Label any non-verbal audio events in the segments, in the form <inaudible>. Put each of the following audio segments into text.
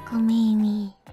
とごめんに。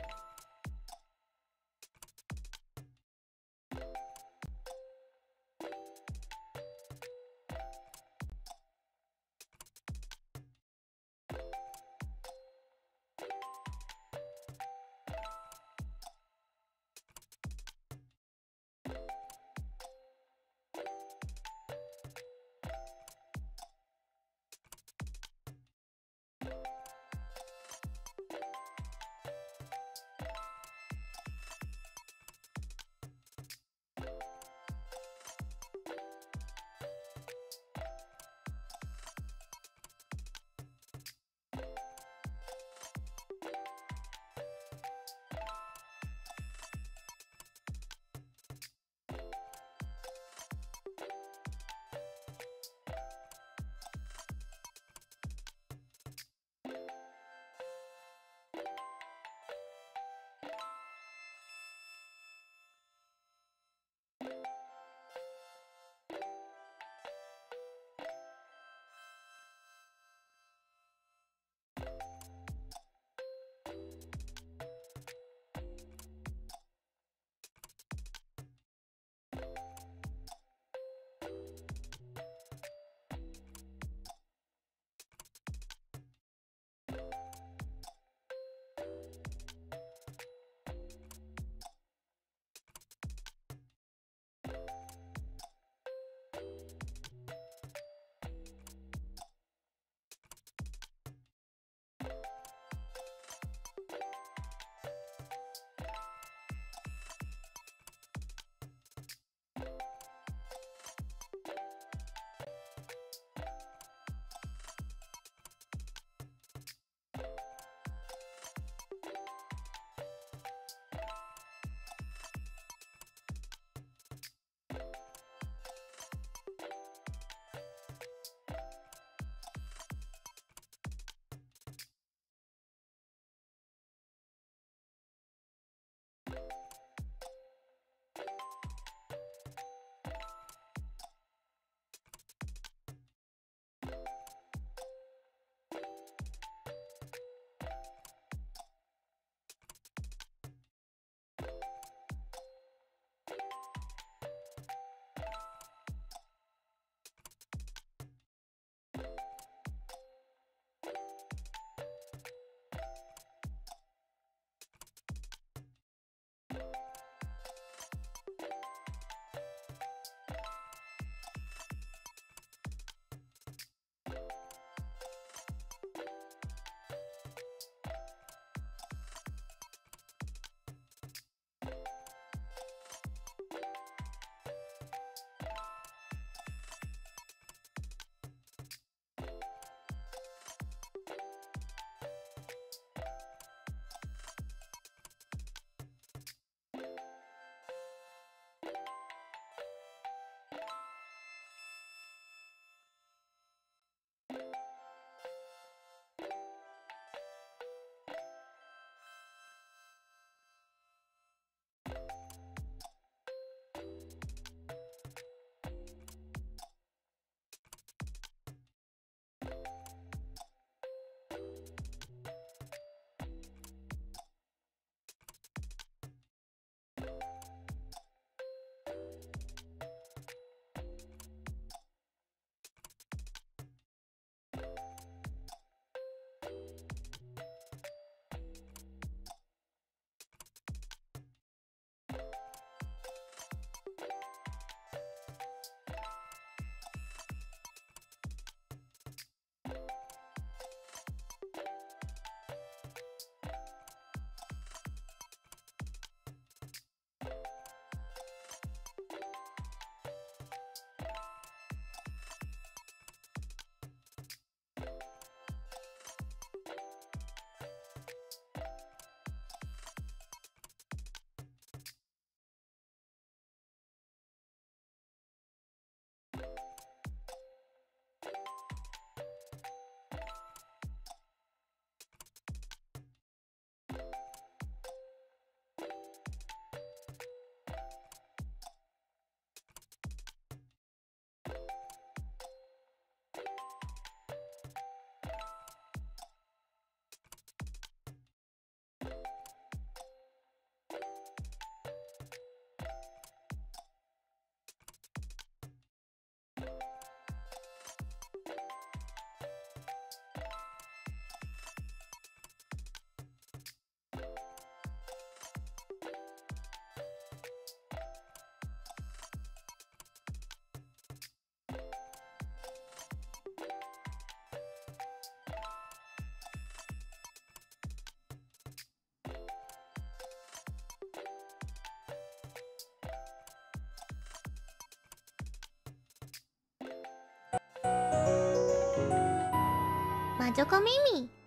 いみ Majokko Meimi. Hmm?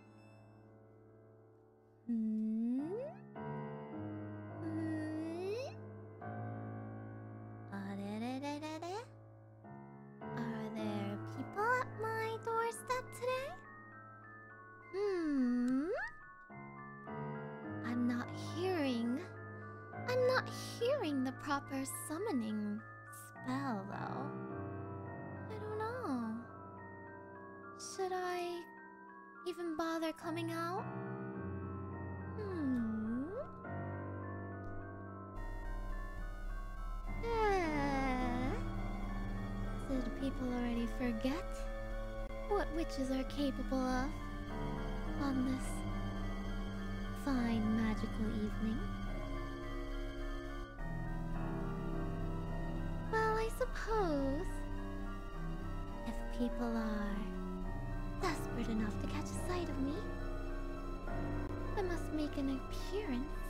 People are desperate enough to catch a sight of me, I must make an appearance.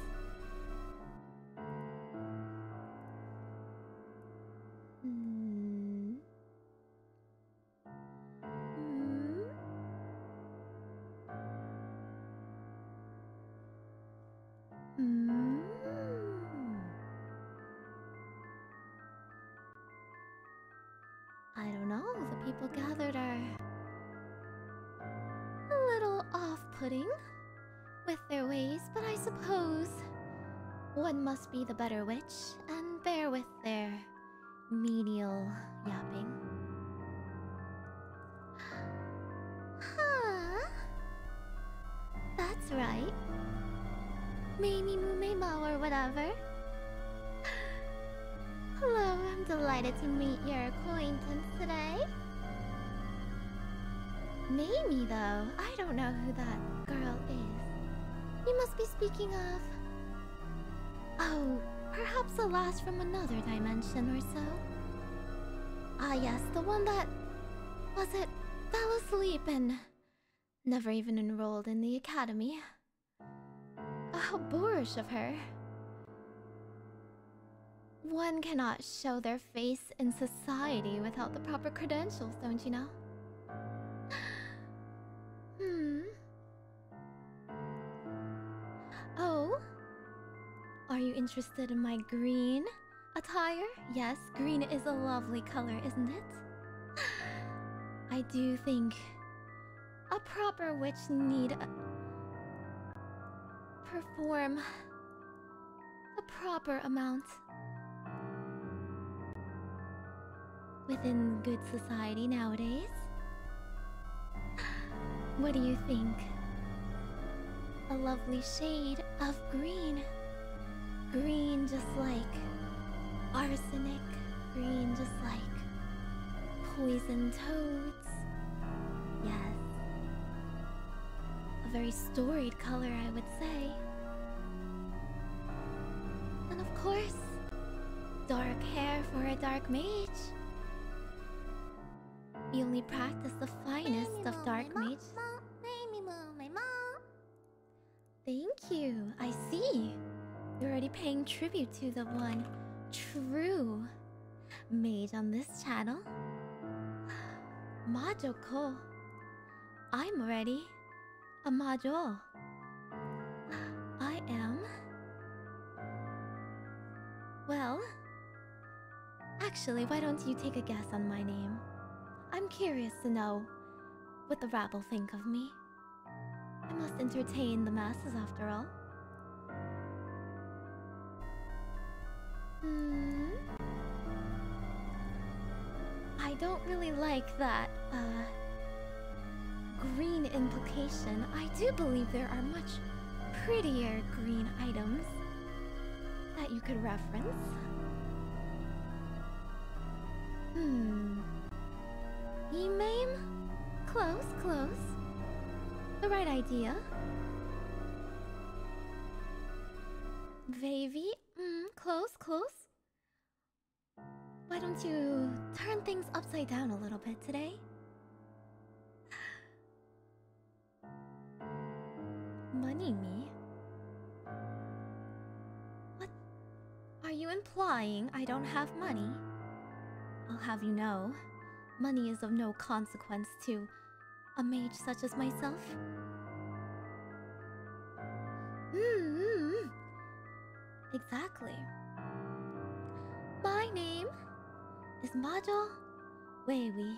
Must be the better witch and bear with their menial yapping. Huh? That's right. Mamie Mumema or whatever. Hello, I'm delighted to meet your acquaintance today. Mamie, though, I don't know who that girl is. You must be speaking of. Oh, perhaps a lass from another dimension or so. Ah, yes, the one that. Was it? Fell asleep and. never even enrolled in the academy. How boorish of her. One cannot show their face in society without the proper credentials, don't you know? Interested in my green attire? Yes, green is a lovely color, isn't it? <gasps> I do think a proper witch need a perform a proper amount within good society nowadays. What do you think? A lovely shade of green. Green just like arsenic. Green just like poison toads. Yes. A very storied color, I would say. And of course, dark hair for a dark mage. We only practice the finest of dark mage. Thank you. I see. You're already paying tribute to the one true mage on this channel. <sighs> Majokko. I'm ready. A Majo. <sighs> I am. Well, actually, why don't you take a guess on my name? I'm curious to know what the rabble think of me. I must entertain the masses after all. Hmm. I don't really like that, uh, green implication. I do believe there are much prettier green items that you could reference. Hmm. Emame? Close, close. The right idea. Vavy? Mm, close, close. Why don't you turn things upside down a little bit today? <gasps> Money me? What? Are you implying I don't have money? I'll have you know, money is of no consequence to a mage such as myself? Hmm. -hmm. Exactly. My name is Majo Weiwei.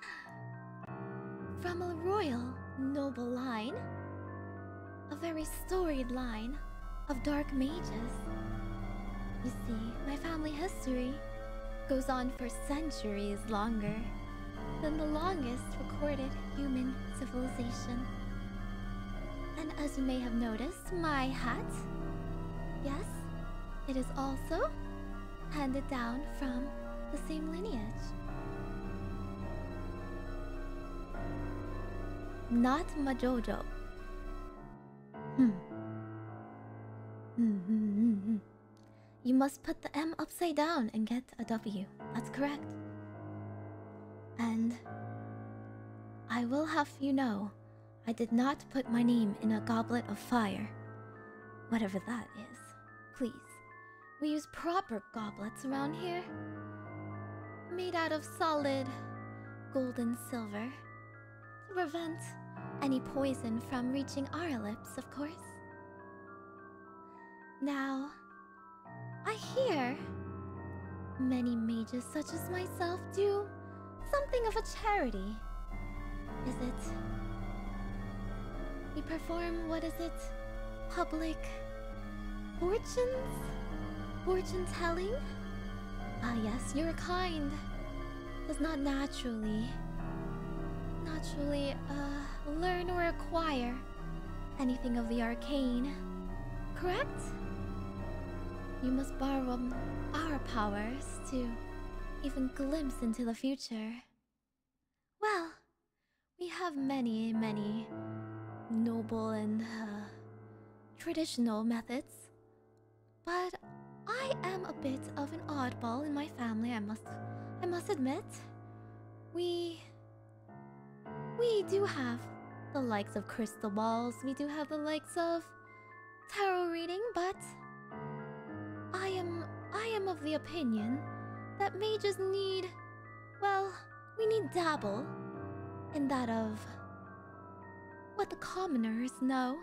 <gasps> From a royal, noble line. A very storied line of dark mages. You see, my family history goes on for centuries longer than the longest recorded human civilization. And as you may have noticed, my hat, yes, it is also handed down from the same lineage. Not Majojo. Hmm. Hmm, hmm, hmm, hmm. You must put the M upside down and get a W. That's correct. And I will have you know, I did not put my name in a goblet of fire. Whatever that is. Please, we use proper goblets around here. Made out of solid gold and silver. To prevent any poison from reaching our lips, of course. Now, I hear many mages such as myself do something of a charity. Is it? We perform, what is it? Public fortunes? Fortune telling? Ah, yes, you're kind does not naturally, naturally, uh, learn or acquire anything of the arcane, correct? You must borrow our powers to even glimpse into the future. Well, we have many, many noble and uh, traditional methods, but I am a bit of an oddball in my family. I must, I must admit. We, we do have the likes of crystal balls. We do have the likes of tarot reading, but I am I am of the opinion that mages need well, we need dabble in that of what the commoners know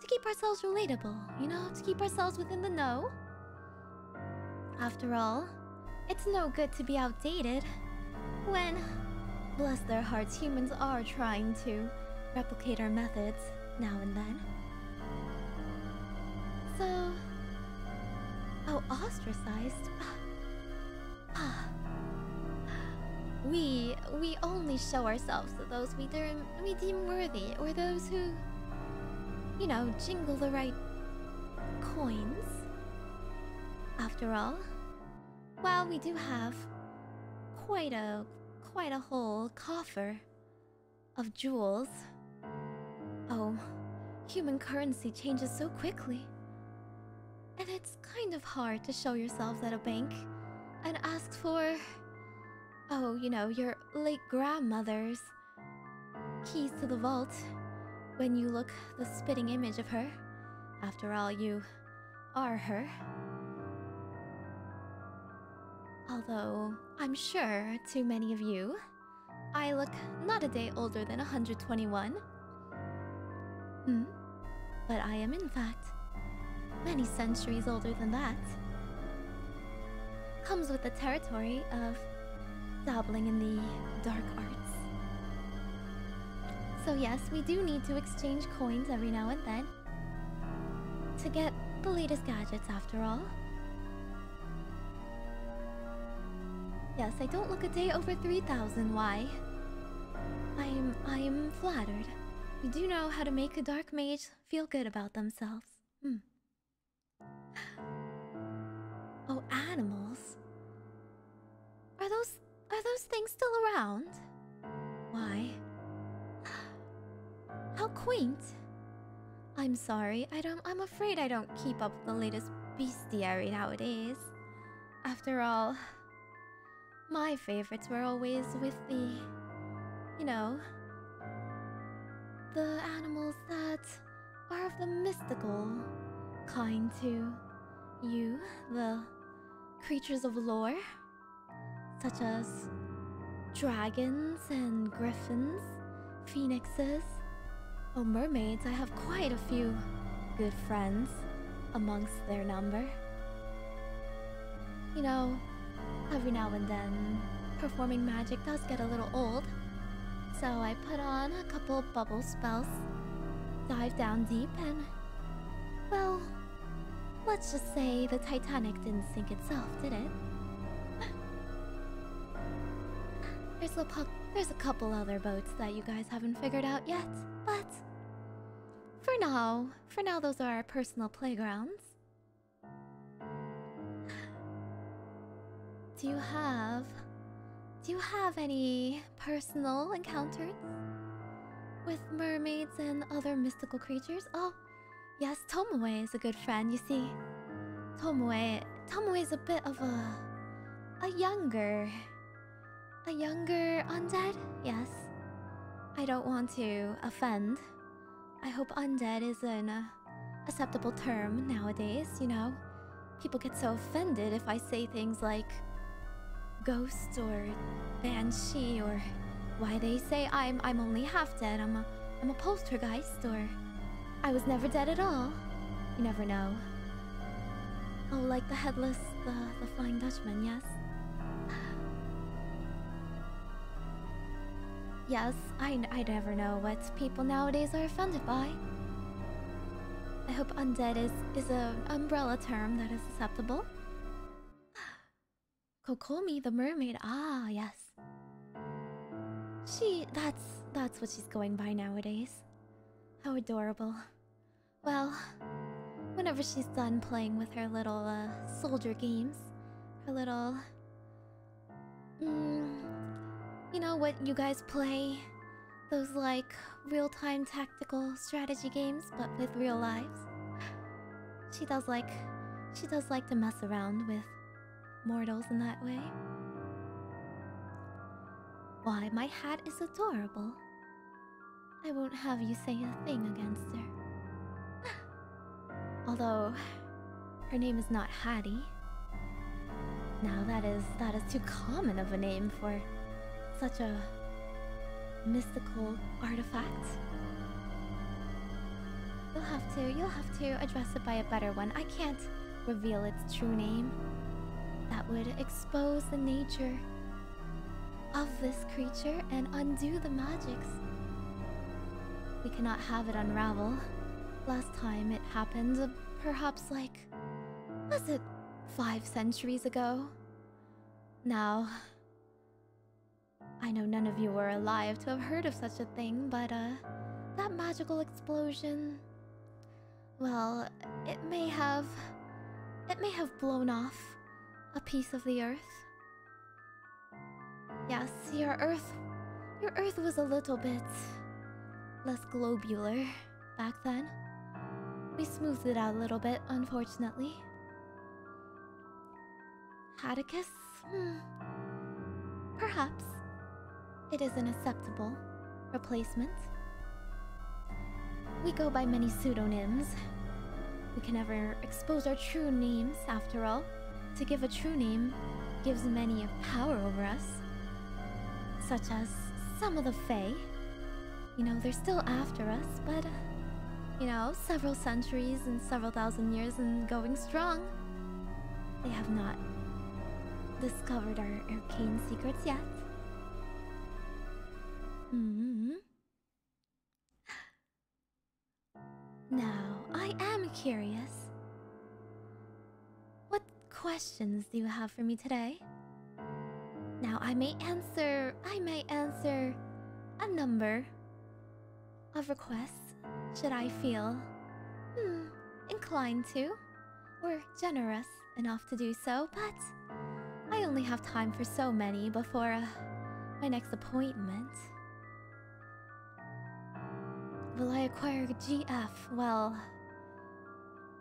to keep ourselves relatable, you know, to keep ourselves within the know. After all, it's no good to be outdated when, bless their hearts, humans are trying to replicate our methods now and then. So, Oh, ostracized? <sighs> Ah, we we only show ourselves to those we deem we deem worthy, or those who, you know, jingle the right coins. After all, while we do have quite a quite a whole coffer of jewels, oh, human currency changes so quickly. And it's kind of hard to show yourselves at a bank and ask for, oh, you know, your late grandmother's keys to the vault when you look the spitting image of her. After all, you are her. Although, I'm sure to many of you, I look not a day older than 121. Hmm? But I am in fact many centuries older than that. Comes with the territory of dabbling in the dark arts. So yes, we do need to exchange coins every now and then. To get the latest gadgets after all. Yes, I don't look a day over 3,000, why? I am... I am flattered. We do know how to make a dark mage feel good about themselves. Hmm. <gasps> Oh, animals. Are those are those things still around? Why? <gasps> How quaint. I'm sorry. I don't I'm afraid I don't keep up with the latest bestiary nowadays. After all, my favorites were always with the you know, the animals that are of the mystical kind to you, the creatures of lore, such as dragons and griffins phoenixes. Oh, mermaids, I have quite a few good friends amongst their number. You know, every now and then, performing magic does get a little old. So I put on a couple bubble spells, dive down deep, and. Well, let's just say the Titanic didn't sink itself, did it? <sighs> There's a, there's a couple other boats that you guys haven't figured out yet, but. For now, for now, those are our personal playgrounds. Do you have do you have any personal encounters with mermaids and other mystical creatures? Oh, yes, Tomoe is a good friend. You see, Tomoe, Tomoe is a bit of a a younger, a younger undead. Yes, I don't want to offend. I hope undead is an uh, acceptable term nowadays. You know, people get so offended if I say things like ghost or banshee or why they say I'm I'm only half dead. I'm a I'm a poltergeist or I was never dead at all. You never know. Oh, like the headless, the the Flying Dutchman, yes. Yes, I, I never know what people nowadays are offended by. I hope undead is, is an umbrella term that is acceptable. Kokomi the mermaid. Ah, yes. She that's that's what she's going by nowadays. How adorable. Well, whenever she's done playing with her little uh, soldier games, her little mm, you know what you guys play? Those like real-time tactical strategy games but with real lives. She does like she does like to mess around with mortals in that way. Why, my hat is adorable. I won't have you say a thing against her. <sighs> Although, her name is not Hattie. Now that is that is too common of a name for such a mystical artifact. You'll have to you'll have to address it by a better one. I can't reveal its true name that would expose the nature of this creature and undo the magics. We cannot have it unravel. Last time it happened, perhaps like. was it five centuries ago? Now. I know none of you were alive to have heard of such a thing, but, uh. That magical explosion. Well, it may have. It may have blown off a piece of the earth. Yes, your earth... Your earth was a little bit... less globular back then. We smoothed it out a little bit, unfortunately. Atticus? Hmm. Perhaps. It is an acceptable replacement. We go by many pseudonyms. We can never expose our true names, after all. To give a true name gives many a power over us, such as some of the Fae. You know, they're still after us, but, you know, several centuries and several thousand years and going strong. They have not discovered our arcane secrets yet. hmm. Now, I am curious questions do you have for me today? Now, I may answer, I may answer a number of requests should I feel hmm, inclined to, or generous enough to do so, but I only have time for so many before uh, my next appointment. Will I acquire GF? Well,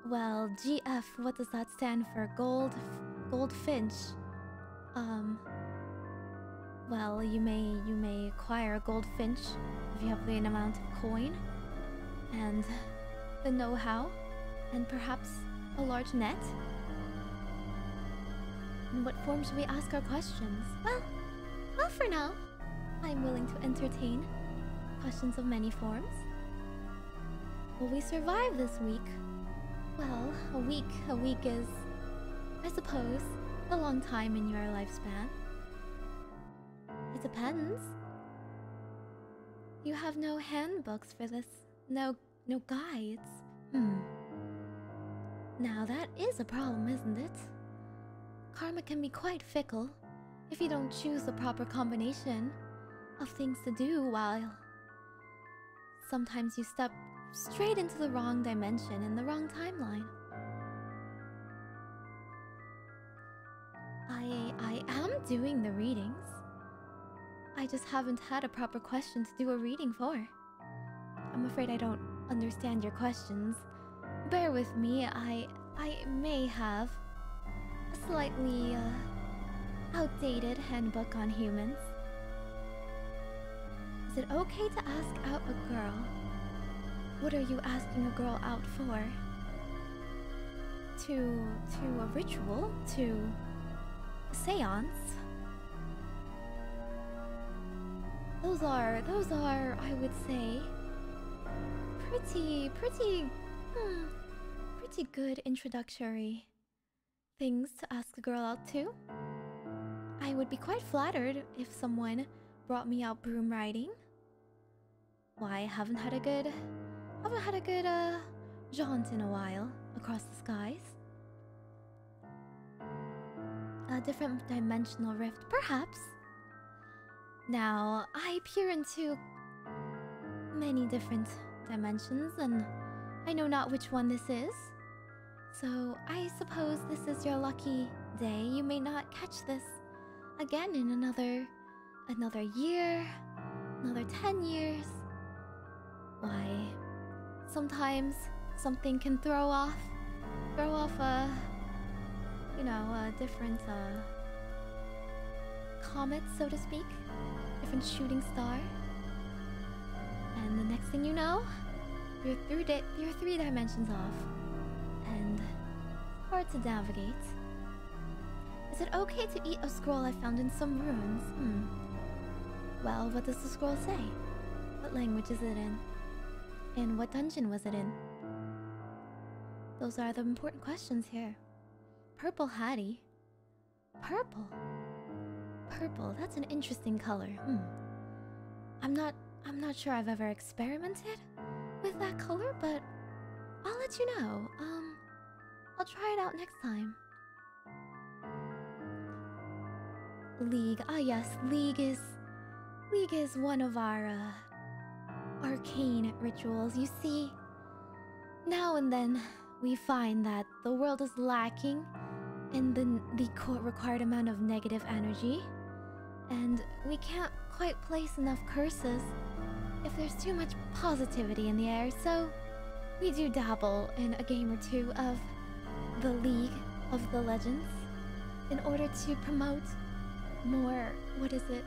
well, GF, what does that stand for? Gold... Goldfinch. Um... Well, you may you may acquire a goldfinch if you have the amount of coin and the know-how and perhaps a large net. In what form should we ask our questions? Well, well for now, I'm willing to entertain questions of many forms. Will we survive this week? Well, a week, a week is, I suppose, a long time in your lifespan. It depends. You have no handbooks for this, no, no guides. Hmm. Now that is a problem, isn't it? Karma can be quite fickle if you don't choose the proper combination of things to do while sometimes you step straight into the wrong dimension in the wrong timeline. I I am doing the readings. I just haven't had a proper question to do a reading for. I'm afraid I don't understand your questions. Bear with me, I I may have a slightly uh, outdated handbook on humans. Is it okay to ask out a girl? What are you asking a girl out for? To to a ritual? To a seance? Those are those are, I would say, pretty pretty hmm, pretty good introductory things to ask a girl out to. I would be quite flattered if someone brought me out broom riding. Why, I haven't had a good haven't had a good uh jaunt in a while across the skies. A different dimensional rift, perhaps. Now, I peer into many different dimensions, and I know not which one this is. So, I suppose this is your lucky day. You may not catch this again in another another year, another 10 years. Why, sometimes something can throw off throw off a you know, a different uh comet, so to speak different shooting star. And the next thing you know, you're three, di you're three dimensions off. And hard to navigate. Is it okay to eat a scroll I found in some ruins? Hmm. Well, what does the scroll say? What language is it in? And what dungeon was it in? Those are the important questions here. Purple Hattie. Purple? Purple, that's an interesting color. Hmm. I'm not I'm not sure I've ever experimented with that color, but I'll let you know. Um I'll try it out next time. League. Ah yes, League is League is one of our uh, arcane rituals. You see, now and then we find that the world is lacking in the the required amount of negative energy. And we can't quite place enough curses if there's too much positivity in the air, so we do dabble in a game or two of the League of the Legends in order to promote more, what is it,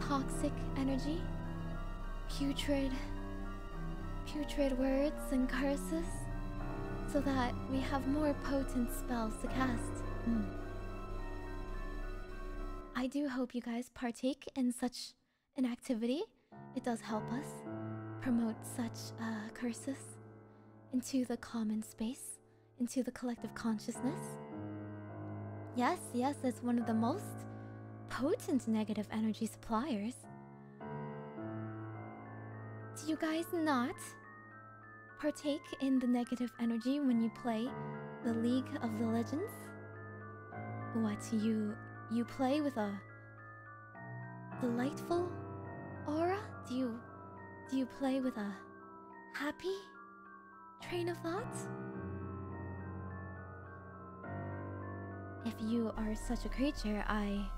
toxic energy, putrid, putrid words and curses, so that we have more potent spells to cast. Mm. I do hope you guys partake in such an activity. It does help us promote such uh, curses into the common space, into the collective consciousness. Yes, yes, it's one of the most potent negative energy suppliers. Do you guys not partake in the negative energy when you play the League of the Legends? What, you you play with a delightful aura? Do you do you play with a happy train of thought? If you are such a creature, I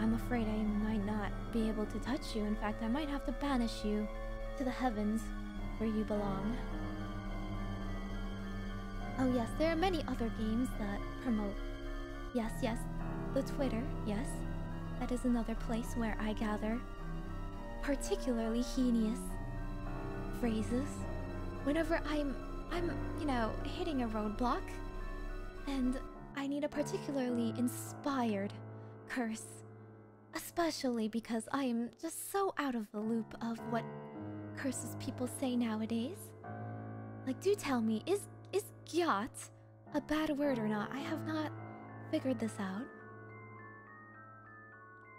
I'm afraid I might not be able to touch you. In fact, I might have to banish you to the heavens where you belong. Oh yes, there are many other games that promote. Yes, yes, the Twitter, yes. That is another place where I gather particularly heinous phrases whenever I'm I'm, you know, hitting a roadblock and I need a particularly inspired curse Especially because I am just so out of the loop of what curses people say nowadays. Like, do tell me, is is gyat a bad word or not? I have not figured this out.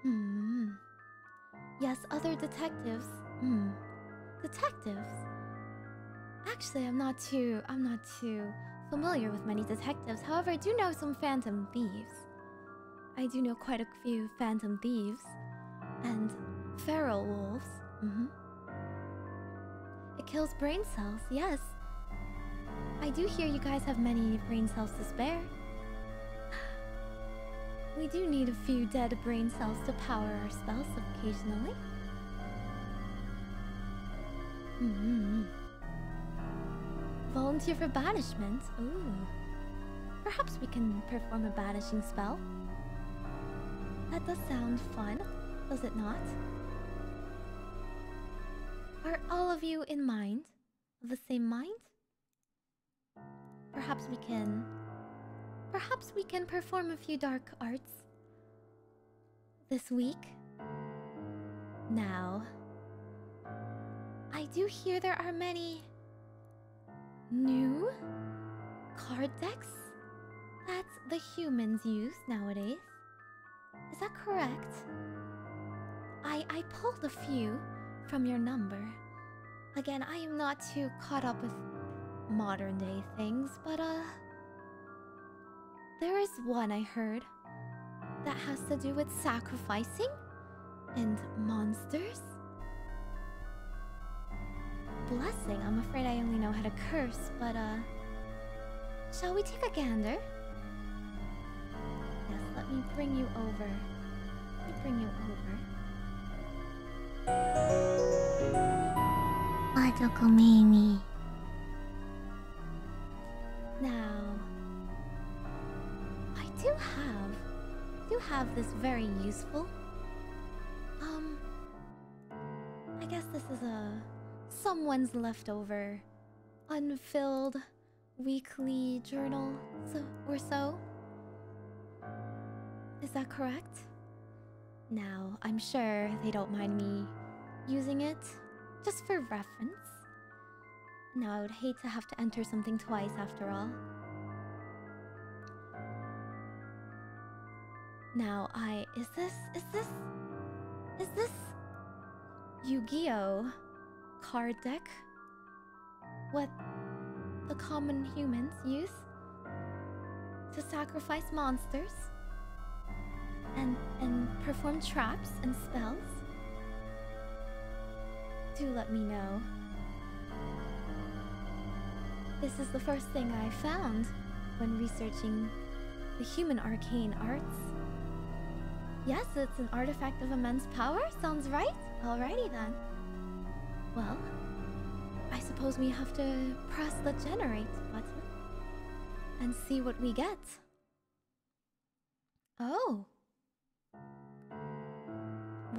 Hmm. Yes, other detectives. Hmm. Detectives. Actually, I'm not too I'm not too familiar with many detectives. However, I do know some phantom thieves. I do know quite a few phantom thieves and feral wolves. Mm-hmm. It kills brain cells, yes. I do hear you guys have many brain cells to spare. <sighs> We do need a few dead brain cells to power our spells occasionally. Mm -hmm. Volunteer for banishment? Ooh. Perhaps we can perform a banishing spell. That does sound fun, does it not? Are all of you in mind? Of the same mind? Perhaps we can... Perhaps we can perform a few dark arts this week. Now, I do hear there are many new card decks that the humans use nowadays. Is that correct? I I pulled a few from your number. Again, I am not too caught up with modern day things, but uh there is one I heard that has to do with sacrificing and monsters. Blessing, I'm afraid I only know how to curse, but uh shall we take a gander? Let me bring you over. Let me bring you over. Mimi. Now, I do have, do have this very useful. Um, I guess this is a someone's leftover, unfilled weekly journal, so or so. Is that correct? Now, I'm sure they don't mind me using it, just for reference. Now, I would hate to have to enter something twice after all. Now, I... Is this... Is this... Is this... Yu-Gi-Oh! card deck? What the common humans use? To sacrifice monsters? And, and perform traps and spells? Do let me know. This is the first thing I found when researching the human arcane arts. Yes, it's an artifact of immense power, sounds right? Alrighty then. Well, I suppose we have to press the generate button and see what we get. Oh.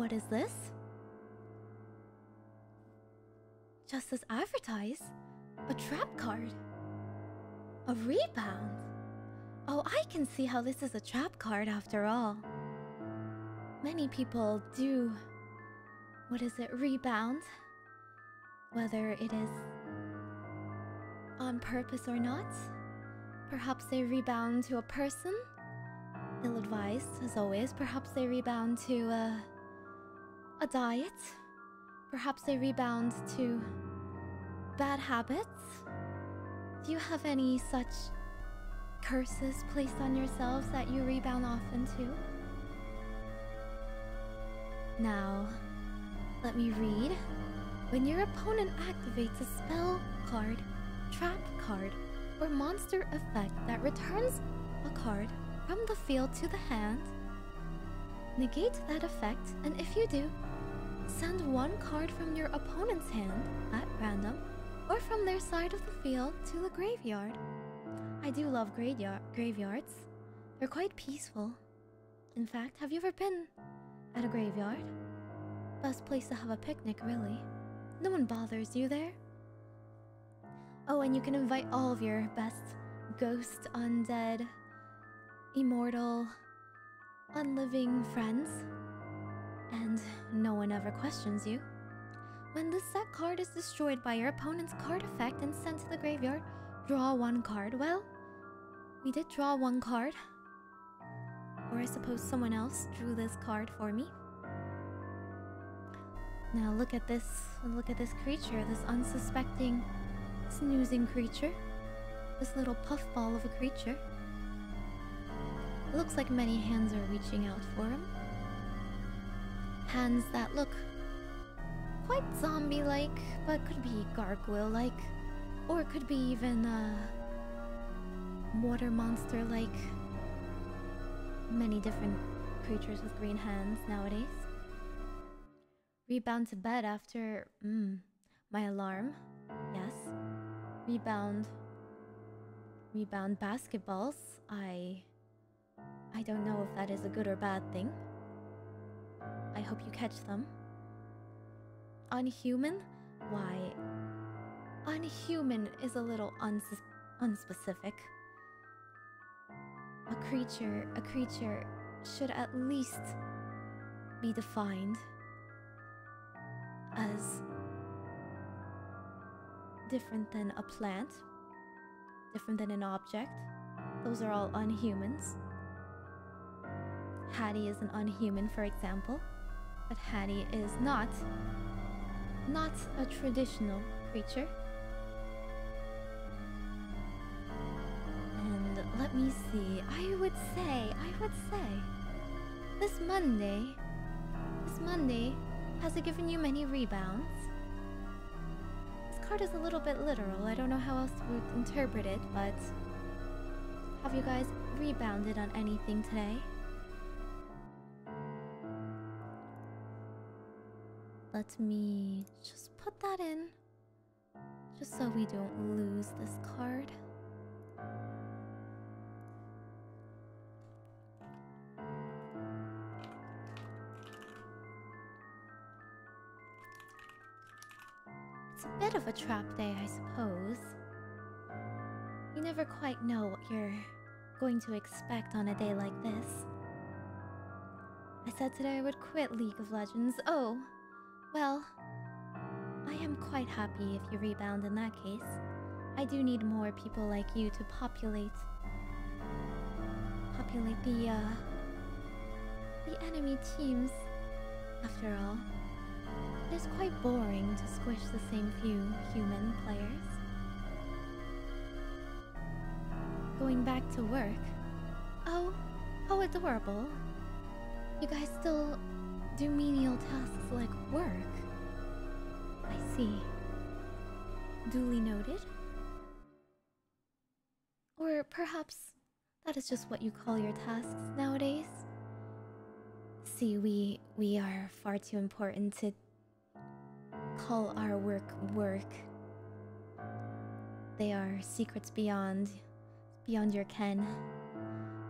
What is this? Just as advertised. A trap card. A rebound. Oh, I can see how this is a trap card after all. Many people do. What is it? Rebound. Whether it is on purpose or not. Perhaps they rebound to a person. Ill advised, as always. Perhaps they rebound to a, a diet. Perhaps they rebound to bad habits? Do you have any such curses placed on yourselves that you rebound often to? Now, let me read. When your opponent activates a spell card, trap card, or monster effect that returns a card from the field to the hand, negate that effect, and if you do, send one card from your opponent's hand at random or from their side of the field to the graveyard. I do love graveyard graveyards. They're quite peaceful. In fact, have you ever been at a graveyard? Best place to have a picnic, really. No one bothers you there. Oh, and you can invite all of your best ghost, undead, immortal, unliving friends And no one ever questions you. When this set card is destroyed by your opponent's card effect and sent to the graveyard, draw one card. Well, we did draw one card. Or I suppose someone else drew this card for me. Now look at this, look at this creature, this unsuspecting, snoozing creature. This little puffball of a creature. It looks like many hands are reaching out for him. Hands that look quite zombie-like, but could be gargoyle-like. Or could be even, uh, water monster-like. Many different creatures with green hands nowadays. Rebound to bed after, mm, my alarm. Yes. Rebound. Rebound basketballs. I... I don't know if that is a good or bad thing. I hope you catch them. Unhuman? Why... Unhuman is a little uns unspecific. A creature, a creature should at least be defined as different than a plant, different than an object. Those are all unhumans. Hattie is an unhuman, for example, but Hattie is not not a traditional creature. And let me see. I would say, I would say, this Monday, this Monday, has it given you many rebounds? This card is a little bit literal. I don't know how else to interpret it, but have you guys rebounded on anything today? Let me just put that in, just so we don't lose this card. It's a bit of a trap day, I suppose. You never quite know what you're going to expect on a day like this. I said today I would quit League of Legends. Oh, well, I am quite happy if you rebound in that case. I do need more people like you to populate populate the uh the enemy teams. After all, it is quite boring to squish the same few human players. Going back to work. Oh, how adorable. You guys still do menial tasks like work. I see. Duly noted. Or perhaps that is just what you call your tasks nowadays. See, we we are far too important to call our work work. They are secrets beyond beyond your ken.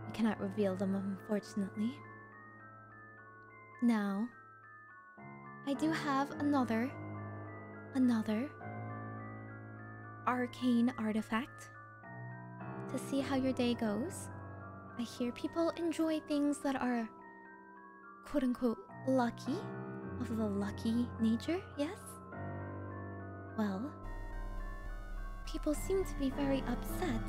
We cannot reveal them, unfortunately. Now, I do have another, another arcane artifact to see how your day goes. I hear people enjoy things that are quote unquote lucky, of the lucky nature, yes? Well, people seem to be very upset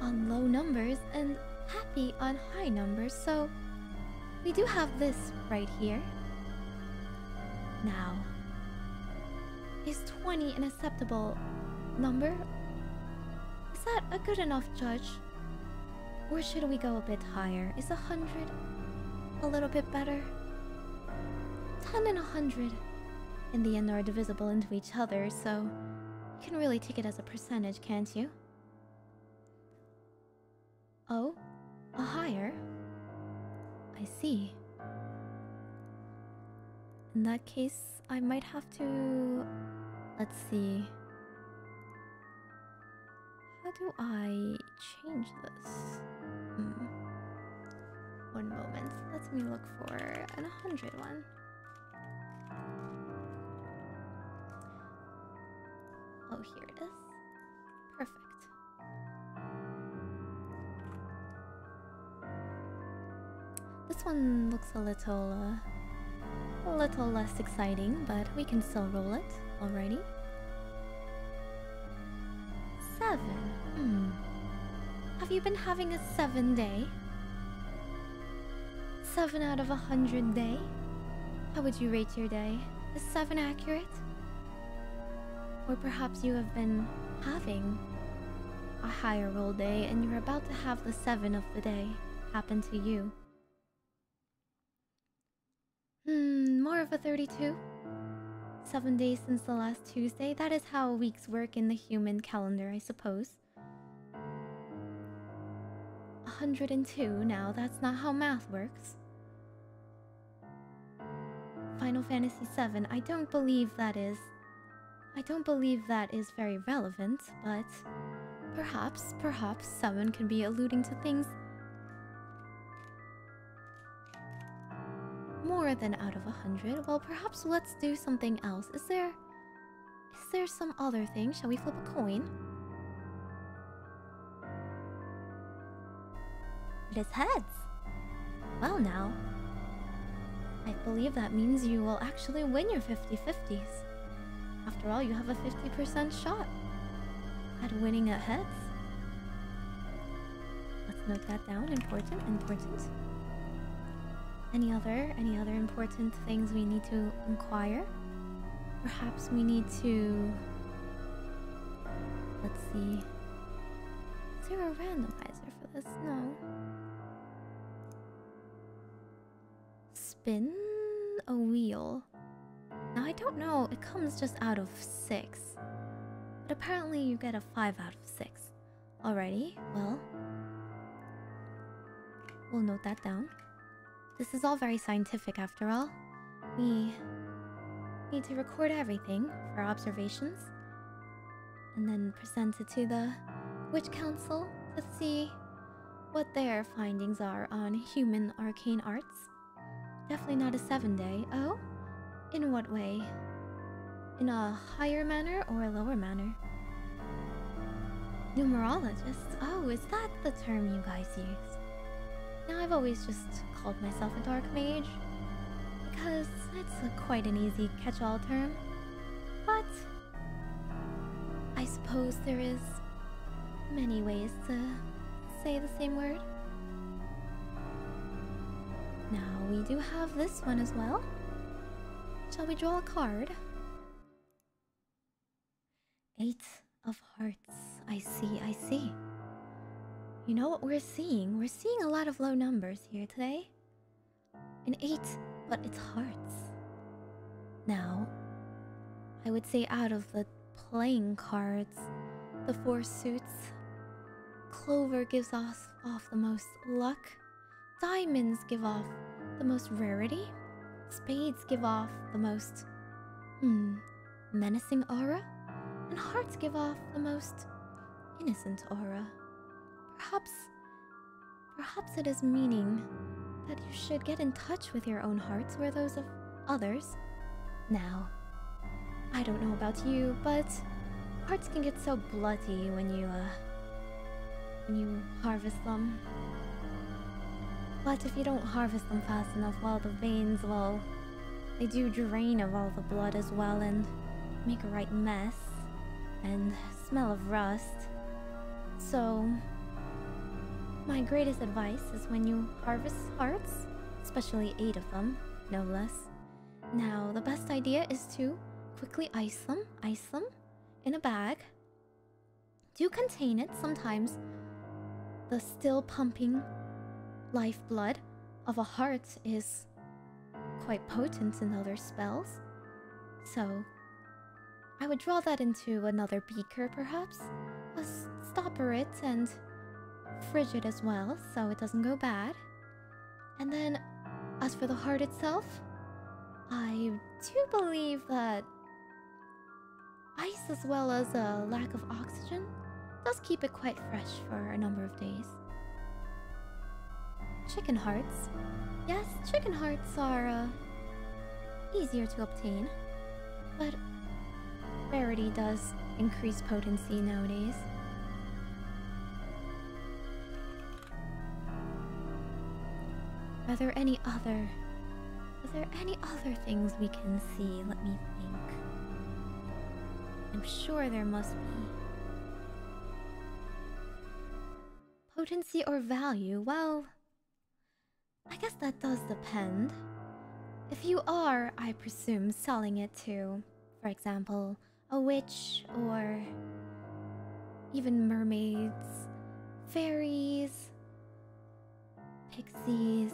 on low numbers and happy on high numbers, so we do have this right here. Now, is 20 an acceptable number? Is that a good enough judge? Or should we go a bit higher? Is a 100 a little bit better? 10 and a 100 in the end are divisible into each other, so you can really take it as a percentage, can't you? Oh, a higher? I see. In that case, I might have to... Let's see. How do I change this? Hmm. One moment. Let me look for an 100 one. Oh, here it is. Perfect. One looks a little, uh, A little less exciting, but we can still roll it already. Seven. Hmm. Have you been having a seven day? Seven out of a hundred day? How would you rate your day? Is seven accurate? Or perhaps you have been having a higher roll day and you're about to have the seven of the day happen to you. Hmm, more of a 32? Seven days since the last Tuesday. That is how weeks work in the human calendar, I suppose. 102 now, that's not how math works. Final Fantasy VII, I don't believe that is... I don't believe that is very relevant, but... Perhaps, perhaps someone can be alluding to things more than out of a hundred. Well, perhaps let's do something else. Is there... Is there some other thing? Shall we flip a coin? It is heads. Well now. I believe that means you will actually win your 50-50s. After all, you have a 50% shot at winning at heads. Let's note that down. Important, important. Any other, any other important things we need to inquire? Perhaps we need to... Let's see. Is there a randomizer for this? No. Spin a wheel. Now I don't know, it comes just out of 6. But apparently you get a 5 out of 6. Alrighty, well. We'll note that down. This is all very scientific after all. We need to record everything for observations and then present it to the Witch Council to see what their findings are on human arcane arts. Definitely not a seven day. Oh? In what way? In a higher manner or a lower manner? Numerologist? Oh, is that the term you guys use? Now, I've always just called myself a dark mage because it's a, quite an easy catch all term. But I suppose there is many ways to say the same word. Now, we do have this one as well. Shall we draw a card? Eight of hearts. I see, I see. You know what we're seeing? We're seeing a lot of low numbers here today. An 8, but it's hearts. Now, I would say out of the playing cards, the four suits, Clover gives off, off the most luck, Diamonds give off the most rarity, Spades give off the most, hmm, menacing aura, and Hearts give off the most innocent aura. Perhaps, perhaps it is meaning that you should get in touch with your own hearts or those of others. Now, I don't know about you, but hearts can get so bloody when you, uh, when you harvest them. But if you don't harvest them fast enough, well, the veins, well, they do drain of all the blood as well and make a right mess and smell of rust. So, my greatest advice is when you harvest hearts, especially eight of them, no less. Now, the best idea is to quickly ice them, ice them in a bag. Do contain it. Sometimes the still pumping lifeblood of a heart is quite potent in other spells. So, I would draw that into another beaker, perhaps. Stopper it and frigid as well, so it doesn't go bad. And then, as for the heart itself, I do believe that ice as well as a lack of oxygen does keep it quite fresh for a number of days. Chicken hearts. Yes, chicken hearts are uh, easier to obtain, but rarity does increase potency nowadays. Are there any other Are there any other things we can see? Let me think. I'm sure there must be. Potency or value? Well, I guess that does depend. If you are, I presume, selling it to, for example, a witch or even mermaids, fairies, pixies,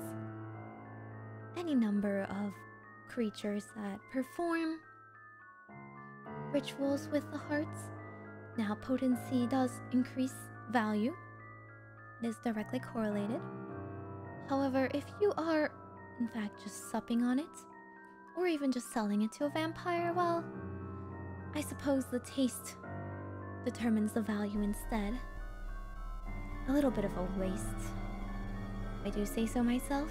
any number of creatures that perform rituals with the hearts. Now, potency does increase value, it is directly correlated. However, if you are, in fact, just supping on it, or even just selling it to a vampire, well, I suppose the taste determines the value instead. A little bit of a waste. I do say so myself.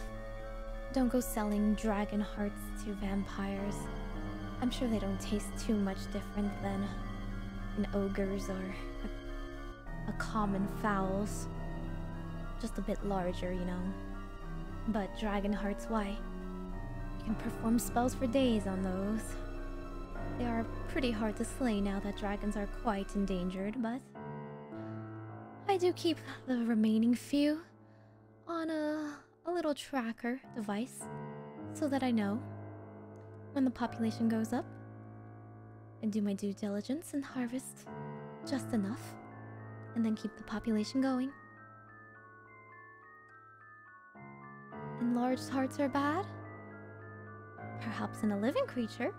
Don't go selling dragon hearts to vampires. I'm sure they don't taste too much different than an ogre's or a, a common fowl's. Just a bit larger, you know. But dragon hearts, why? You can perform spells for days on those. They are pretty hard to slay now that dragons are quite endangered, but I do keep the remaining few on a, a little tracker device so that I know when the population goes up and do my due diligence and harvest just enough and then keep the population going. Enlarged hearts are bad? Perhaps in a living creature?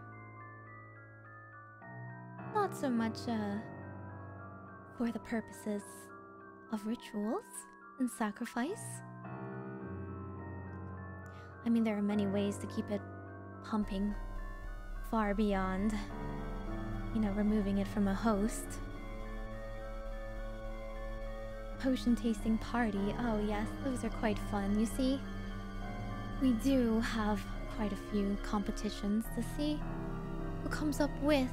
Not so much, uh, for the purposes of rituals and sacrifice. I mean, there are many ways to keep it pumping far beyond, you know, removing it from a host. Potion tasting party. Oh, yes, those are quite fun. You see, we do have quite a few competitions to see who comes up with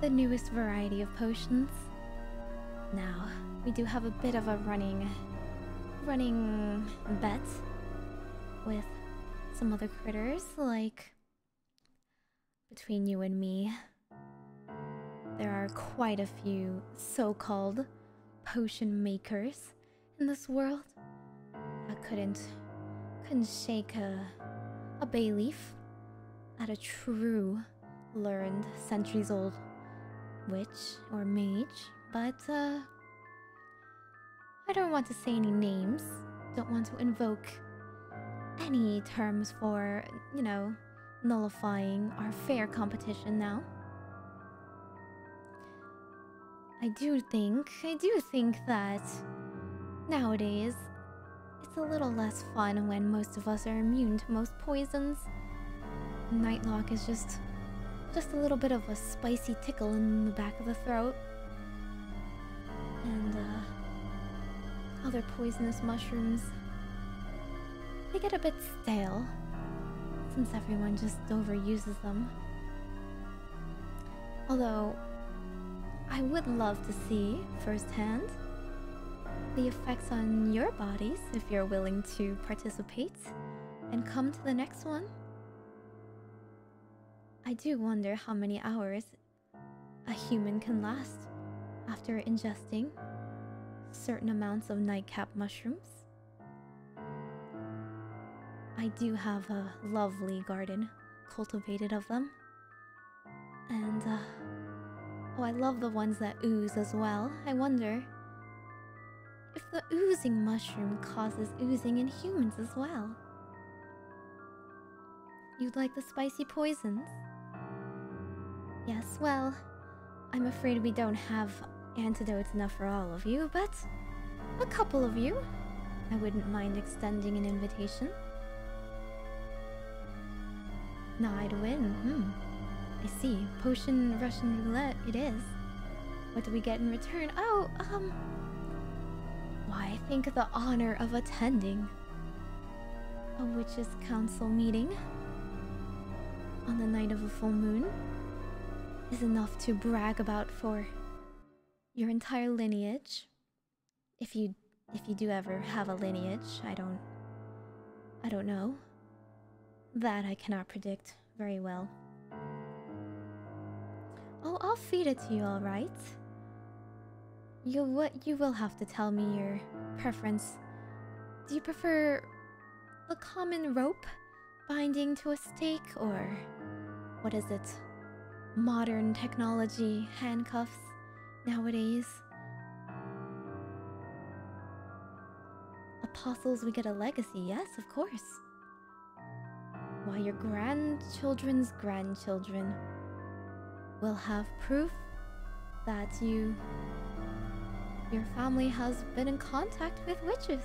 the newest variety of potions. Now, we do have a bit of a running running bet with some other critters like between you and me there are quite a few so-called potion makers in this world I couldn't couldn't shake a a bay leaf at a true learned centuries old witch or mage, but uh, I don't want to say any names. Don't want to invoke any terms for, you know, nullifying our fair competition now. I do think, I do think that nowadays it's a little less fun when most of us are immune to most poisons. Nightlock is just just a little bit of a spicy tickle in the back of the throat. And, uh, other poisonous mushrooms. They get a bit stale, since everyone just overuses them. Although, I would love to see firsthand the effects on your bodies if you're willing to participate and come to the next one. I do wonder how many hours a human can last after ingesting certain amounts of nightcap mushrooms. I do have a lovely garden cultivated of them. And, uh, oh, I love the ones that ooze as well. I wonder if the oozing mushroom causes oozing in humans as well. You'd like the spicy poisons? Yes, well, I'm afraid we don't have antidotes enough for all of you, but a couple of you. I wouldn't mind extending an invitation. I'd win. Hmm. I see. Potion Russian roulette it is. What do we get in return? Oh, um... Why, I think the honor of attending a witches' council meeting on the night of a full moon is enough to brag about for your entire lineage. If you if you do ever have a lineage, I don't I don't know. That I cannot predict very well. Oh, I'll feed it to you, alright? You what you will have to tell me your preference. Do you prefer the common rope binding to a stake or what is it? Modern technology handcuffs nowadays. Apostles, we get a legacy, yes, of course. Why, your grandchildren's grandchildren will have proof that you. Your family has been in contact with witches.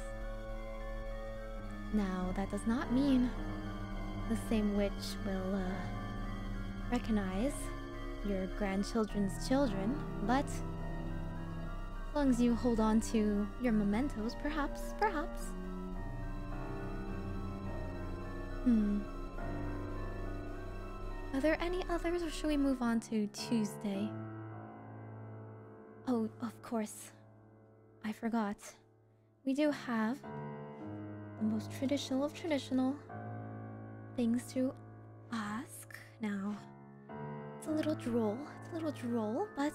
Now, that does not mean the same witch will uh, recognize your grandchildren's children, but as long as you hold on to your mementos, perhaps, perhaps. Hmm. Are there any others, or should we move on to Tuesday? Oh, of course. I forgot. We do have the most traditional of traditional things to ask. Now, it's a little droll. It's a little droll, but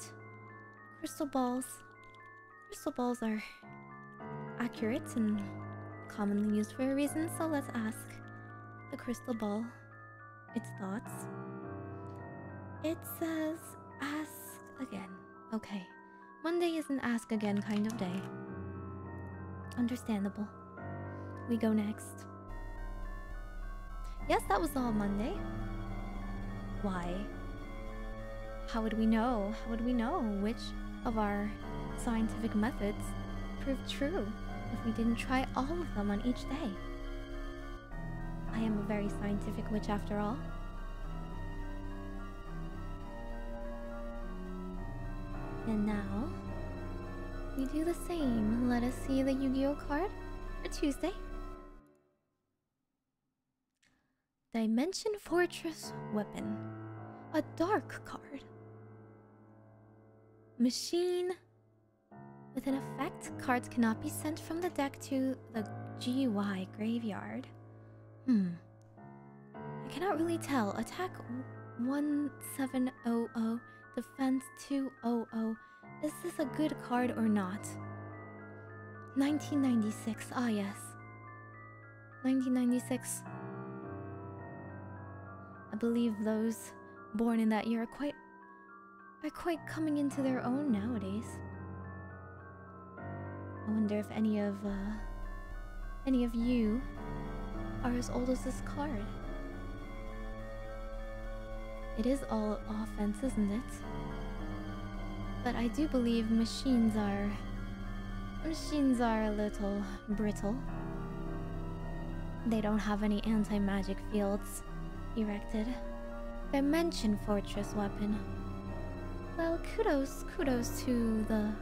crystal balls. Crystal balls are accurate and commonly used for a reason, so let's ask the crystal ball its thoughts. It says, ask again. Okay. Monday is an ask again kind of day. Understandable. We go next. Yes, that was all Monday. Why? How would we know? How would we know which of our scientific methods proved true if we didn't try all of them on each day? I am a very scientific witch after all. And now, we do the same. Let us see the Yu-Gi-Oh card for Tuesday. Dimension Fortress Weapon. A dark card. Machine. With an effect, cards cannot be sent from the deck to the GY graveyard. Hmm. I cannot really tell. Attack 1700, defense 200. Is this a good card or not? 1996. Ah, yes. 1996. I believe those born in that year are quite are quite coming into their own nowadays. I wonder if any of uh any of you are as old as this card. It is all offense, isn't it? But I do believe machines are... Machines are a little brittle. They don't have any anti-magic fields erected. Dimension Fortress weapon. Well, kudos, kudos to the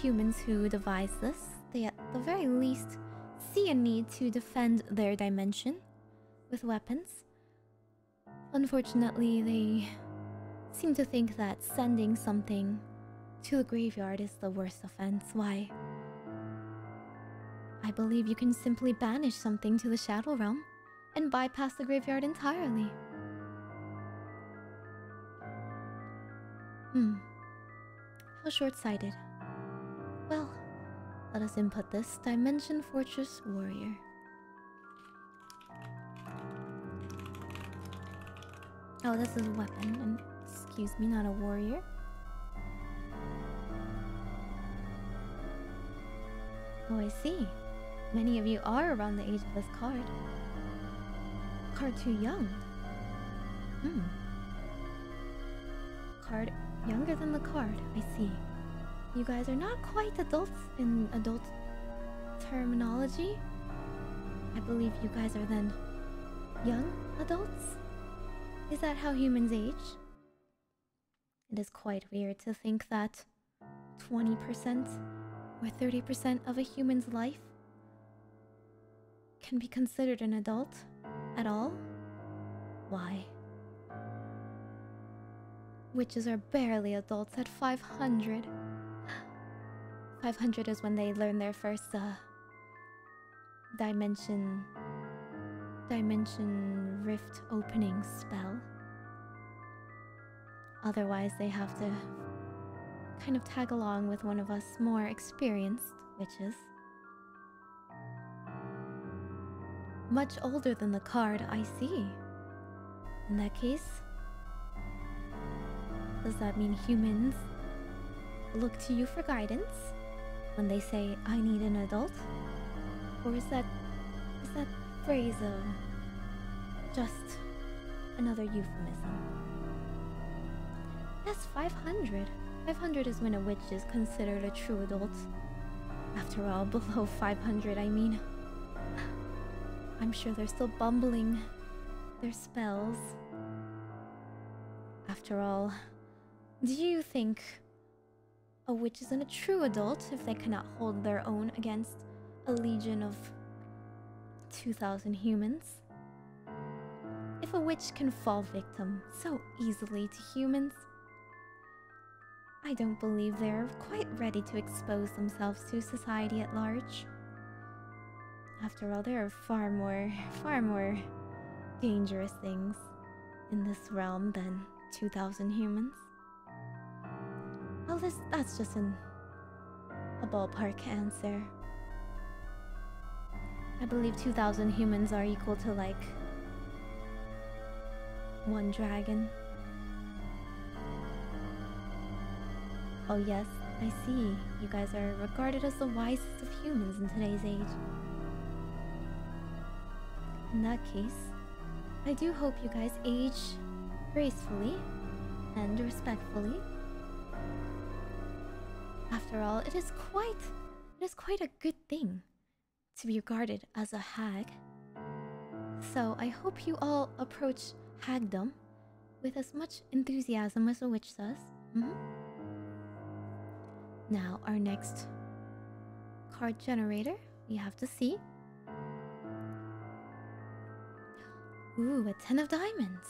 humans who devised this. They at the very least see a need to defend their dimension with weapons. Unfortunately, they seem to think that sending something to the graveyard is the worst offense. Why? I believe you can simply banish something to the Shadow Realm and bypass the graveyard entirely. Hmm. How short sighted. Well, let us input this Dimension Fortress Warrior. Oh, this is a weapon, and excuse me, not a warrior. Oh, I see. Many of you are around the age of this card. Card too young. Hmm. Card younger than the card, I see. You guys are not quite adults in adult terminology. I believe you guys are then young adults? Is that how humans age? It is quite weird to think that 20% or 30% of a human's life can be considered an adult at all? Why? Witches are barely adults at 500. <gasps> 500 is when they learn their first uh, dimension dimension rift opening spell. Otherwise, they have to kind of tag along with one of us more experienced witches. Much older than the card I see. In that case, does that mean humans look to you for guidance when they say, I need an adult? Or is that phrase just another euphemism? That's 500. 500 is when a witch is considered a true adult. After all, below 500, I mean. I'm sure they're still bumbling their spells. After all, do you think a witch isn't a true adult if they cannot hold their own against a legion of 2,000 humans? If a witch can fall victim so easily to humans, I don't believe they're quite ready to expose themselves to society at large. After all, there are far more, far more dangerous things in this realm than 2,000 humans. Well, this, that's just an, a ballpark answer. I believe 2,000 humans are equal to like one dragon. Oh, yes, I see. You guys are regarded as the wisest of humans in today's age. In that case, I do hope you guys age gracefully and respectfully. After all, it is quite it is quite a good thing to be regarded as a hag. So I hope you all approach hagdom with as much enthusiasm as a witch does. Mm -hmm. Now, our next card generator, we have to see. Ooh, a 10 of diamonds.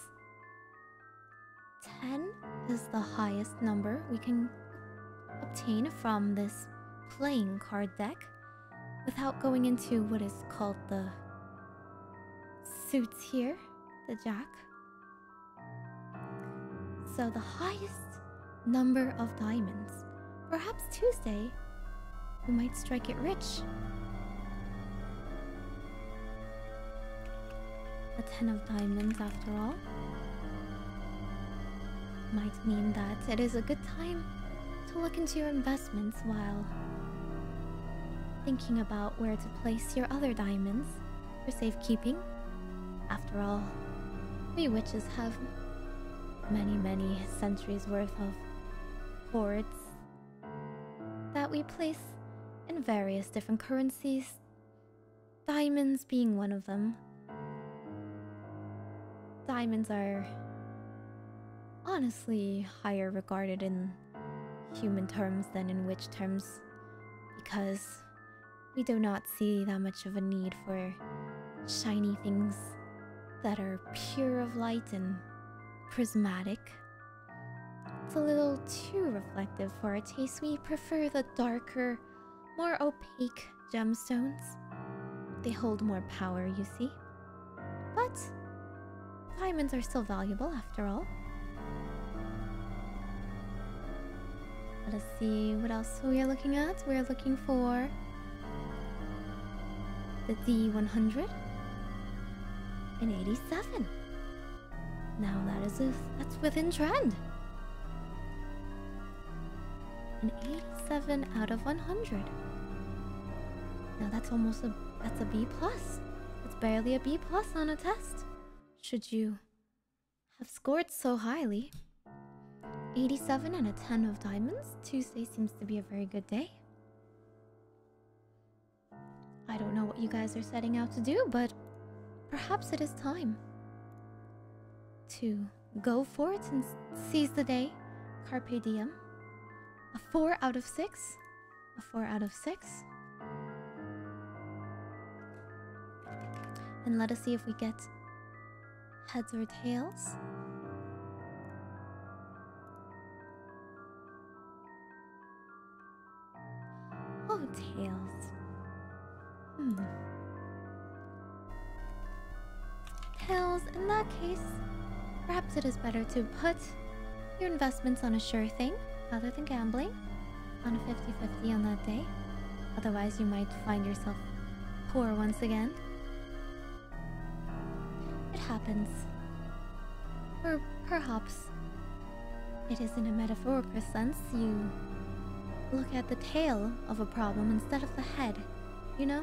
10 is the highest number we can obtain from this playing card deck without going into what is called the suits here, the jack. So the highest number of diamonds Perhaps Tuesday, we might strike it rich. A ten of diamonds, after all, might mean that it is a good time to look into your investments while thinking about where to place your other diamonds for safekeeping. After all, we witches have many, many centuries worth of hoards that we place in various different currencies, diamonds being one of them. Diamonds are honestly higher regarded in human terms than in witch terms because we do not see that much of a need for shiny things that are pure of light and prismatic. It's a little too reflective for our taste. We prefer the darker, more opaque gemstones. They hold more power, you see. But diamonds are still valuable after all. Let us see what else we are looking at. We're looking for the D100 and 87. Now that is a, that's within trend an 87 out of 100. Now that's almost a that's a B plus. It's barely a B plus on a test. Should you have scored so highly? 87 and a 10 of diamonds. Tuesday seems to be a very good day. I don't know what you guys are setting out to do, but perhaps it is time to go for it and seize the day. Carpe diem. A 4 out of 6? A 4 out of 6? And let us see if we get heads or tails. Oh, tails. Hmm. tails, in that case, perhaps it is better to put your investments on a sure thing rather than gambling on a 50 50 on that day. Otherwise, you might find yourself poor once again. It happens. Or perhaps it is in a metaphorical sense you look at the tail of a problem instead of the head, you know?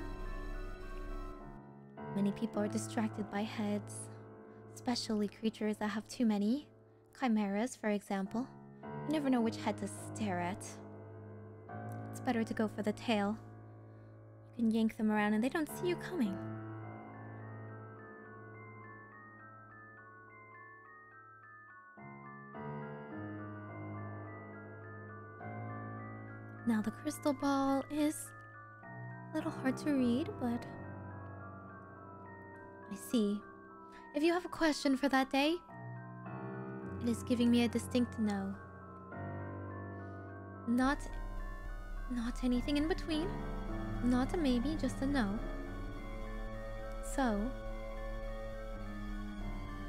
Many people are distracted by heads, especially creatures that have too many. Chimeras, for example. You never know which head to stare at. It's better to go for the tail. You can yank them around and they don't see you coming. Now, the crystal ball is a little hard to read, but see. If you have a question for that day, it is giving me a distinct no. Not not anything in between. Not a maybe, just a no. So,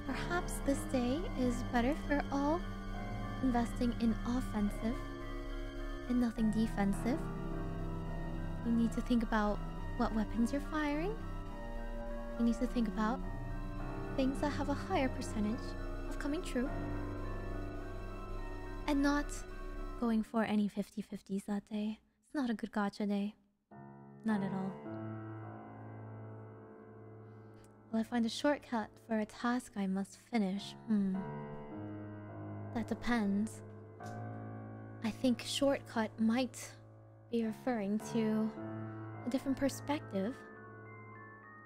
perhaps this day is better for all investing in offensive and nothing defensive. You need to think about what weapons you're firing. You need to think about things that have a higher percentage of coming true. And not going for any 50 50s that day. It's not a good gacha day. Not at all. Will I find a shortcut for a task I must finish? Hmm. That depends. I think shortcut might be referring to a different perspective.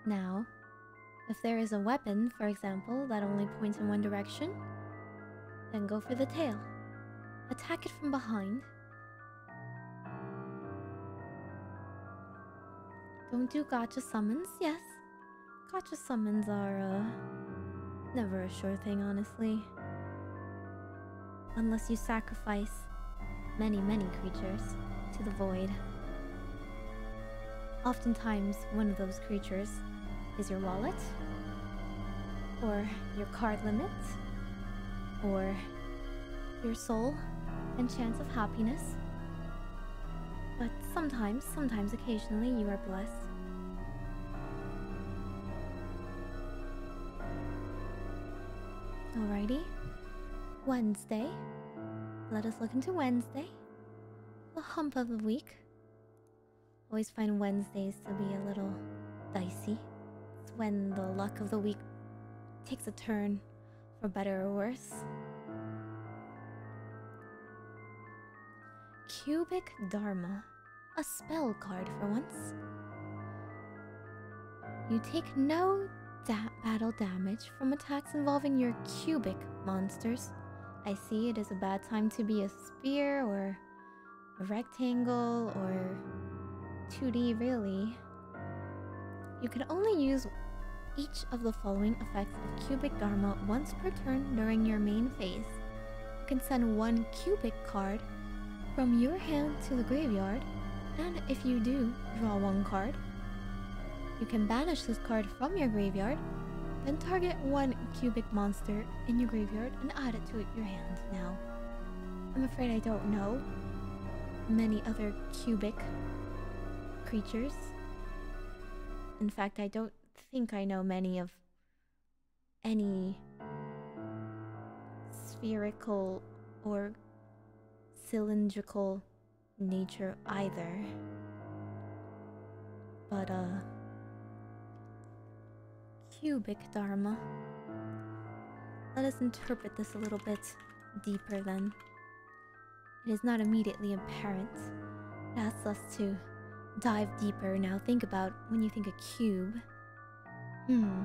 Now, if there is a weapon, for example, that only points in one direction, then go for the tail. Attack it from behind. Don't do gacha summons, yes. Gacha summons are, uh, never a sure thing, honestly. Unless you sacrifice many, many creatures to the void. Oftentimes, one of those creatures is your wallet, or your card limit, or your soul and chance of happiness. But sometimes, sometimes, occasionally, you are blessed. Alrighty. Wednesday. Let us look into Wednesday. The hump of the week. Always find Wednesdays to be a little dicey. When the luck of the week takes a turn, for better or worse. Cubic Dharma. A spell card for once. You take no da battle damage from attacks involving your cubic monsters. I see it is a bad time to be a spear or a rectangle or 2D really. You can only use each of the following effects of cubic dharma once per turn during your main phase. You can send one cubic card from your hand to the graveyard, and if you do, draw one card. You can banish this card from your graveyard, then target one cubic monster in your graveyard and add it to your hand now. I'm afraid I don't know many other cubic creatures. In fact, I don't think I know many of any spherical or cylindrical nature either. But, uh, cubic dharma. Let us interpret this a little bit deeper then. It is not immediately apparent. It asks us to dive deeper. Now, think about when you think a cube. Hmm,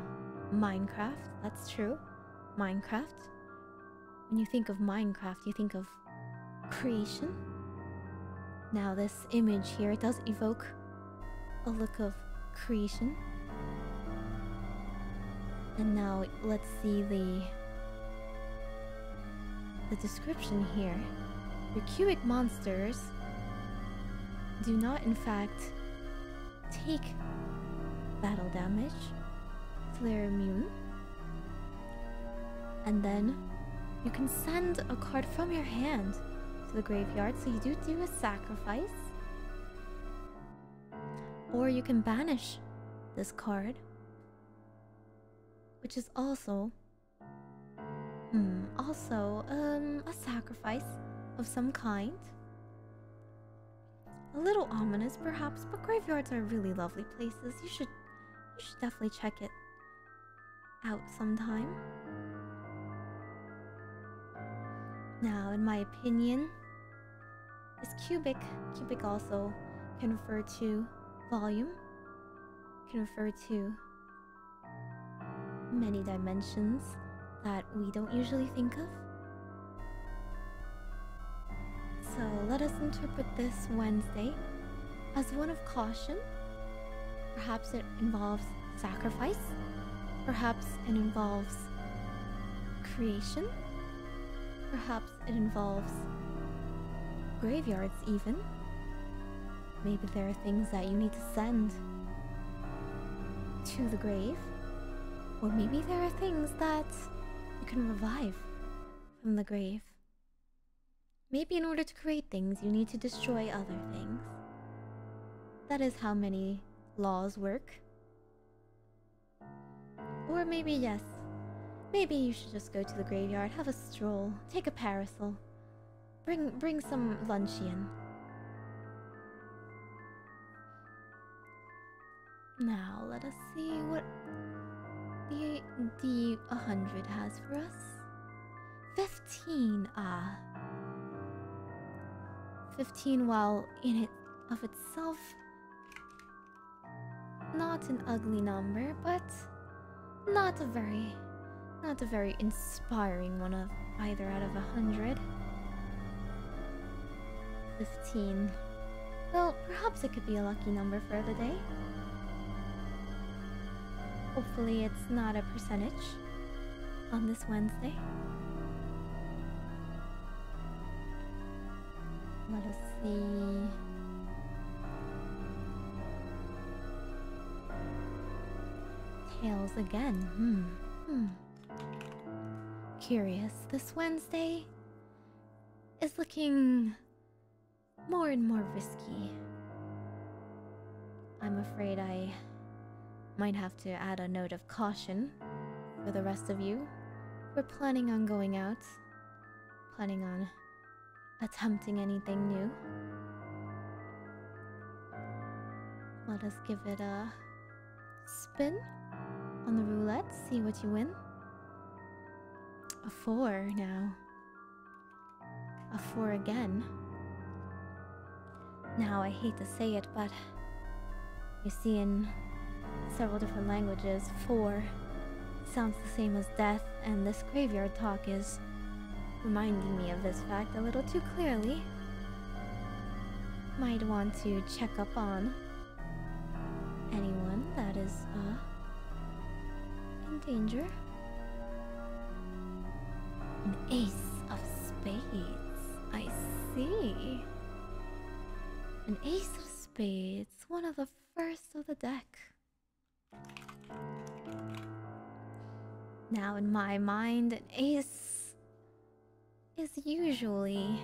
Minecraft, that's true. Minecraft. When you think of Minecraft, you think of creation. Now, this image here it does evoke a look of creation. And now let's see the the description here. Your cubic monsters do not in fact take battle damage, they're immune. And then you can send a card from your hand to the graveyard, so you do do a sacrifice. Or you can banish this card, which is also hmm, also um a sacrifice of some kind. A little ominous perhaps, but graveyards are really lovely places. You should you should definitely check it out sometime. Now, in my opinion, is cubic. Cubic also can refer to volume, can refer to many dimensions that we don't usually think of. So let us interpret this Wednesday as one of caution. Perhaps it involves sacrifice, perhaps it involves creation, perhaps it involves graveyards, even. Maybe there are things that you need to send to the grave, or maybe there are things that you can revive from the grave. Maybe in order to create things, you need to destroy other things. That is how many laws work. Or maybe, yes, maybe you should just go to the graveyard, have a stroll, take a parasol, bring bring some luncheon. Now let us see what the D100 has for us. 15, ah. 15 while in it of itself not an ugly number, but not a very not a very inspiring one of either out of a hundred. Fifteen. Well, perhaps it could be a lucky number for the day. Hopefully it's not a percentage on this Wednesday. Let us see. Again. Hmm. Hmm. Curious. This Wednesday is looking more and more risky. I'm afraid I might have to add a note of caution for the rest of you. We're planning on going out, planning on attempting anything new. Let us give it a spin on the roulette, see what you win. A four now. A four again. Now, I hate to say it, but you see, in several different languages, four sounds the same as death, and this graveyard talk is reminding me of this fact a little too clearly. Might want to check up on anyone that is, uh, danger. An ace of spades. I see. An ace of spades, one of the first of the deck. Now, in my mind, an ace is usually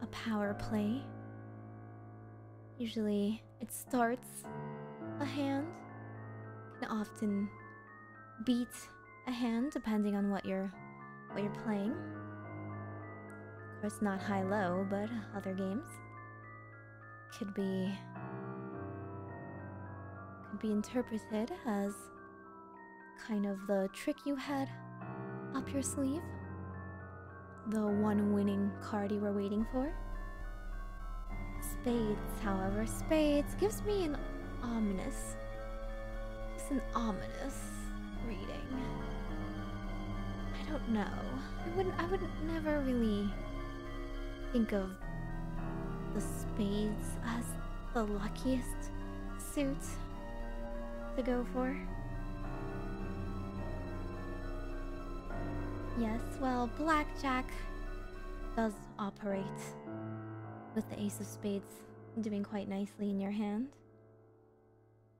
a power play. Usually, it starts a hand, often beat a hand depending on what you're what you're playing. Of course, not high low, but other games could be could be interpreted as kind of the trick you had up your sleeve. The one winning card you were waiting for. Spades, however, spades gives me an ominous, an ominous reading. I don't know. I wouldn't. I would never really think of the spades as the luckiest suit to go for. Yes, well, blackjack does operate with the ace of spades doing quite nicely in your hand.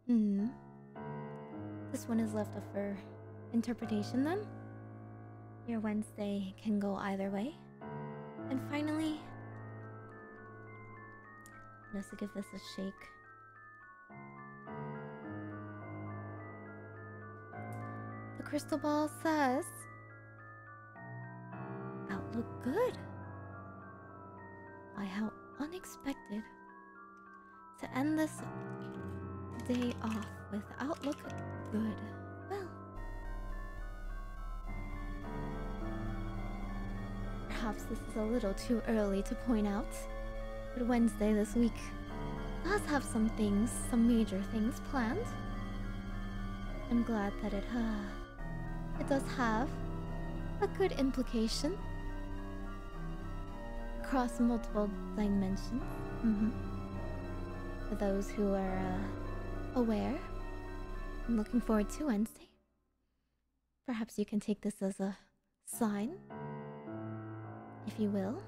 Hmm. This one is left up for interpretation then. Your Wednesday can go either way. And finally, let's give this a shake. The crystal ball says outlook good. Why, how unexpected to end this day off with outlook good. Well, perhaps this is a little too early to point out, but Wednesday this week does have some things, some major things planned. I'm glad that it, uh, it does have a good implication across multiple dimensions. Mm-hmm. For those who are uh, aware, I'm looking forward to Wednesday. Perhaps you can take this as a sign, if you will.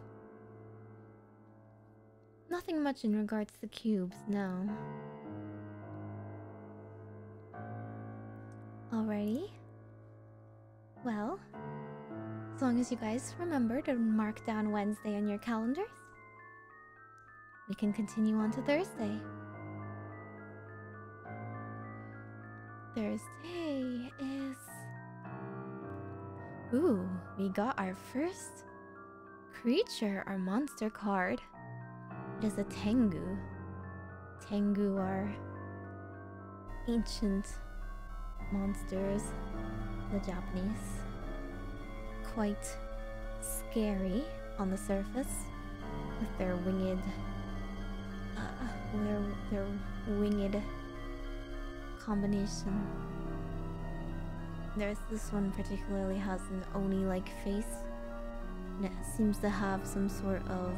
Nothing much in regards to cubes, no. Alrighty. Well, as long as you guys remember to mark down Wednesday on your calendars, we can continue on to Thursday. Thursday is. Ooh, we got our first creature or monster card. It is a Tengu. Tengu are ancient monsters, the Japanese. Quite scary on the surface with their winged uh, their, their winged combination. There's this one particularly has an Oni-like face. And it seems to have some sort of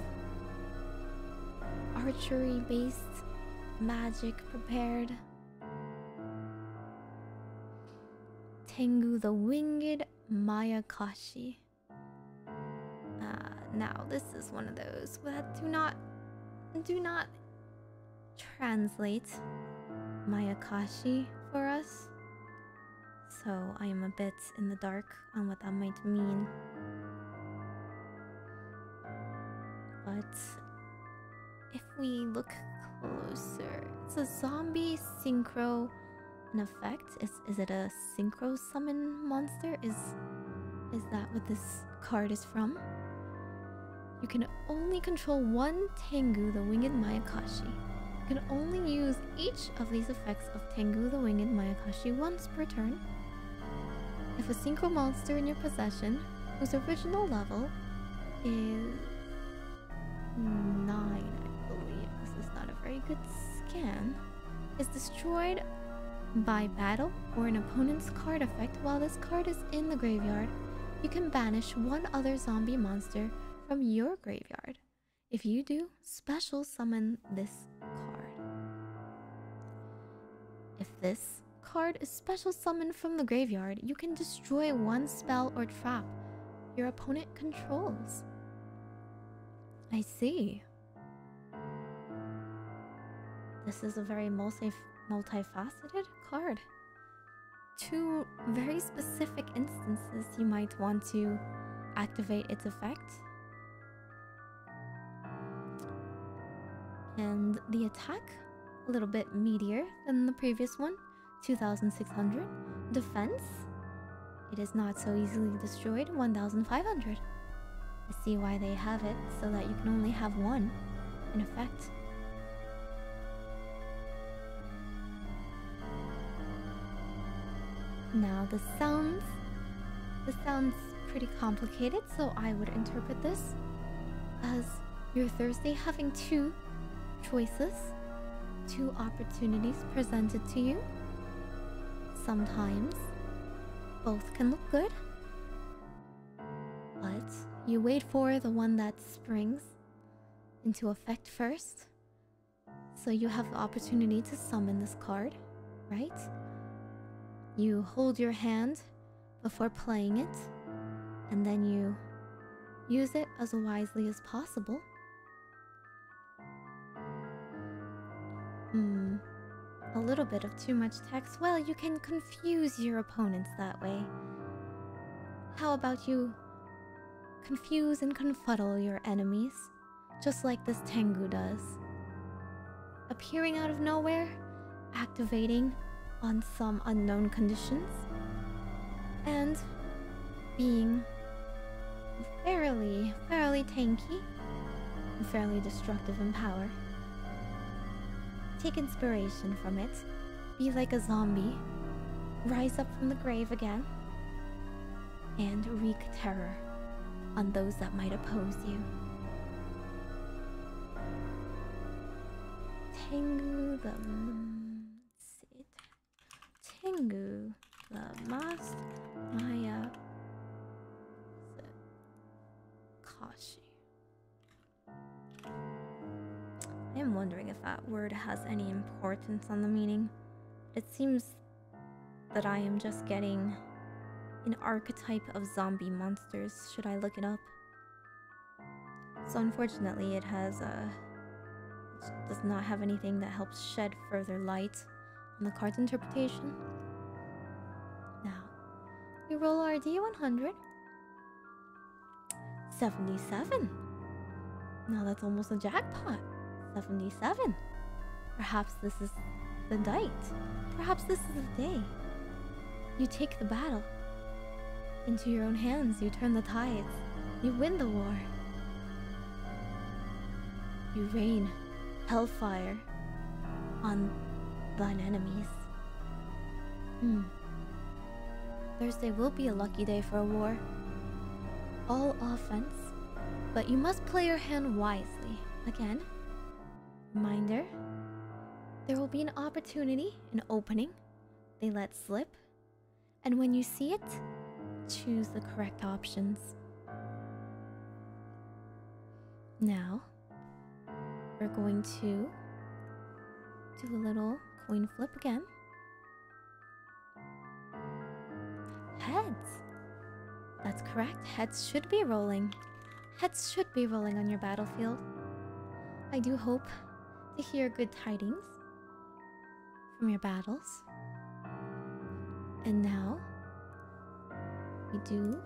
archery-based magic prepared. Tengu the Winged Mayakashi. Uh, now this is one of those that do not do not translate Mayakashi for us. So I am a bit in the dark on what that might mean. But if we look closer, it's a zombie synchro an effect. Is is it a synchro summon monster? Is is that what this card is from? You can only control one Tengu, the Winged Mayakashi. You can only use each of these effects of Tengu, the Winged Mayakashi once per turn. If a synchro monster in your possession, whose original level is 9, I believe, this is not a very good scan, is destroyed by battle or an opponent's card effect while this card is in the graveyard, you can banish one other zombie monster from your graveyard. If you do, special summon this this card is special summoned from the graveyard, you can destroy one spell or trap your opponent controls. I see. This is a very multi multifaceted card. Two very specific instances you might want to activate its effect. And the attack, a little bit meatier than the previous one, 2600. Defense, it is not so easily destroyed, 1500. I see why they have it, so that you can only have one in effect. Now this sounds this sounds pretty complicated, so I would interpret this as your Thursday having two choices, two opportunities presented to you. Sometimes both can look good, but you wait for the one that springs into effect first. So you have the opportunity to summon this card, right? You hold your hand before playing it, and then you use it as wisely as possible. Hmm. a little bit of too much text, well, you can confuse your opponents that way. How about you confuse and confuddle your enemies, just like this Tengu does? Appearing out of nowhere, activating on some unknown conditions, and being fairly, fairly tanky and fairly destructive in power. Take inspiration from it. Be like a zombie. Rise up from the grave again. And wreak terror on those that might oppose you. Tengu the Tengu the Master Maya I am wondering if that word has any importance on the meaning. It seems that I am just getting an archetype of zombie monsters. Should I look it up? So unfortunately, it has uh, it does not have anything that helps shed further light on the card's interpretation. Now, we roll our D100. 77. Now that's almost a jackpot. 77. Perhaps this is the night. Perhaps this is the day. You take the battle into your own hands. You turn the tides. You win the war. You rain hellfire on thine enemies. Hmm. Thursday will be a lucky day for a war. All offense, but you must play your hand wisely. Again, reminder there will be an opportunity, an opening they let slip, and when you see it, choose the correct options. Now, we're going to do a little coin flip again. Heads. That's correct. Heads should be rolling. Heads should be rolling on your battlefield. I do hope to hear good tidings from your battles. And now we do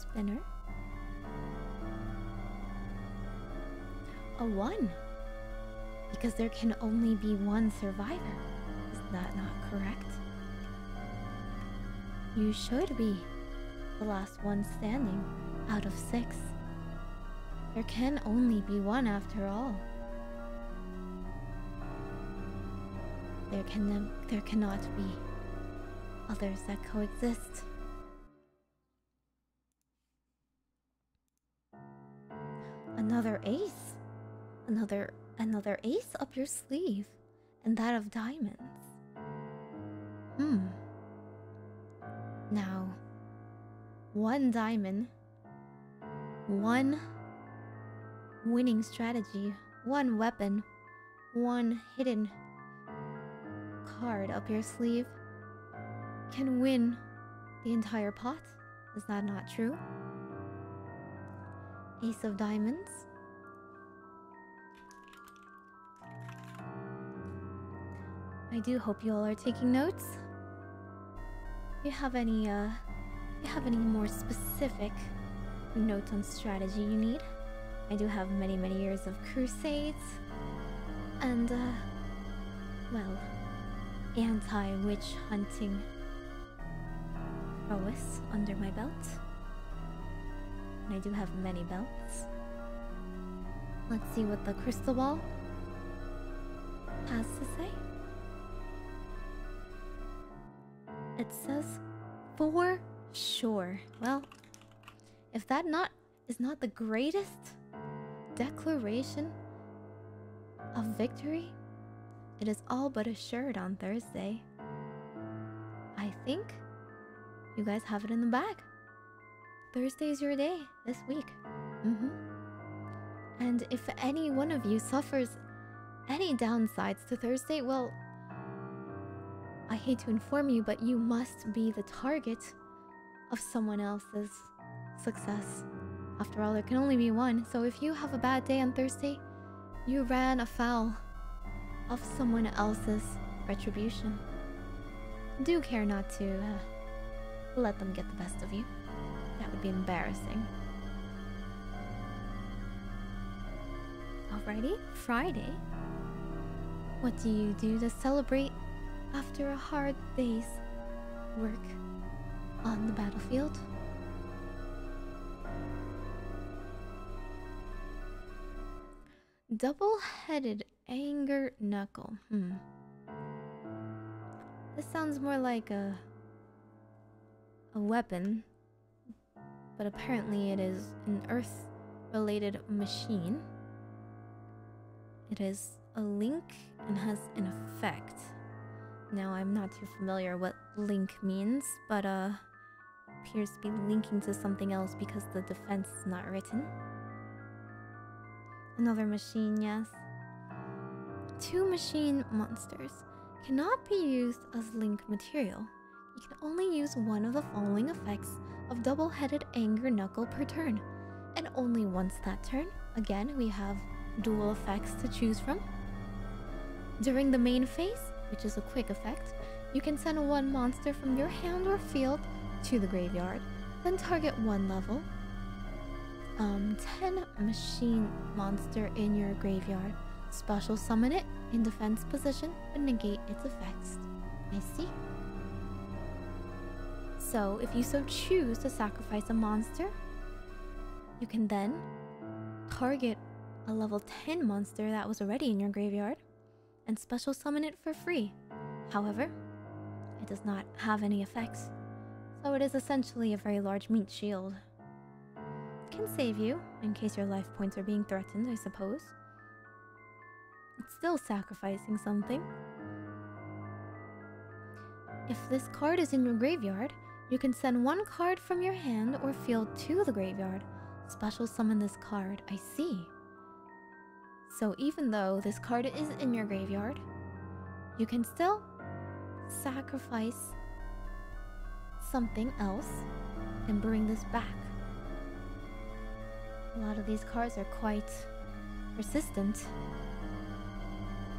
spinner. A one. Because there can only be one survivor. Is that not correct? You should be the last one standing out of six. There can only be one after all. There can there cannot be others that coexist. Another ace. Another another ace up your sleeve. And that of diamonds. Hmm. Now, one diamond, one winning strategy, one weapon, one hidden card up your sleeve can win the entire pot. Is that not true? Ace of diamonds. I do hope you all are taking notes. If you have any, uh, if you have any more specific notes on strategy you need, I do have many, many years of crusades and, uh, well, anti witch hunting prowess under my belt. And I do have many belts. Let's see what the crystal ball has to say. It says for sure. Well, if that not is not the greatest declaration of victory, it is all but assured on Thursday. I think you guys have it in the bag. Thursday is your day this week. Mm-hmm. And if any one of you suffers any downsides to Thursday, well, I hate to inform you, but you must be the target of someone else's success. After all, there can only be one, so if you have a bad day on Thursday, you ran afoul of someone else's retribution. Do care not to uh, let them get the best of you. That would be embarrassing. Alrighty, Friday. What do you do to celebrate after a hard day's work on the battlefield? Double headed anger knuckle. Hmm. This sounds more like a. a weapon. But apparently it is an earth related machine. It is a link and has an effect. Now I'm not too familiar what link means, but uh appears to be linking to something else because the defense is not written. Another machine, yes. Two machine monsters cannot be used as link material. You can only use one of the following effects of double-headed anger knuckle per turn. And only once that turn. Again, we have dual effects to choose from. During the main phase, which is a quick effect, you can send one monster from your hand or field to the graveyard, then target one level. Um, 10 machine monster in your graveyard. Special summon it in defense position and negate its effects. I see. So, if you so choose to sacrifice a monster, you can then target a level 10 monster that was already in your graveyard and special summon it for free. However, it does not have any effects, so it is essentially a very large meat shield. It can save you in case your life points are being threatened, I suppose. It's still sacrificing something. If this card is in your graveyard, you can send one card from your hand or field to the graveyard. Special summon this card. I see. So even though this card is in your graveyard, you can still sacrifice something else and bring this back. A lot of these cards are quite persistent.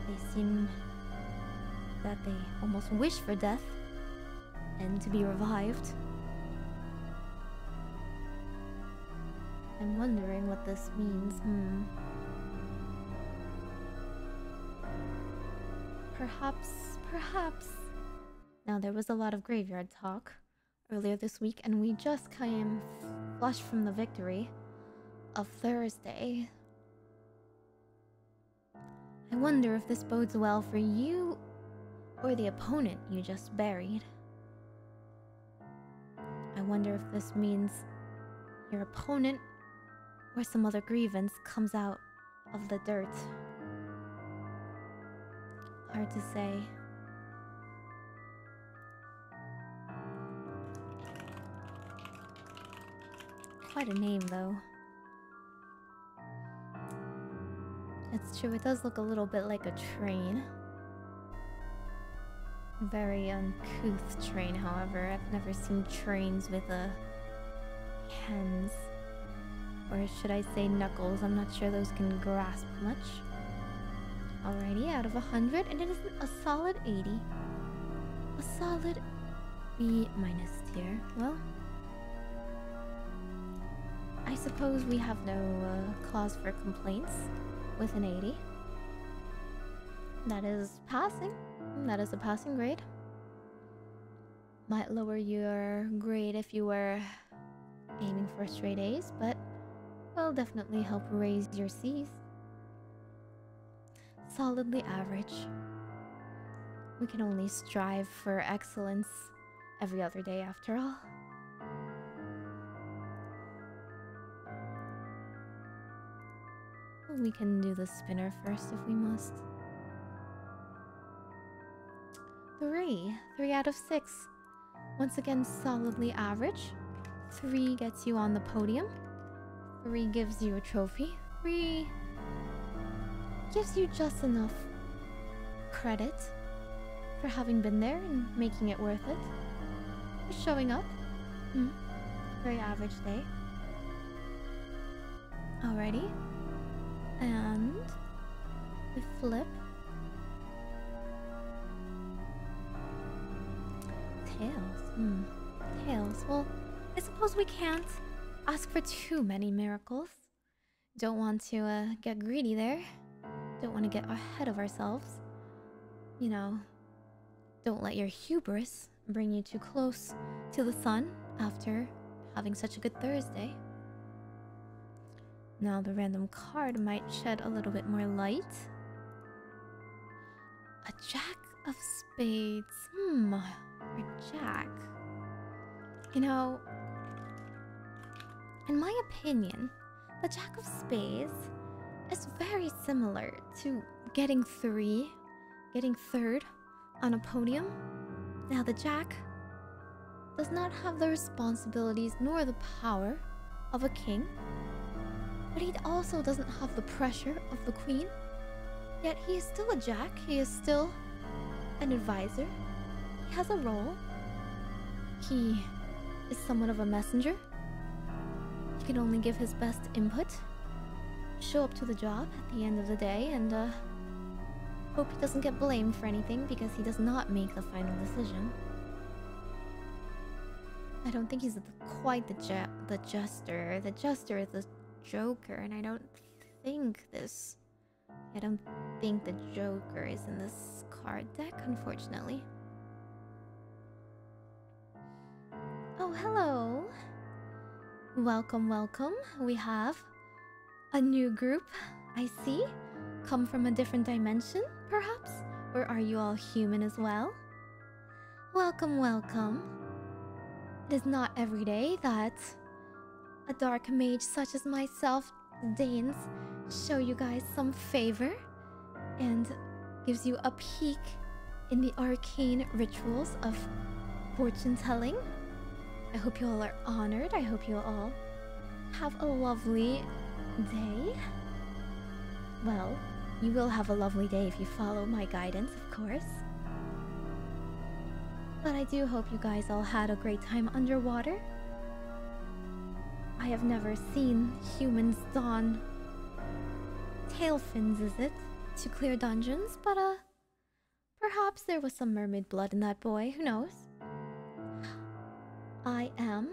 They seem that they almost wish for death and to be revived. I'm wondering what this means. Hmm. Perhaps, perhaps. Now, there was a lot of graveyard talk earlier this week, and we just came flush from the victory of Thursday. I wonder if this bodes well for you or the opponent you just buried. I wonder if this means your opponent or some other grievance comes out of the dirt. Hard to say. Quite a name, though. It's true, it does look a little bit like a train. Very uncouth train, however. I've never seen trains with a hands. Or should I say knuckles? I'm not sure those can grasp much. Alrighty, out of 100, and it is a solid 80. A solid B minus tier. Well, I suppose we have no uh, cause for complaints with an 80. That is passing. That is a passing grade. Might lower your grade if you were aiming for straight A's, but will definitely help raise your C's. Solidly average. We can only strive for excellence every other day after all. We can do the spinner first if we must. Three. Three out of six. Once again, solidly average. Three gets you on the podium. Three gives you a trophy. Three gives you just enough credit for having been there and making it worth it. For showing up. Hmm. Very average day. Alrighty and we flip. Tails, hmm. Tails. Well, I suppose we can't ask for too many miracles. Don't want to uh, get greedy there. Don't want to get ahead of ourselves. You know, don't let your hubris bring you too close to the sun after having such a good Thursday. Now, the random card might shed a little bit more light. A Jack of Spades. Hmm, a Jack. You know, in my opinion, the Jack of Spades is very similar to getting three, getting third on a podium. Now, the Jack does not have the responsibilities nor the power of a king, but he also doesn't have the pressure of the queen. Yet he is still a Jack, he is still an advisor, he has a role, he is somewhat of a messenger. He can only give his best input, show up to the job at the end of the day, and uh, hope he doesn't get blamed for anything because he does not make the final decision. I don't think he's the, quite the ju- the jester. The jester is the Joker, and I don't think this. I don't think the Joker is in this card deck, unfortunately. Oh, hello. Welcome, welcome. We have a new group, I see. Come from a different dimension, perhaps? Or are you all human as well? Welcome, welcome. It is not every day that a dark mage such as myself deigns show you guys some favor and gives you a peek in the arcane rituals of fortune telling. I hope you all are honored. I hope you all have a lovely day. Well, you will have a lovely day if you follow my guidance, of course. But I do hope you guys all had a great time underwater. I have never seen humans don tail fins, is it? To clear dungeons, but uh, perhaps there was some mermaid blood in that boy, who knows? I am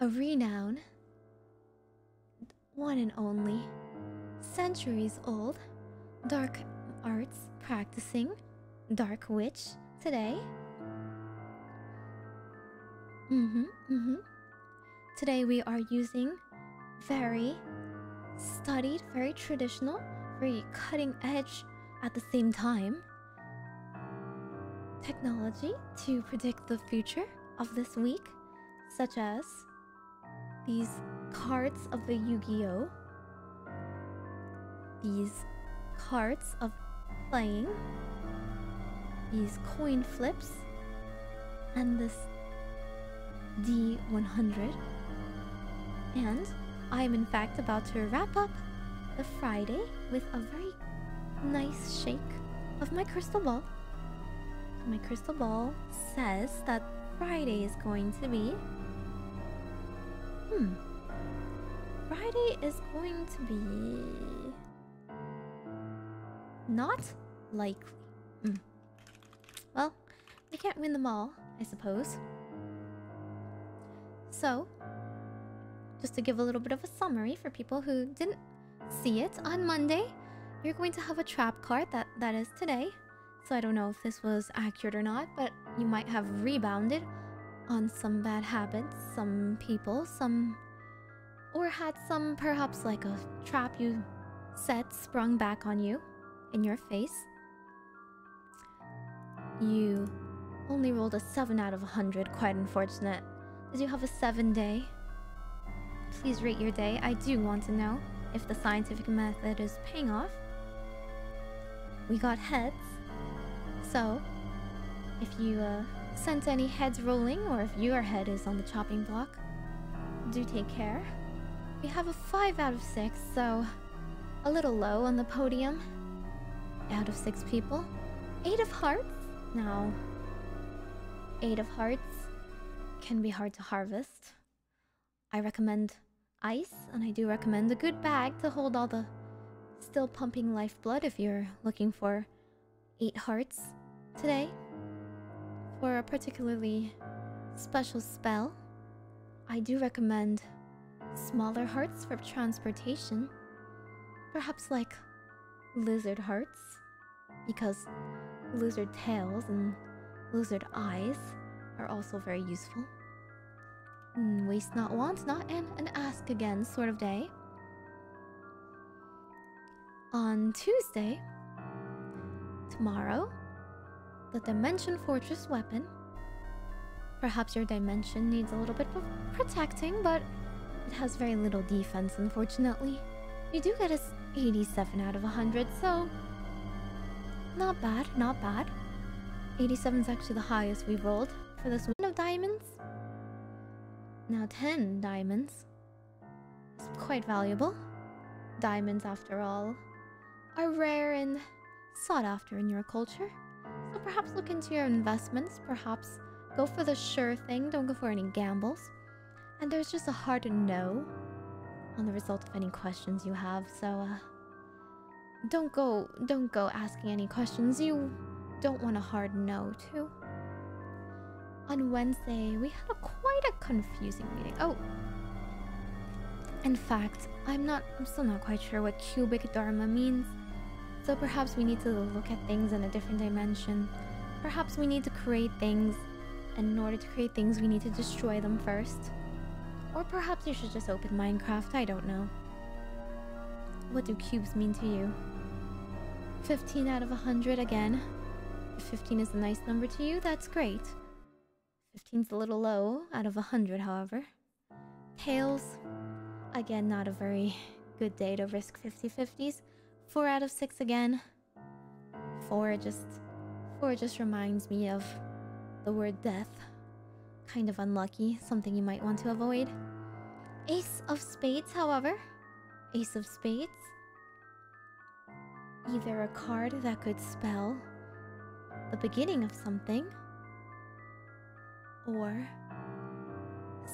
a renowned, one and only, centuries old, dark arts practicing dark witch today. Mm-hmm, mm-hmm. Today we are using very studied, very traditional, very cutting edge at the same time technology to predict the future of this week, such as these cards of the Yu Gi Oh! These cards of playing, these coin flips, and this D100. And I am in fact about to wrap up the Friday with a very nice shake of my crystal ball. My crystal ball says that Friday is going to be. Hmm. Friday is going to be. Not likely. Hmm. Well, we can't win them all, I suppose. So, just to give a little bit of a summary for people who didn't see it, on Monday, you're going to have a trap card that, that is today. So I don't know if this was accurate or not, but you might have rebounded on some bad habits, some people, some. or had some perhaps like a trap you set sprung back on you in your face. You only rolled a 7 out of 100, quite unfortunate. Did you have a 7 day? Please rate your day. I do want to know if the scientific method is paying off. We got heads. So, if you uh, sent any heads rolling, or if your head is on the chopping block, do take care. We have a 5 out of 6, so a little low on the podium. Out of 6 people. 8 of hearts? Now, 8 of hearts can be hard to harvest. I recommend ice, and I do recommend a good bag to hold all the still pumping lifeblood if you're looking for 8 hearts today. For a particularly special spell, I do recommend smaller hearts for transportation. Perhaps like lizard hearts, because lizard tails and lizard eyes are also very useful. Mm, waste not, want not, and an ask again sort of day. On Tuesday, tomorrow, the Dimension Fortress weapon. Perhaps your dimension needs a little bit of protecting, but it has very little defense, unfortunately. You do get a 87 out of 100, so not bad, not bad. 87 is actually the highest we've rolled for this one of diamonds. Now 10 diamonds. It's quite valuable. Diamonds, after all, are rare and sought after in your culture. So perhaps look into your investments, perhaps go for the sure thing, don't go for any gambles. And there's just a hard no on the result of any questions you have, so uh don't go don't go asking any questions you don't want a hard no to. On Wednesday, we had a quite a confusing meeting. Oh. In fact, I'm not I'm still not quite sure what cubic dharma means. So perhaps we need to look at things in a different dimension. Perhaps we need to create things, and in order to create things, we need to destroy them first. Or perhaps you should just open Minecraft, I don't know. What do cubes mean to you? 15 out of 100 again. If 15 is a nice number to you, that's great. 15's a little low out of 100, however. Tails, again, not a very good day to risk 50 50s. 4 out of 6 again. 4 just 4 just reminds me of the word death. Kind of unlucky, something you might want to avoid. Ace of spades, however. Ace of spades. Either a card that could spell the beginning of something or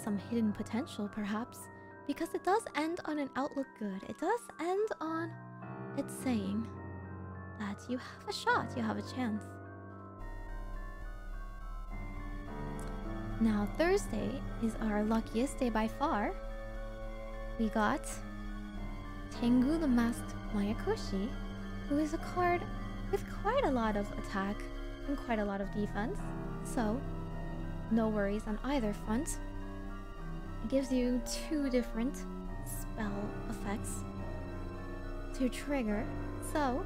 some hidden potential, perhaps, because it does end on an outlook good. It does end on it's saying that you have a shot, you have a chance. Now, Thursday is our luckiest day by far. We got Tengu the Masked Mayakashi, who is a card with quite a lot of attack and quite a lot of defense. So, no worries on either front. It gives you two different spell effects to trigger. So,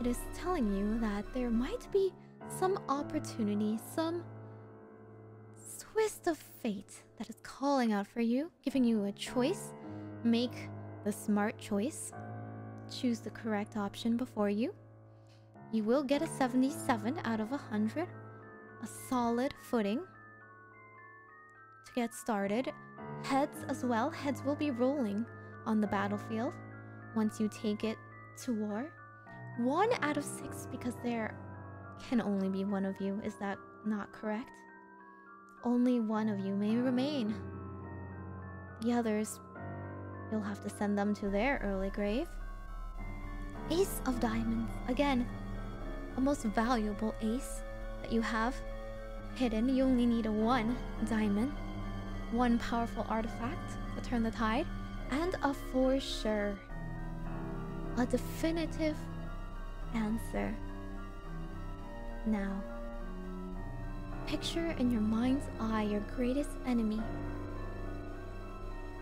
it is telling you that there might be some opportunity, some twist of fate that is calling out for you, giving you a choice. Make the smart choice. Choose the correct option before you. You will get a 77 out of 100, a solid footing. Get started, heads as well, heads will be rolling on the battlefield once you take it to war. One out of six because there can only be one of you. Is that not correct? Only one of you may remain. The others, you'll have to send them to their early grave. Ace of Diamonds. Again, a most valuable ace that you have hidden. You only need a one diamond, one powerful artifact to turn the tide, and a for sure a definitive answer. Now, picture in your mind's eye your greatest enemy.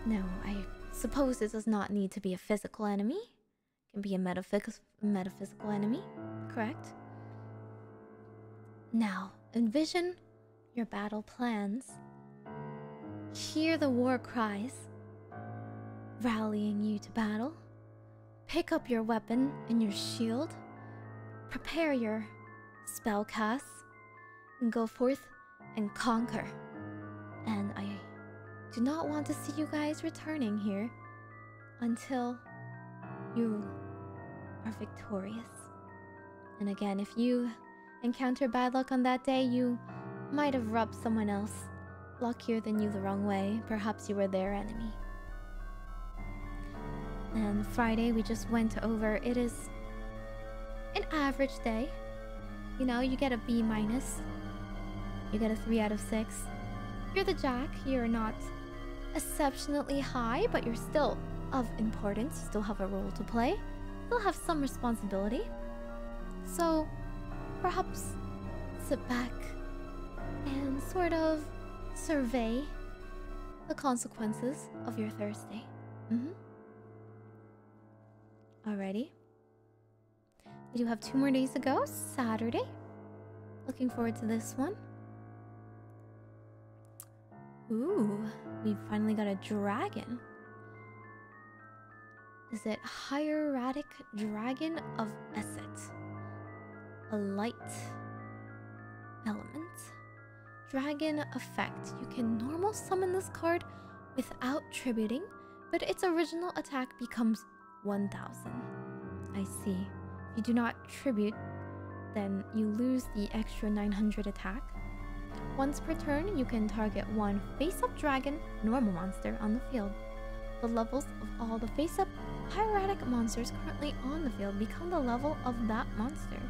No, I suppose it does not need to be a physical enemy. It can be a metaphys metaphysical enemy, correct? Now, envision your battle plans. Hear the war cries rallying you to battle. Pick up your weapon and your shield. Prepare your spell casts. And go forth and conquer. And I do not want to see you guys returning here until you are victorious. And again, if you encounter bad luck on that day, you might have rubbed someone else luckier than you the wrong way. Perhaps you were their enemy. And Friday we just went over. It is an average day. You know, you get a B minus. You get a 3 out of 6. You're the Jack. You're not exceptionally high, but you're still of importance. You still have a role to play, you still have some responsibility. So perhaps sit back and sort of survey the consequences of your Thursday. Mm-hmm. Alrighty. We do have two more days to go. Saturday. Looking forward to this one. Ooh, we finally got a dragon. Is it Hieratic Dragon of Eset? A light element. Dragon effect. You can normal summon this card without tributing, but its original attack becomes 1000. I see. If you do not tribute, then you lose the extra 900 attack. Once per turn, you can target one face-up dragon normal monster on the field. The levels of all the face-up hieratic monsters currently on the field become the level of that monster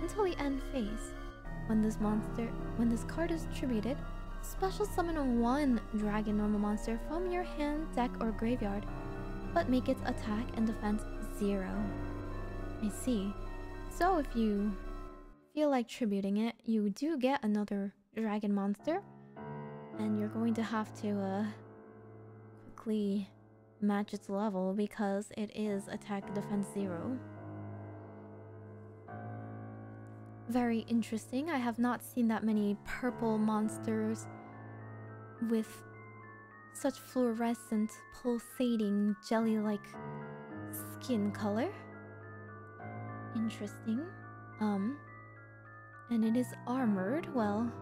until the end phase. When this monster when this card is tributed, special summon one dragon normal monster from your hand, deck, or graveyard, but make its attack and defense zero. I see. So if you feel like tributing it, you do get another dragon monster, and you're going to have to uh, quickly match its level because it is attack defense zero. Very interesting. I have not seen that many purple monsters with such fluorescent, pulsating, jelly like skin color. Interesting. Um, and it is armored. Well,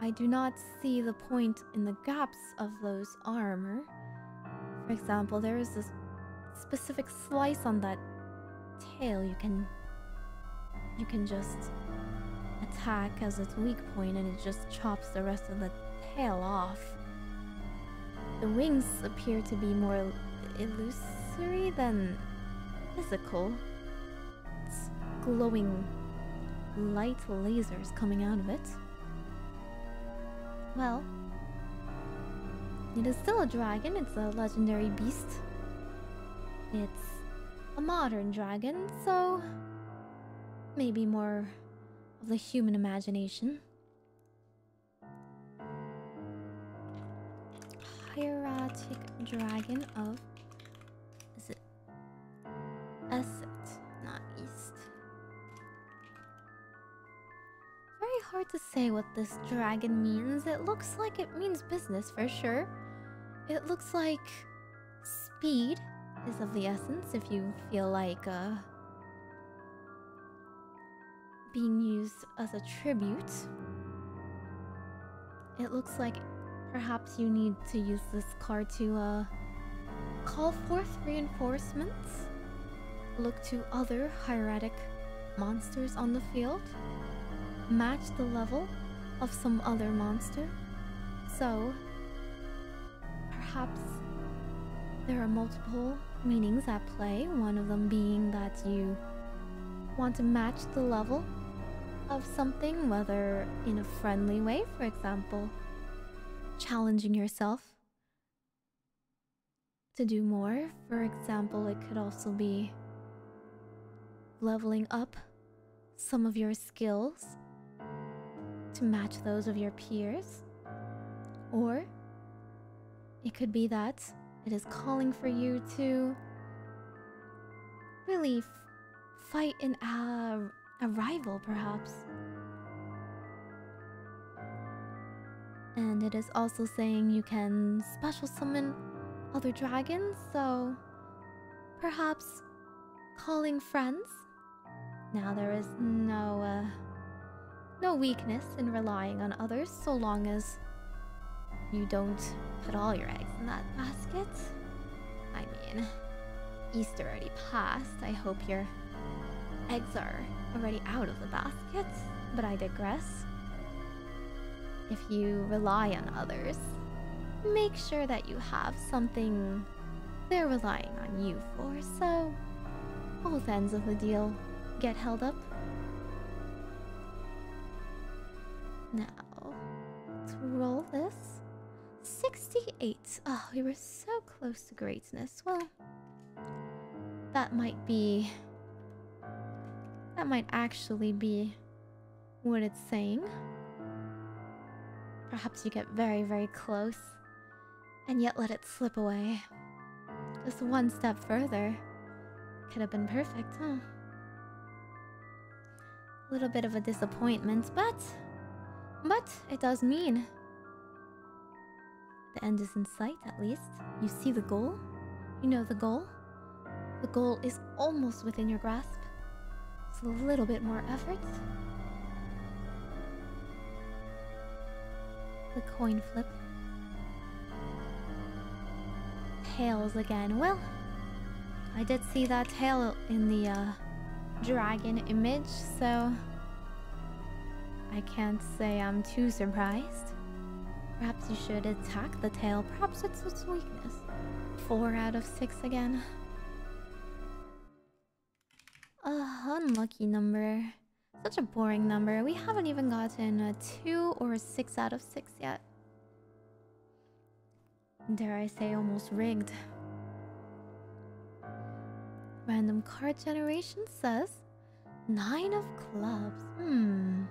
I do not see the point in the gaps of those armor. For example, there is this specific slice on that tail you can you can just attack as its weak point and it just chops the rest of the tail off. The wings appear to be more illusory than physical. It's glowing light lasers coming out of it. Well, it is still a dragon, it's a legendary beast. It's a modern dragon, so maybe more of the human imagination. Hieratic Dragon of. Is it. Eset, not East. Very hard to say what this dragon means. It looks like it means business for sure. It looks like speed is of the essence if you feel like, uh, being used as a tribute. It looks like perhaps you need to use this card to uh, call forth reinforcements, look to other hieratic monsters on the field, match the level of some other monster. So, perhaps there are multiple meanings at play, one of them being that you want to match the level of something, whether in a friendly way, for example, challenging yourself to do more. For example, it could also be leveling up some of your skills to match those of your peers. Or it could be that it is calling for you to really fight an uh, a rival, perhaps. And it is also saying you can special summon other dragons, so perhaps calling friends. Now there is no uh, no weakness in relying on others so long as you don't put all your eggs in that basket. I mean, Easter already passed. I hope your eggs are already out of the basket, but I digress. If you rely on others, make sure that you have something they're relying on you for, so both ends of the deal get held up. Now, let's roll this 68. Oh, we were so close to greatness. Well, that might be. That might actually be what it's saying. Perhaps you get very, very close and yet let it slip away. Just one step further. Could have been perfect, huh? A little bit of a disappointment, but. But it does mean. The end is in sight, at least. You see the goal? You know the goal? The goal is almost within your grasp. It's a little bit more effort. The coin flip. Tails again. Well, I did see that tail in the uh, dragon image, so I can't say I'm too surprised. Perhaps you should attack the tail. Perhaps it's its weakness. Four out of six again. Unlucky number. Such a boring number. We haven't even gotten a 2 or a 6 out of 6 yet. Dare I say, almost rigged. Random card generation says 9 of clubs. Hmm.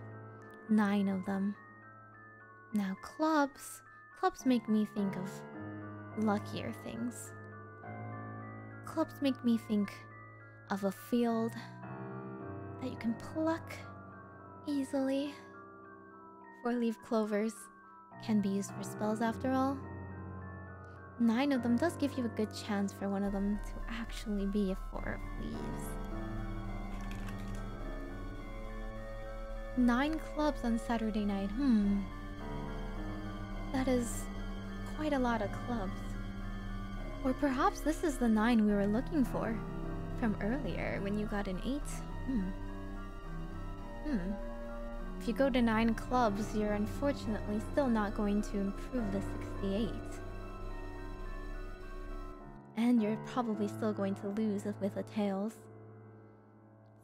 9 of them. Now, clubs. Clubs make me think of luckier things. Clubs make me think of a field that you can pluck easily. Four leaf clovers can be used for spells after all. Nine of them does give you a good chance for one of them to actually be a four of leaves. Nine clubs on Saturday night. Hmm. That is quite a lot of clubs. Or perhaps this is the nine we were looking for from earlier when you got an eight. Hmm. Hmm. If you go to 9 clubs, you're unfortunately still not going to improve the 68. And you're probably still going to lose with the tails.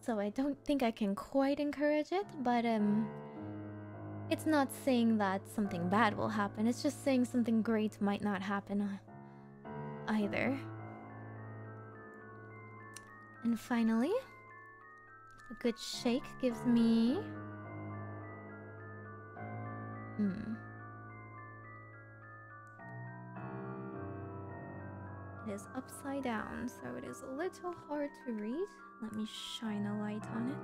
So I don't think I can quite encourage it, but um... It's not saying that something bad will happen, it's just saying something great might not happen uh, either. And finally, a good shake gives me... Hmm. It is upside down, so it is a little hard to read. Let me shine a light on it.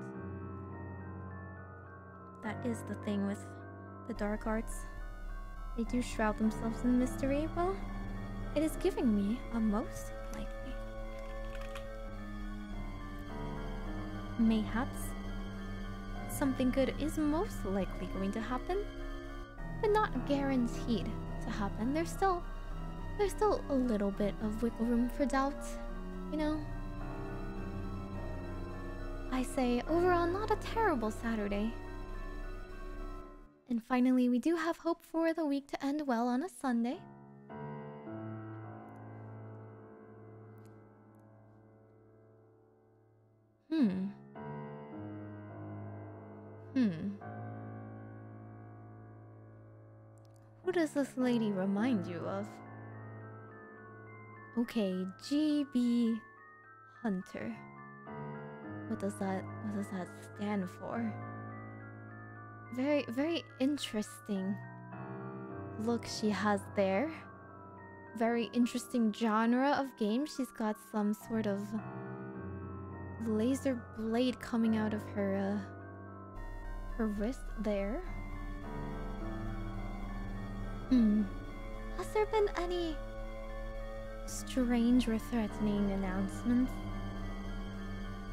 That is the thing with the dark arts. They do shroud themselves in mystery. Well, it is giving me a most Mayhaps something good is most likely going to happen, but not guaranteed to happen. There's still there's still a little bit of wiggle room for doubt, you know? I say overall not a terrible Saturday. And finally, we do have hope for the week to end well on a Sunday. Does this lady remind you of? Okay, GB Hunter. What does that what does that stand for? Very very interesting look she has there. Very interesting genre of game. She's got some sort of laser blade coming out of her uh, her wrist there. Hmm. Has there been any strange or threatening announcements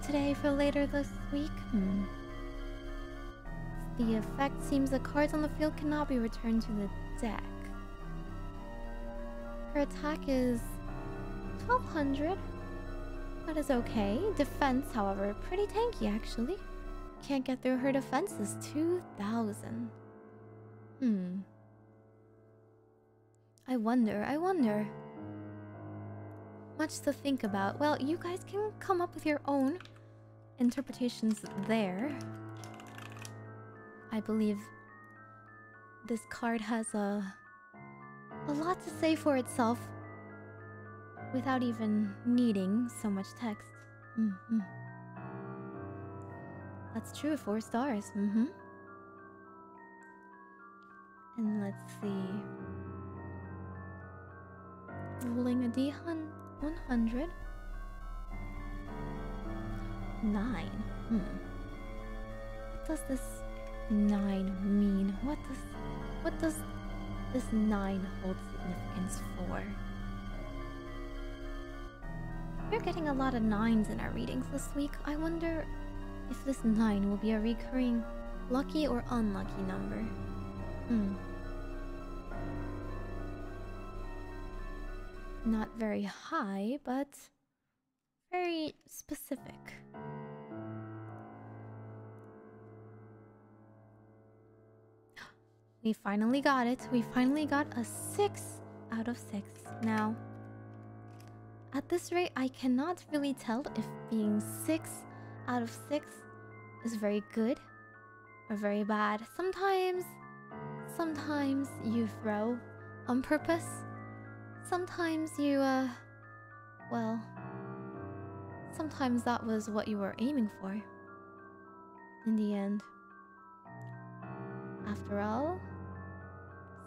today for later this week? Hmm. The effect seems the cards on the field cannot be returned to the deck. Her attack is 1200. That is okay. Defense, however, pretty tanky actually. Can't get through her defenses. 2,000. Hmm. I wonder, I wonder. Much to think about. Well, you guys can come up with your own interpretations there. I believe this card has a a lot to say for itself without even needing so much text. Mm hmm. That's true, four stars. Mm hmm. And let's see. Rolling a D100. Nine. Hmm. What does this nine mean? What does what does this nine hold significance for? We're getting a lot of nines in our readings this week. I wonder if this nine will be a recurring lucky or unlucky number. Hmm. Not very high, but very specific. <gasps> We finally got it. We finally got a 6 out of 6. Now, at this rate, I cannot really tell if being 6 out of 6 is very good or very bad. Sometimes, sometimes you throw on purpose. Sometimes you, uh, well, sometimes that was what you were aiming for. In the end. After all,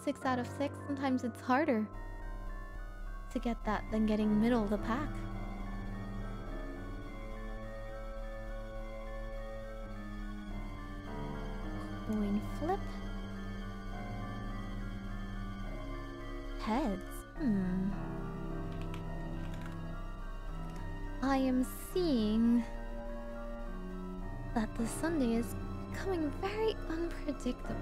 6 out of 6, sometimes it's harder to get that than getting middle of the pack. Coin flip. Heads. Hmm. I am seeing that the Sunday is becoming very unpredictable.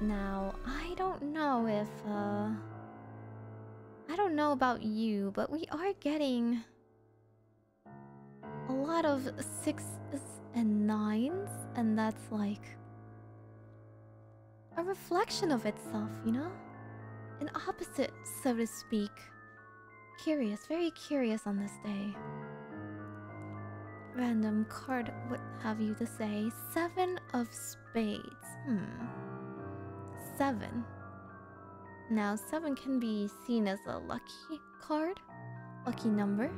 Now, I don't know if, uh... I don't know about you, but we are getting a lot of sixes and nines, and that's like a reflection of itself, you know? An opposite, so to speak. Curious, very curious on this day. Random card, what have you to say? Seven of spades. Hmm. Seven. Now, seven can be seen as a lucky card, lucky number.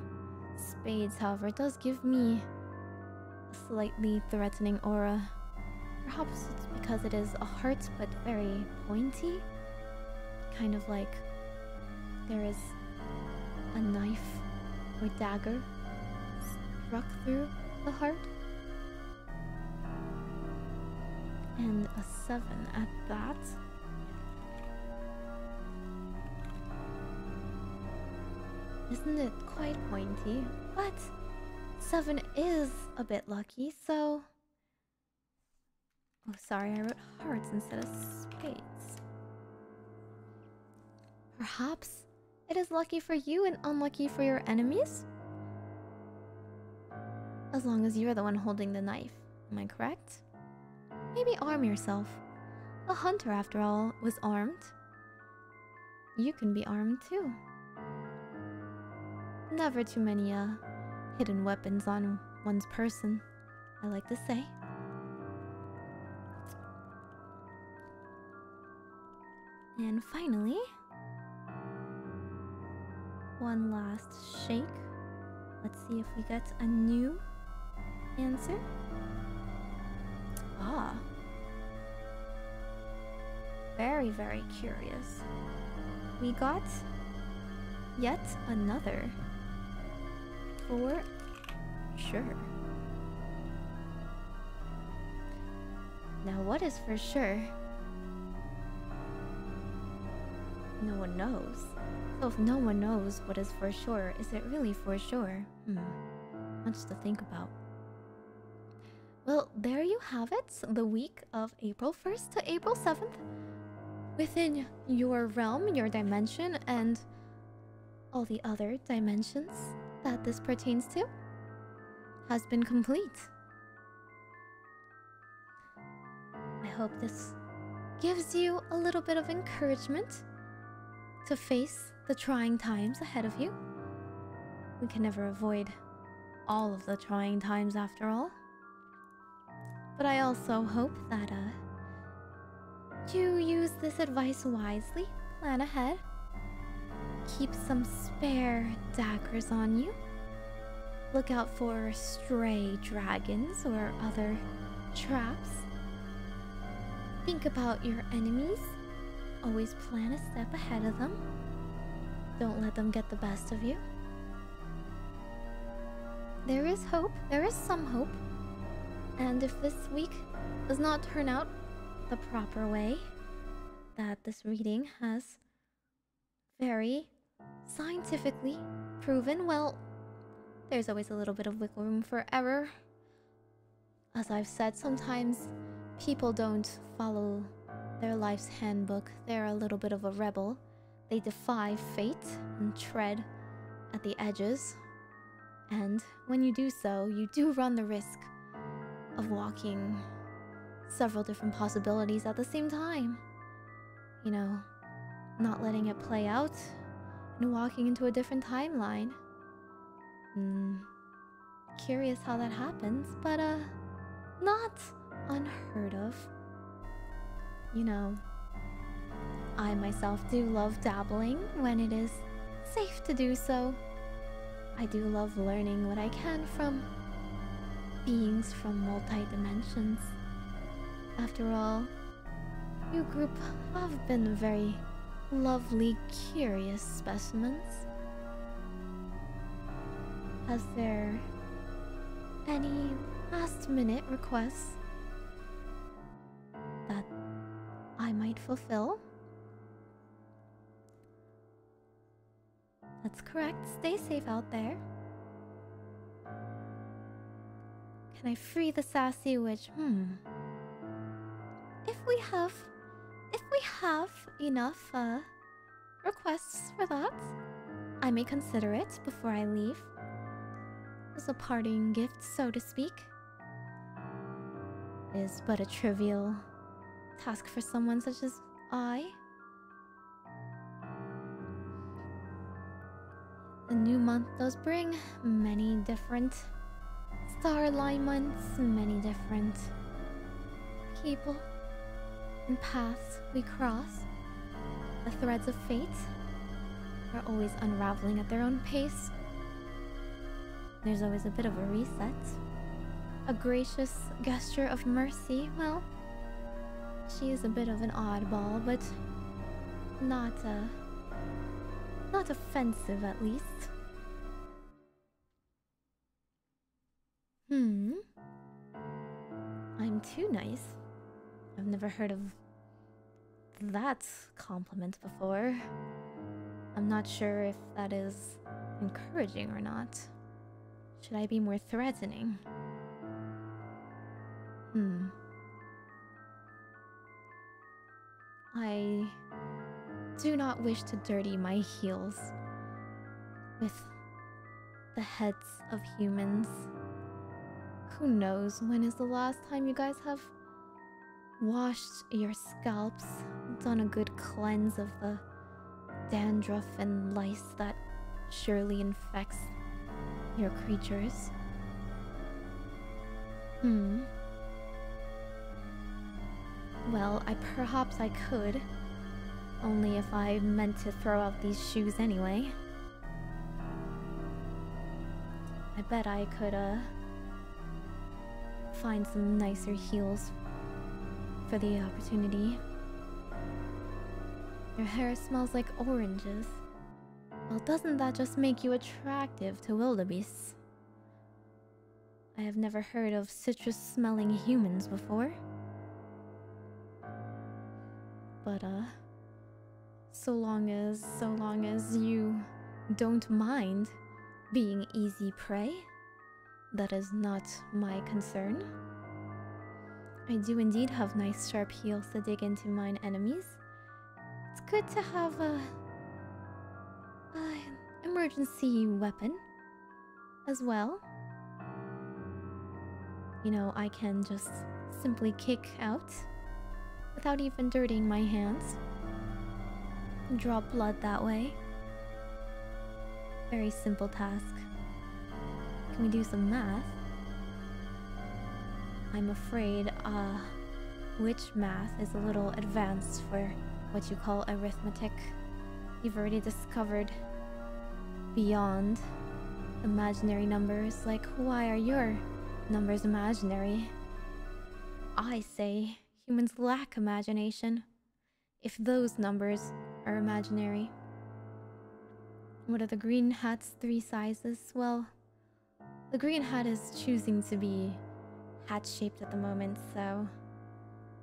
Spades, however, does give me a slightly threatening aura. Perhaps it's because it is a heart, but very pointy. Kind of like there is a knife or dagger struck through the heart. And a seven at that. Isn't it quite pointy? But 7 is a bit lucky, so... Oh, sorry, I wrote hearts instead of spades. Perhaps it is lucky for you and unlucky for your enemies? As long as you're the one holding the knife, am I correct? Maybe arm yourself. A hunter, after all, was armed. You can be armed too. Never too many, uh, hidden weapons on one's person, I like to say. And finally, one last shake. Let's see if we get a new answer. Ah. Very, very curious. We got yet another for sure. Now, what is for sure? No one knows. So, if no one knows what is for sure, is it really for sure? Hmm. Much to think about. Well, there you have it. The week of April 1st to April 7th. Within your realm, your dimension, and all the other dimensions that this pertains to has been complete. I hope this gives you a little bit of encouragement to face the trying times ahead of you. We can never avoid all of the trying times after all. But I also hope that uh, Do use this advice wisely. Plan ahead. Keep some spare daggers on you. Look out for stray dragons or other traps. Think about your enemies. Always plan a step ahead of them. Don't let them get the best of you. There is hope. There is some hope. And if this week does not turn out the proper way that this reading has very scientifically proven, well, there's always a little bit of wiggle room for error. As I've said, sometimes people don't follow their life's handbook. They're a little bit of a rebel. They defy fate and tread at the edges. And when you do so, you do <laughs> run the risk of walking several different possibilities at the same time. You know, not letting it play out and walking into a different timeline. Hmm. Curious how that happens, but uh, not unheard of. You know, I myself do love dabbling when it is safe to do so. I do love learning what I can from beings from multi dimensions. After all, you group have been very lovely, curious specimens. Has there any last minute requests that I might fulfill? That's correct. Stay safe out there. Can I free the sassy witch? Hmm. If we have if we have enough uh requests for that, I may consider it before I leave. As a parting gift, so to speak. It is but a trivial task for someone such as I. The new month does bring many different star alignments, many different people and paths we cross. The threads of fate are always unraveling at their own pace. There's always a bit of a reset. A gracious gesture of mercy, well, she is a bit of an oddball, but not, uh, not offensive at least. Hmm. I'm too nice. I've never heard of that compliment before. I'm not sure if that is encouraging or not. Should I be more threatening? Hmm. I do not wish to dirty my heels with the heads of humans. Who knows when is the last time you guys have washed your scalps, done a good cleanse of the dandruff and lice that surely infects your creatures. Hmm. Well, I perhaps I could. Only if I meant to throw out these shoes anyway. I bet I could, uh, find some nicer heels for the opportunity. Your hair smells like oranges. Well, doesn't that just make you attractive to wildebeests? I have never heard of citrus-smelling humans before. But, uh... So long as, so long as you don't mind being easy prey, that is not my concern. I do indeed have nice sharp heels to dig into mine enemies. It's good to have a, a emergency weapon as well. You know, I can just simply kick out without even dirtying my hands. Draw blood that way. Very simple task. Can we do some math? I'm afraid, uh, witch math is a little advanced for what you call arithmetic. You've already discovered beyond imaginary numbers. Like, why are your numbers imaginary? I say humans lack imagination if those numbers are imaginary. What are the green hat's three sizes? Well, the green hat is choosing to be hat shaped at the moment, so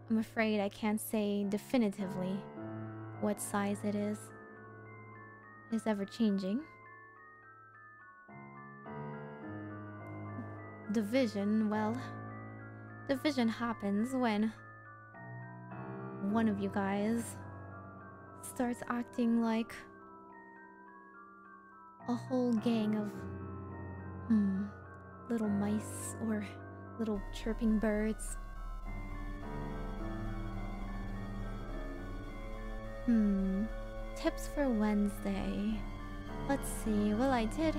I'm afraid I can't say definitively what size it is. It is ever changing. Division, well, division happens when one of you guys starts acting like a whole gang of hmm little mice or little chirping birds. Hmm. Tips for Wednesday. Let's see. Well, I did.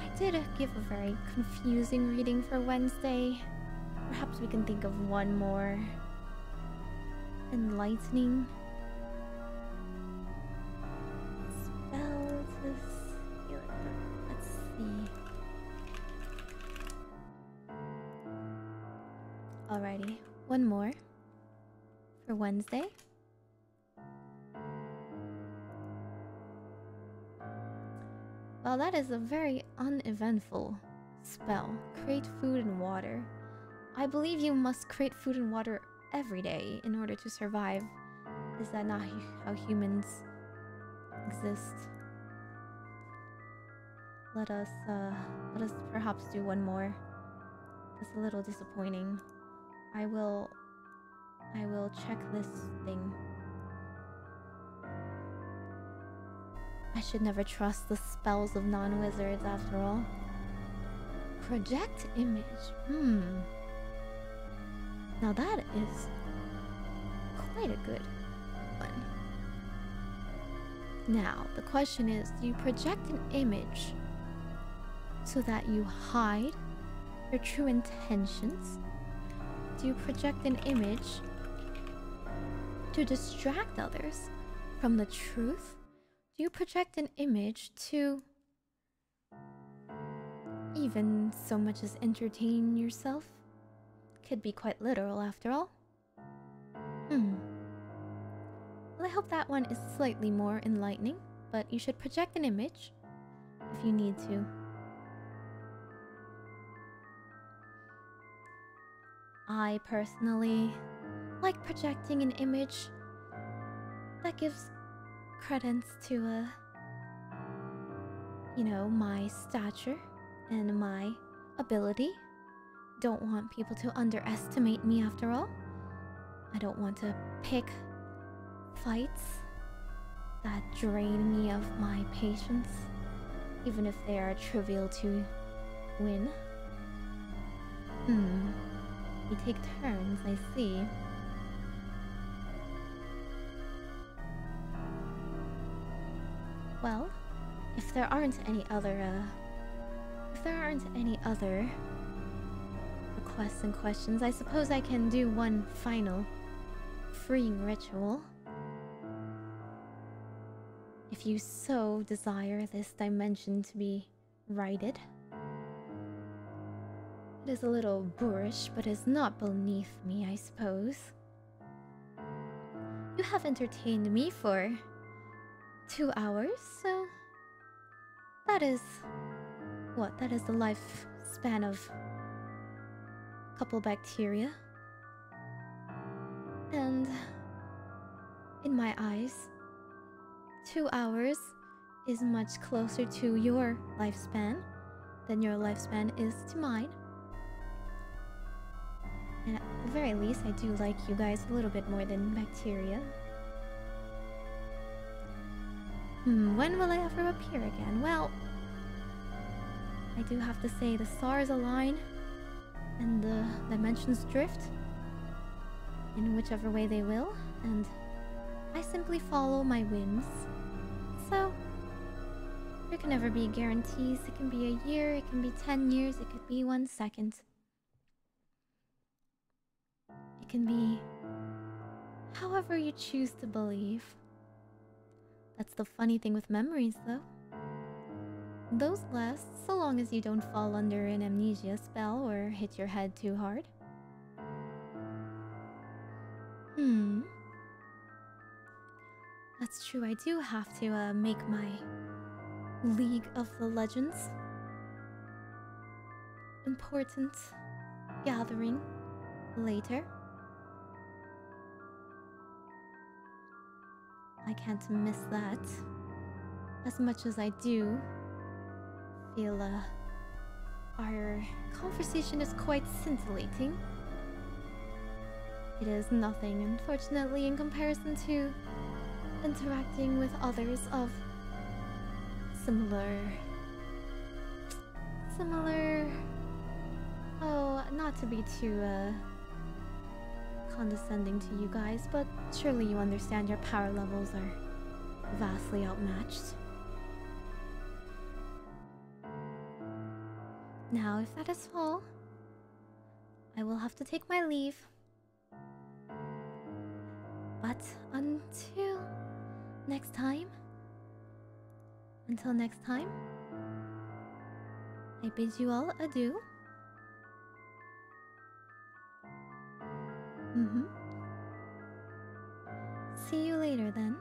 I did give a very confusing reading for Wednesday. Perhaps we can think of one more. Enlightening. Wednesday. Well, that is a very uneventful spell. Create food and water. I believe you must create food and water every day in order to survive. Is that not how humans exist? Let us, uh, let us perhaps do one more. It's a little disappointing. I will, I will check this thing. I should never trust the spells of non-wizards after all. Project image. Hmm. Now that is quite a good one. Now, the question is, do you project an image so that you hide your true intentions? Do you project an image to distract others from the truth? Do you project an image to even so much as entertain yourself? Could be quite literal after all. Hmm. Well, I hope that one is slightly more enlightening, but you should project an image if you need to. I personally like projecting an image that gives credence to uh you know my stature and my ability. Don't want people to underestimate me after all. I don't want to pick fights that drain me of my patience even if they are trivial to win. Hmm. We take turns i see if there aren't any other, uh, if there aren't any other requests and questions, I suppose I can do one final freeing ritual. If you so desire this dimension to be righted. It is a little boorish, but is not beneath me, I suppose. You have entertained me for two hours, so that is what? That is the lifespan of a couple bacteria. And in my eyes, two hours is much closer to your lifespan than your lifespan is to mine. And at the very least, I do like you guys a little bit more than bacteria. Hmm, when will I ever appear again? Well, I do have to say the stars align and the dimensions drift in whichever way they will, and I simply follow my whims. So, there can never be guarantees. It can be a year, it can be 10 years, it could be one second. It can be however you choose to believe. That's the funny thing with memories, though. Those last so long as you don't fall under an amnesia spell or hit your head too hard. Hmm. That's true, I do have to uh, make my League of the Legends important gathering later. I can't miss that. As much as I do feel uh, our conversation is quite scintillating. It is nothing, unfortunately, in comparison to interacting with others of similar. similar. Oh, not to be too, uh. Condescending to you guys, but surely you understand your power levels are vastly outmatched. Now, if that is all, I will have to take my leave. But until next time, until next time, I bid you all adieu. Mm-hmm. See you later then.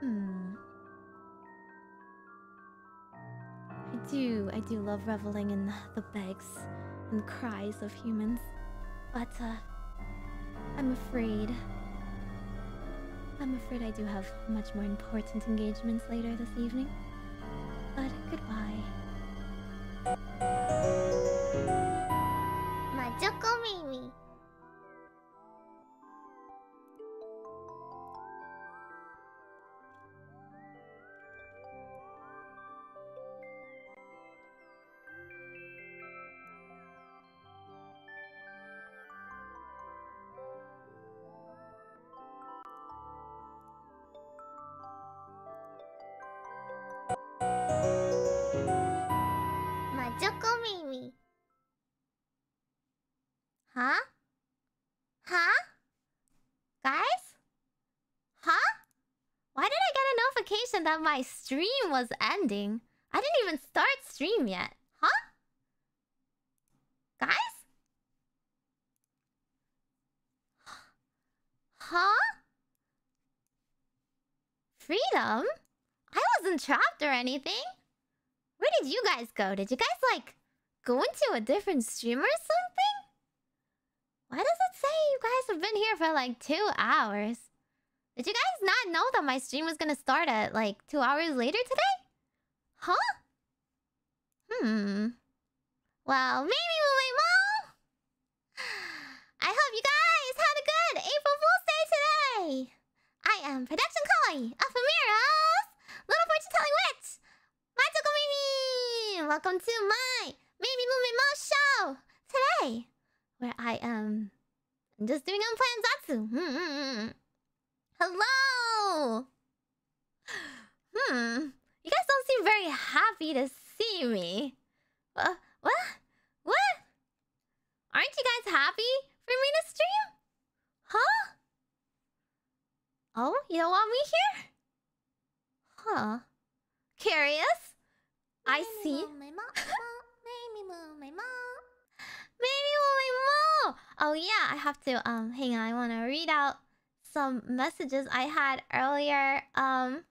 Hmm. I do, I do love reveling in the begs and cries of humans. But, uh, I'm afraid. I'm afraid I do have much more important engagements later this evening. But goodbye. That my stream was ending? I didn't even start stream yet. Huh? Guys? <gasps> Huh? Freedom? I wasn't trapped or anything. Where did you guys go? Did you guys, like, go into a different stream or something? Why does it say you guys have been here for like two hours? Did you guys not know that my stream was gonna start at like two hours later today? Huh? Hmm. Well, maybe we'll wait more. <sighs> I hope you guys had a good April Fool's Day today. I am Production kawaii Ephemira's Little Fortune Telling Witch. Majokko Meimi! Welcome to my Meimi-mu-me-mo show today where I am just doing unplanned Zatsu. Hmm, hmm, hmm, Hello! Hmm. You guys don't seem very happy to see me. Uh, what? What? Aren't you guys happy for me to stream? Huh? Oh, you don't want me here? Huh. Curious? I see. Oh yeah, I have to um hang on, I wanna read out some messages I had earlier. Um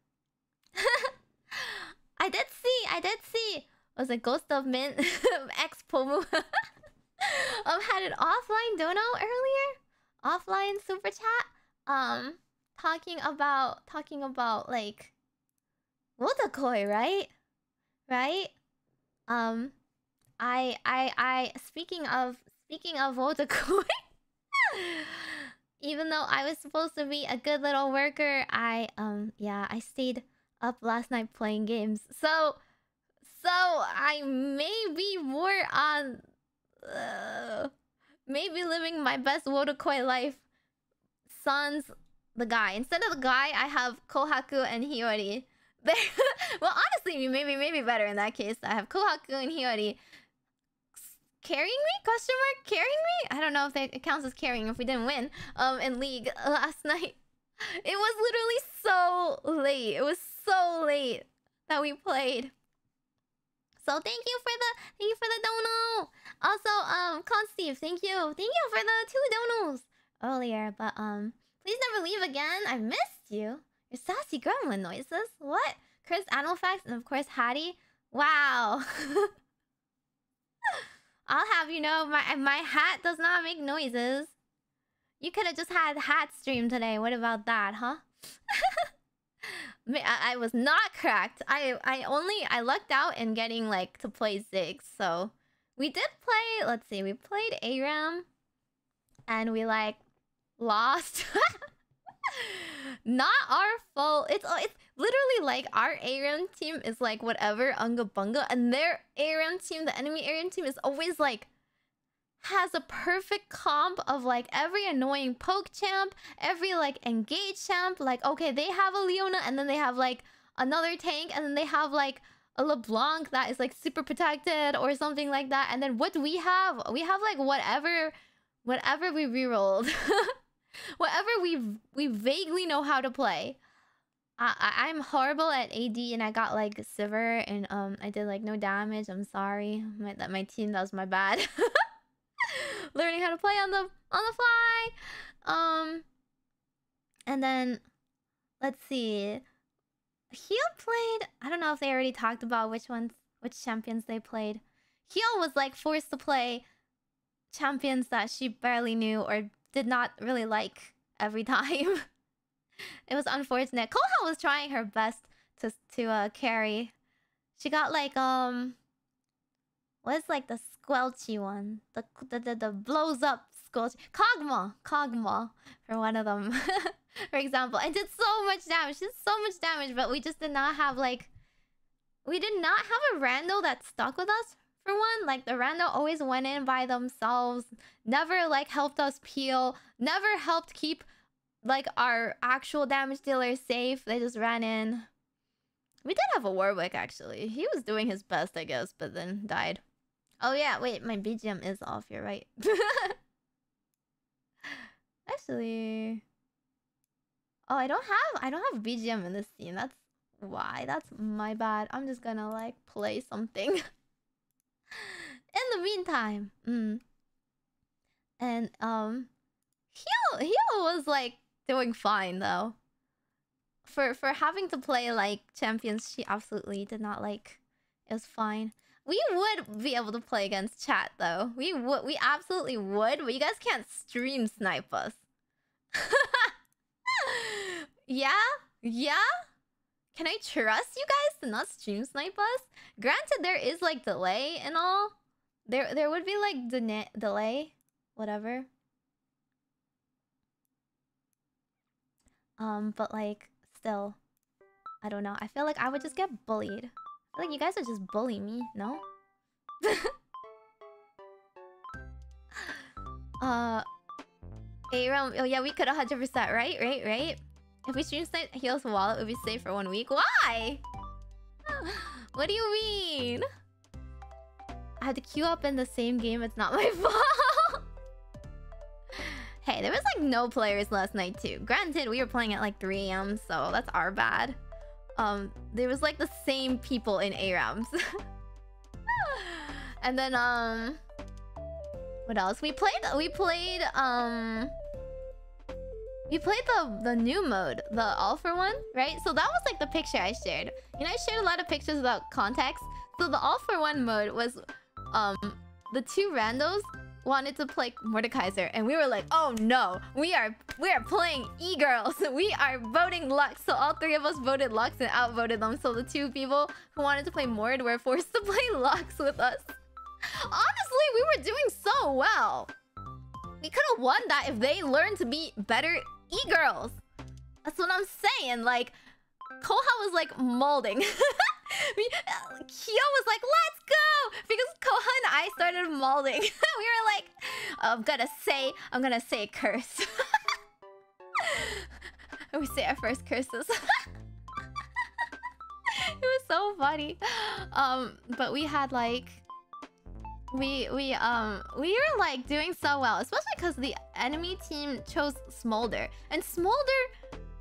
<laughs> I did see, I did see. Was it Ghost of Mint X Pomu? um had an offline dono earlier. Offline super chat. Um talking about talking about like Wotakoi, right? Right? Um I I I speaking of speaking of Wotakoi <laughs> Even though I was supposed to be a good little worker, I um yeah, I stayed up last night playing games. So so I may be more on uh, maybe living my best Wotakoi life sans the guy. Instead of the guy, I have Kohaku and Hiyori. <laughs> well, honestly, maybe maybe better in that case. I have Kohaku and Hiyori carrying me? Question mark? Carrying me? I don't know if it counts as carrying if we didn't win um in league <laughs> last night. It was literally so late. It was so late that we played. So thank you for the thank you for the dono. Also, um, Con Steve, thank you, thank you for the two donos earlier. But um, please never leave again. I missed you. Your sassy gremlin noises. What? Chris Animalfax and of course Hattie. Wow. <laughs> I'll have you know my my hat does not make noises. You could have just had hat stream today. What about that, huh? <laughs> I, I was not cracked. I I only I lucked out in getting like to play Ziggs. So we did play. Let's see. We played ARAM, and we like lost. <laughs> not our fault. It's oh, it's literally like our ARAM team is like whatever Unga Bunga, and their ARAM team, the enemy ARAM team, is always like has a perfect comp of like every annoying poke champ, every like engage champ. Like, okay, they have a Leona and then they have like another tank and then they have like a LeBlanc that is like super protected or something like that. And then what do we have? We have like whatever whatever we rerolled. <laughs> whatever we we vaguely know how to play. I, I'm horrible at AD and I got like Sivir and um I did like no damage. I'm sorry. My that my team that was my bad. <laughs> learning how to play on the on the fly. Um, and then let's see. Heal played. I don't know if they already talked about which ones, which champions they played. Heal was like forced to play champions that she barely knew or did not really like every <laughs> time. It was unfortunate. Koha was trying her best to to uh, carry. She got like um, what's like the squelchy one. The the the, the blows up squelch. Kog'Maw, Kog'Maw for one of them. <laughs> for example. I did so much damage. Did so much damage, but we just did not have like we did not have a rando that stuck with us for one. Like the rando always went in by themselves. Never like helped us peel. Never helped keep like our actual damage dealers safe. They just ran in. We did have a Warwick actually. He was doing his best, I guess, but then died. Oh yeah, wait, my BGM is off, you're right. <laughs> Actually... Oh, I don't have I don't have BGM in this scene. That's why. That's my bad. I'm just gonna like play something. <laughs> in the meantime, mm. And um Hyo Hyo was like doing fine though. For for having to play like champions she absolutely did not like. It was fine. We would be able to play against chat though. We would we absolutely would, but you guys can't stream snipe us. <laughs> yeah? Yeah? Can I trust you guys to not stream snipe us? Granted there is like delay and all. There there would be like de delay, whatever. Um, but like still I don't know. I feel like I would just get bullied like you guys would just bully me, no? <laughs> uh, Aram. Oh yeah, we could 100%. Right, right, right. If we stream snipe Heal's wallet, would be safe for one week. Why? <laughs> what do you mean? I had to queue up in the same game. It's not my <laughs> fault. Hey, there was like no players last night too. Granted, we were playing at like 3 a.m. So that's our bad um, there was like the same people in ARAMs. <laughs> and then, um, what else? We played, we played, um, we played the the new mode, the all for one, right? So that was like the picture I shared. You know, I shared a lot of pictures without context. So the all for one mode was, um, the two randos wanted to play Mordekaiser, and we were like, oh no, we are we are playing e-girls. <laughs> We are voting Lux. So all three of us voted Lux and outvoted them. So the two people who wanted to play Mord were forced <laughs> to play Lux with us. Honestly, we were doing so well. We could have won that if they learned to be better e-girls. That's what I'm saying. Like, Koha was like molding. <laughs> Kyo was like, let's go! Because Koha and I started mauling. <laughs> we were like, oh, I'm gonna say, I'm gonna say a curse. <laughs> we say our first curses. <laughs> it was so funny. Um, but we had like... we we um we were like doing so well, especially because the enemy team chose Smolder, and Smolder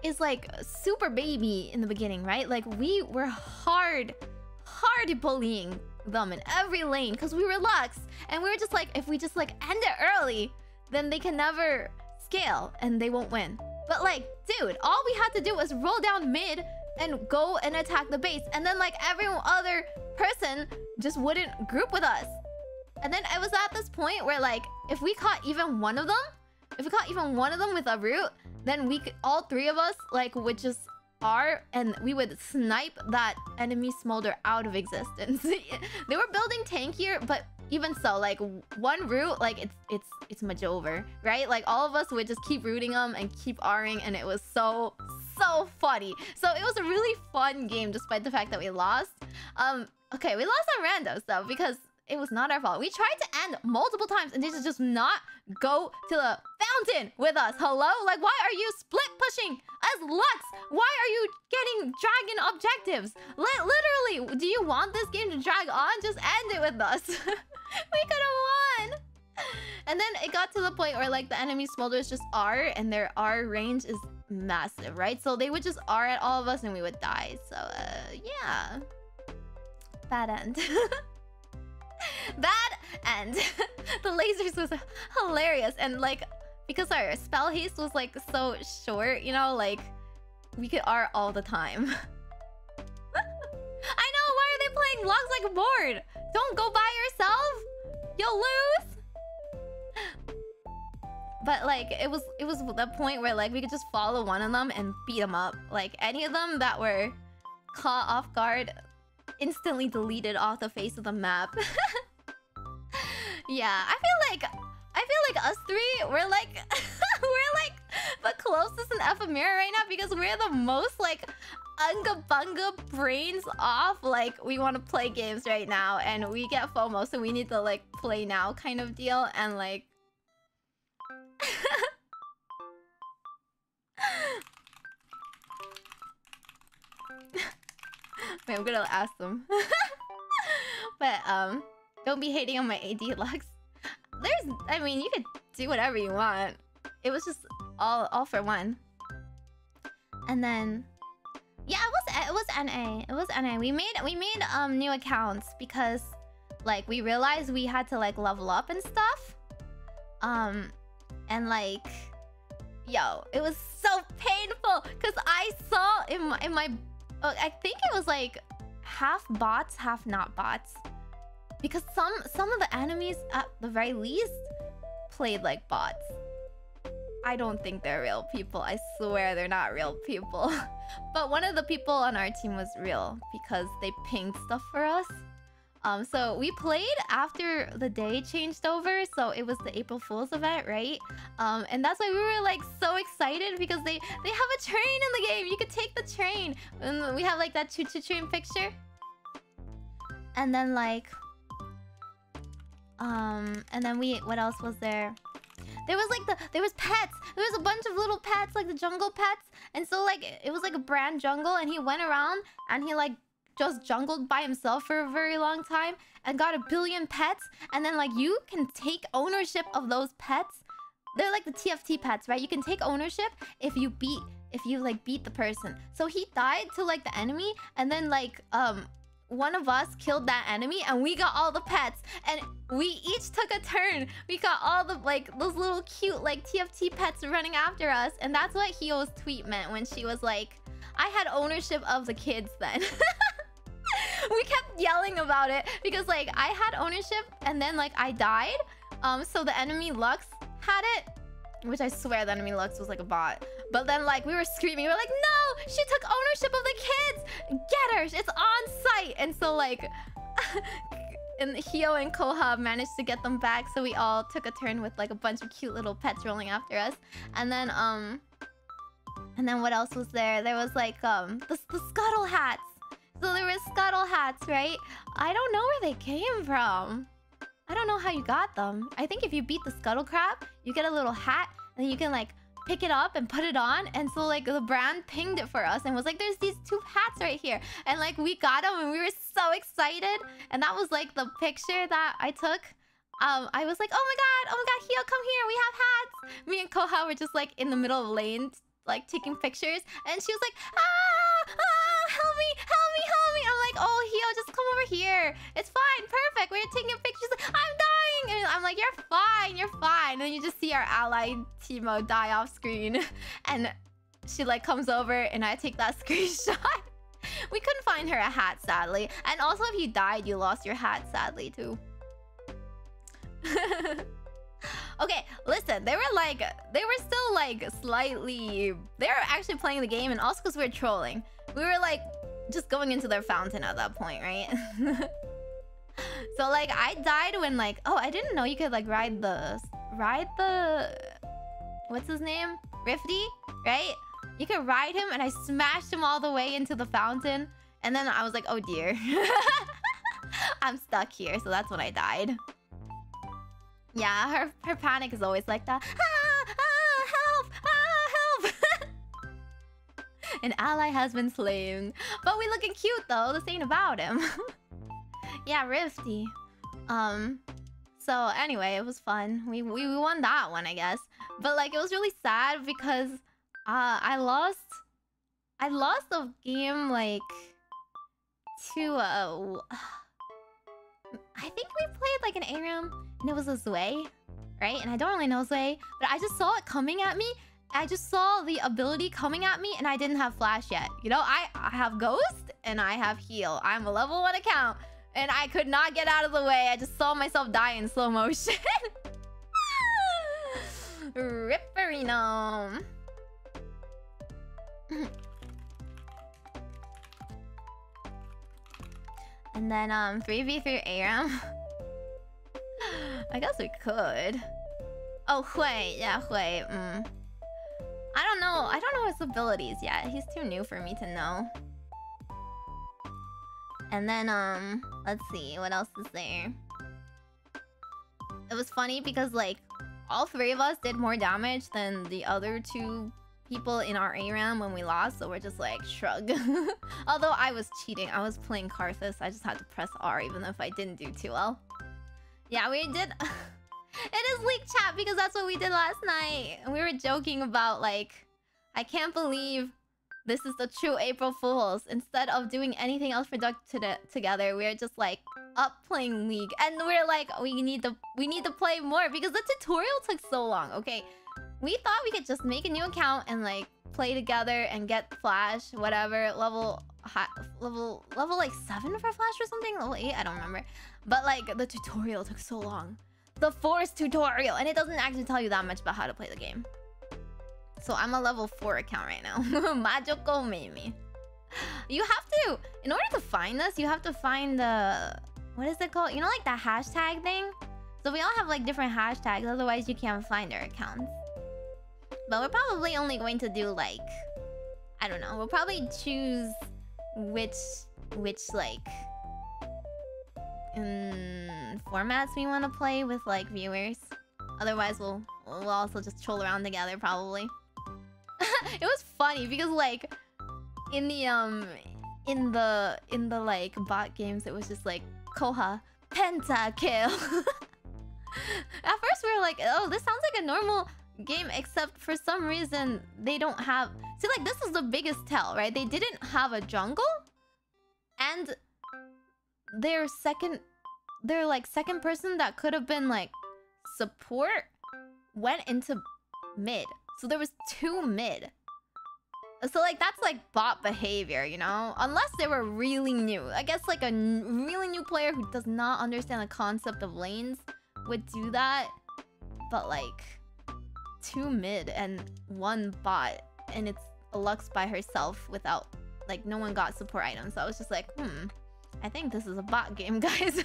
is like super baby in the beginning, right? Like we were hard, hard bullying them in every lane because we were Lux, and we were just like, if we just like end it early, then they can never scale and they won't win. But like, dude, all we had to do was roll down mid and go and attack the base, and then like every other person just wouldn't group with us. And then I was at this point where like, if we caught even one of them, if we caught even one of them with a root, then we could, all three of us like would just R and we would snipe that enemy smolder out of existence. <laughs> they were building tankier, but even so, like one root, like it's it's it's much over, right? Like all of us would just keep rooting them and keep Ring, and it was so so funny. So it was a really fun game, despite the fact that we lost. Um, okay, we lost on randos though because it was not our fault. We tried to end multiple times and they just not go to the fountain with us. Hello? Like, why are you split pushing as Lux? Why are you getting dragon objectives? literally, do you want this game to drag on? Just end it with us. <laughs> we could have won. And then it got to the point where like the enemy smolders just R and their R range is massive, right? So they would just R at all of us and we would die. So uh yeah. Bad end. <laughs> <laughs> that and <laughs> the lasers was hilarious. And like because our spell haste was like so short you know like we could R all the time. <laughs> I know why are they playing logs like a board? Don't go by yourself. You'll lose. But like it was it was the point where like we could just follow one of them and beat them up. Like any of them that were caught off guard instantly deleted off the face of the map. <laughs> yeah, I feel like I feel like us three, we're like <laughs> we're like the closest in Ephemira right now because we're the most like unga bunga brains off. Like we want to play games right now and we get FOMO, so we need to like play now kind of deal and like <laughs> Wait, I'm gonna ask them. <laughs> but um, don't be hating on my AD Lux. There's, I mean, you could do whatever you want. It was just all all for one. And then, yeah, it was it was NA. It was NA. We made we made um new accounts because like we realized we had to like level up and stuff. Um, and like, yo, it was so painful because I saw in my in my uh, I think it was like half bots, half not bots. Because some some of the enemies at the very least played like bots. I don't think they're real people. I swear they're not real people. <laughs> but one of the people on our team was real because they pinged stuff for us. Um, so we played after the day changed over, so it was the April Fool's event, right? Um, and that's why we were like so excited because they they have a train in the game. You could take the train, and we have like that choo choo train picture. And then like, um, and then we what else was there? There was like the there was pets. There was a bunch of little pets, like the jungle pets, and so like it was like a brand jungle, and he went around and he like just jungled by himself for a very long time and got a billion pets and then like you can take ownership of those pets they're like the TFT pets, right? You can take ownership if you beat if you like beat the person. So he died to like the enemy and then like um one of us killed that enemy and we got all the pets and we each took a turn. We got all the like those little cute like TFT pets running after us and that's what Hio's tweet meant when she was like I had ownership of the kids then. <laughs> <laughs> we kept yelling about it because like I had ownership and then like I died. Um, so the enemy Lux had it, which I swear the enemy Lux was like a bot. But then like we were screaming, we were like, no, she took ownership of the kids. Get her, it's on site. And so like. <laughs> and Hio and Koha managed to get them back, so we all took a turn with like a bunch of cute little pets rolling after us. And then um and then what else was there? There was like um the, the scuttle hats. So there were scuttle hats, right? I don't know where they came from. I don't know how you got them. I think if you beat the scuttle crab, you get a little hat, and you can like pick it up and put it on. And so like the brand pinged it for us and was like, there's these two hats right here. And like we got them and we were so excited. And that was like the picture that I took. Um, I was like, oh my god, oh my god, Hio, come here, we have hats. Me and Koha were just like in the middle of the lane, like taking pictures. And she was like, ah, ah, help me, help me, help me. I'm like, oh Hio, just come over here. It's fine, perfect. We're taking pictures. I'm dying. And I'm like, you're fine, you're fine. And you just see our ally Teemo, die off screen. <laughs> And she like comes over and I take that <laughs> screenshot. we couldn't find her a hat, sadly. And also if you died, you lost your hat, sadly, too. <laughs> <laughs> okay, listen, they were like, they were still like slightly, they were actually playing the game and also because we were trolling. We were like just going into their fountain at that point, right? <laughs> so like I died when like, oh, I didn't know you could like ride the, ride the, what's his name? Rifty, right? You could ride him and I smashed him all the way into the fountain. And then I was like, oh dear. <laughs> I'm stuck here, so that's when I died. Yeah, her her panic is always like that. Ah, ah, help! Ah, help! <laughs> An ally has been slain. But we looking cute though. This ain't about him. <laughs> yeah, Rifty. Um. So anyway, it was fun. We, we we won that one, I guess. But like, it was really sad because uh I lost. I lost the game like to uh. I think we played like an ARAM and it was a Zwei, right? And I don't really know Zwei, but I just saw it coming at me. I just saw the ability coming at me and I didn't have flash yet. You know, I, I have ghost and I have heal. I'm a level one account and I could not get out of the way. I just saw myself die in slow motion. <laughs> Ripperino. <laughs> and then um 3v3 ARAM. <laughs> <gasps> I guess we could. Oh, Hwei. Yeah, Hwei. Mm. I don't know. I don't know his abilities yet. He's too new for me to know. And then, um, let's see. What else is there? It was funny because, like, all three of us did more damage than the other two people in our ARAM when we lost, so we're just like, shrug. <laughs> Although I was cheating. I was playing Karthus. I just had to press R even if I didn't do too well. Yeah, we did... <laughs> it is leak chat because that's what we did last night. And we were joking about like... I can't believe this is the true April Fools. Instead of doing anything else productive together, we're just like up playing League. And we're like, we need to we need to play more because the tutorial took so long. Okay, we thought we could just make a new account and like play together and get Flash, whatever, level high, level level like 7 for Flash or something, level 8, I don't remember. But like the tutorial took so long. The Force tutorial, and it doesn't actually tell you that much about how to play the game. So I'm a level 4 account right now. <laughs> Majokko Meimi. You have to, in order to find this, you have to find the, what is it called? You know like that hashtag thing? So we all have like different hashtags, otherwise you can't find our accounts. But we're probably only going to do like... I don't know. We'll probably choose which... Which like... Um, formats we want to play with like viewers. Otherwise we'll, we'll also just troll around together probably. <laughs> it was funny because like... In the um... In the... In the like bot games it was just like... Koha... Pentakill! <laughs> At first we were like, oh, this sounds like a normal game except for some reason they don't have see like this is the biggest tell right? They didn't have a jungle and their second their like second person that could have been like support went into mid. So there was two mid. So like that's like bot behavior you know? Unless they were really new. I guess like a really new player who does not understand the concept of lanes would do that but like two mid and one bot, and it's a Lux by herself without like no one got support items. So I was just like, hmm, I think this is a bot game, <laughs> guys.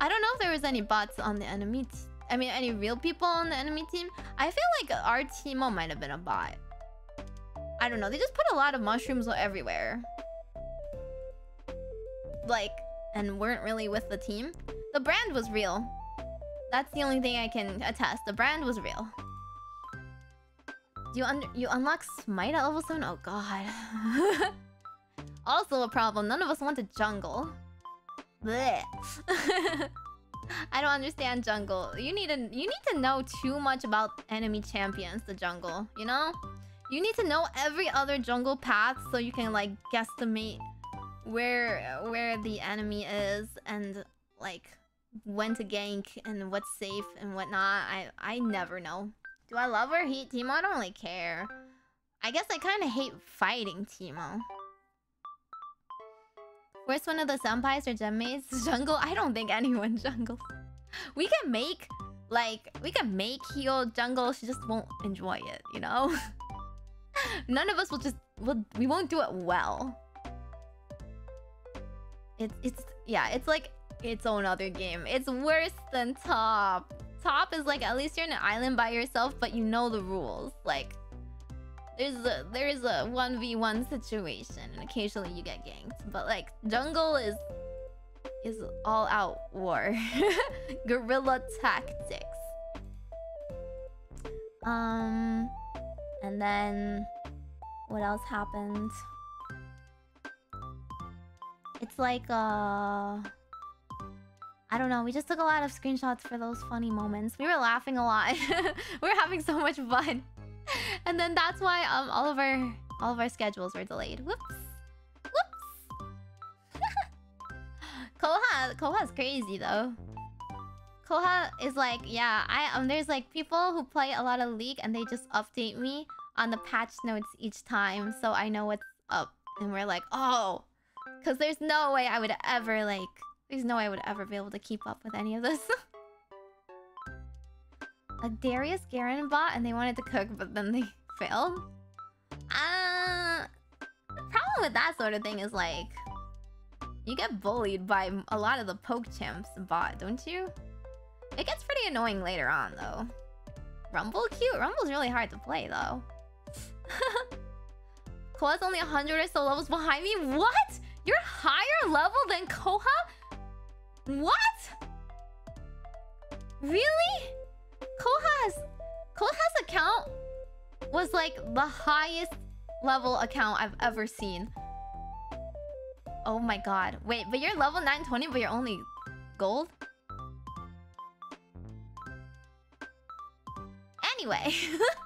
I don't know if there was any bots on the enemy. I mean, any real people on the enemy team. I feel like our Teemo might have been a bot. I don't know. They just put a lot of mushrooms everywhere. Like, and weren't really with the team. The brand was real. That's the only thing I can attest. The brand was real. You under you unlock smite at level 7? Oh god. <laughs> also a problem. None of us want to jungle. <laughs> I don't understand jungle. You need to you need to know too much about enemy champions, the jungle, you know? You need to know every other jungle path so you can like guesstimate where where the enemy is and like when to gank and what's safe and whatnot. I I never know. Do I love or hate Teemo? I don't really care. I guess I kind of hate fighting Teemo. Worst one of the senpais or gemmates? <laughs> Jungle? I don't think anyone <laughs> jungles. We can make, like, we can make heal jungle. She just won't enjoy it, you know? <laughs> None of us will just, will, we won't do it well. It's, it's, yeah, it's like its own other game. It's worse than top. Top is like, at least you're in an island by yourself, but you know the rules. Like, there's a there's a 1v1 situation and occasionally you get ganked. But like jungle is is all out war. <laughs> Guerrilla tactics. Um and then what else happened? It's like uh I don't know. We just took a lot of screenshots for those funny moments. We were laughing a lot. <laughs> we were having so much fun. <laughs> and then that's why um all of our all of our schedules were delayed. Whoops. Whoops. <laughs> Koha Koha's crazy though. Koha is like, yeah, I um there's like people who play a lot of League and they just update me on the patch notes each time so I know what's up. And we're like, oh, because there's no way I would ever like there's no way I would ever be able to keep up with any of this. <laughs> a Darius Garen bot and they wanted to cook, but then they <laughs> failed. Uh, the problem with that sort of thing is like, you get bullied by a lot of the poke champs bot, don't you? It gets pretty annoying later on though. Rumble cute? Rumble's really hard to play though. <laughs> Koha's only 100 or so levels behind me? What? You're higher level than Koha? What? Really? Koha's Koha's account was like the highest level account I've ever seen. Oh my god. Wait, but you're level 920 but you're only gold? Anyway. <laughs>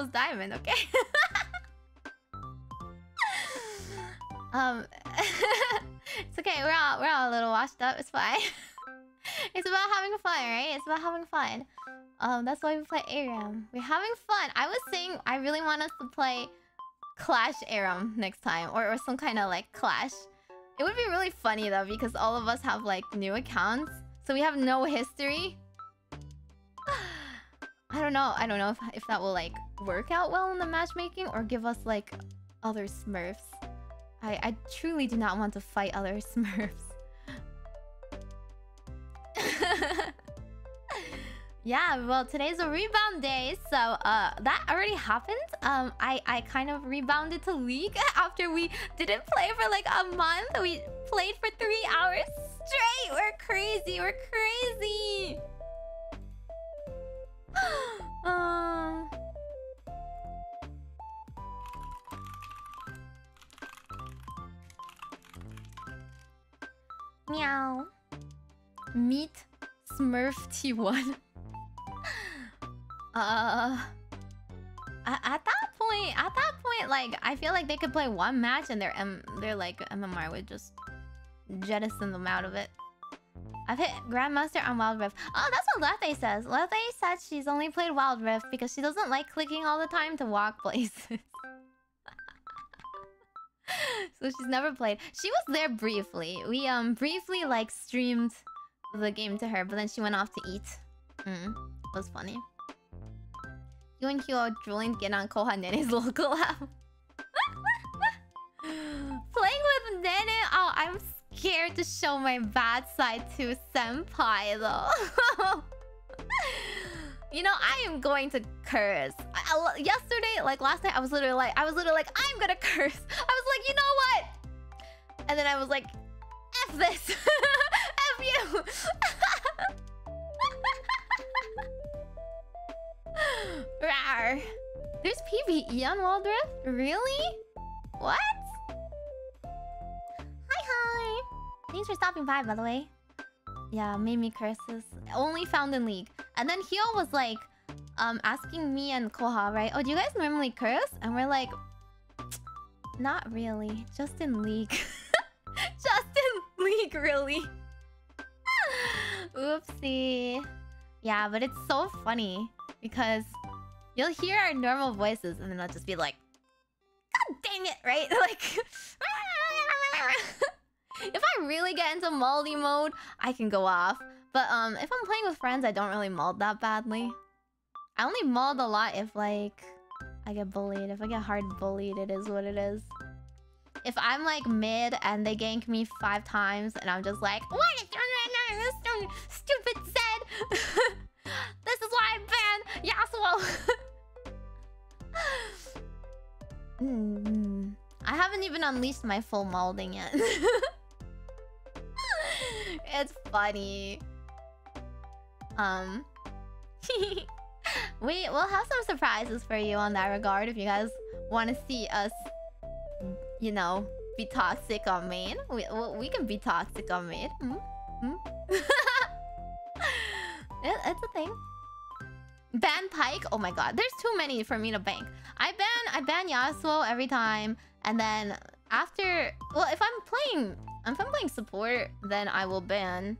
was diamond, okay? <laughs> Um, <laughs> it's okay. We're all we're all a little washed up. It's fine. <laughs> it's about having fun, right? It's about having fun. Um, that's why we play ARAM. We're having fun. I was saying I really want us to play Clash ARAM next time, or or some kind of like Clash. It would be really funny though because all of us have like new accounts, so we have no history. <sighs> I don't know. I don't know if if that will like work out well in the matchmaking or give us like other Smurfs. I, I truly do not want to fight other <laughs> Smurfs. yeah, well, today's a rebound day, so uh, that already happened. Um, I, I kind of rebounded to League <laughs> after we didn't play for like a month. We played for three hours straight. We're crazy. We're crazy. <gasps> um... Meow. Meet Smurf T1. <laughs> uh... At, at that point, at that point, like, I feel like they could play one match and their M their like MMR would just jettison them out of it. I've hit Grandmaster on Wild Rift. Oh, that's what Latte says. Latte said she's only played Wild Rift because she doesn't like clicking all the time to walk places. <laughs> <laughs> so she's never played. She was there briefly. We um briefly like streamed the game to her, but then she went off to eat. Mm, it was funny. You and Hyo drooling get on Koha Nene's <laughs> local app. <laughs> Playing with Nene? Oh, I'm scared to show my bad side to Senpai though. You know, I am going to curse. I, I, yesterday, like last night, I was literally like, I was literally like, I'm gonna <laughs> curse. I was like, you know what? And then I was like, F this! <laughs> F you! <laughs> Rawr. There's PvE on Wild Really? What? Hi, hi! Thanks for stopping by, by the way. Yeah, Meimi curses. Only found in League. And then Hyo was like, um, asking me and Koha, right? Oh, do you guys normally curse? And we're like, <tsk> not really. Just in League. <laughs> Just in League, really. <laughs> Oopsie. Yeah, but it's so funny because you'll hear our normal voices and then I'll just be like, God dang it, right? <laughs> Like, if I really get into moldy mode, I can go off. But um, if I'm playing with friends, I don't really mold that badly. I only mold a lot if like I get bullied. If I get hard bullied, it is what it is. If I'm like mid and they gank me five times and I'm just like, what is this stupid said? <laughs> this is why I banned Yasuo. <laughs> mm, I haven't even unleashed my full molding yet. <laughs> <laughs> it's funny. Um, <laughs> we we'll have some surprises for you on that regard if you guys want to see us, you know, be toxic on main. We we can be toxic on main. Mm? Mm? <laughs> it, it's a thing. Ban Pyke? Oh my god, there's too many for me to bank. I ban I ban Yasuo every time, and then after, well, if I'm playing, if I'm playing support, then I will ban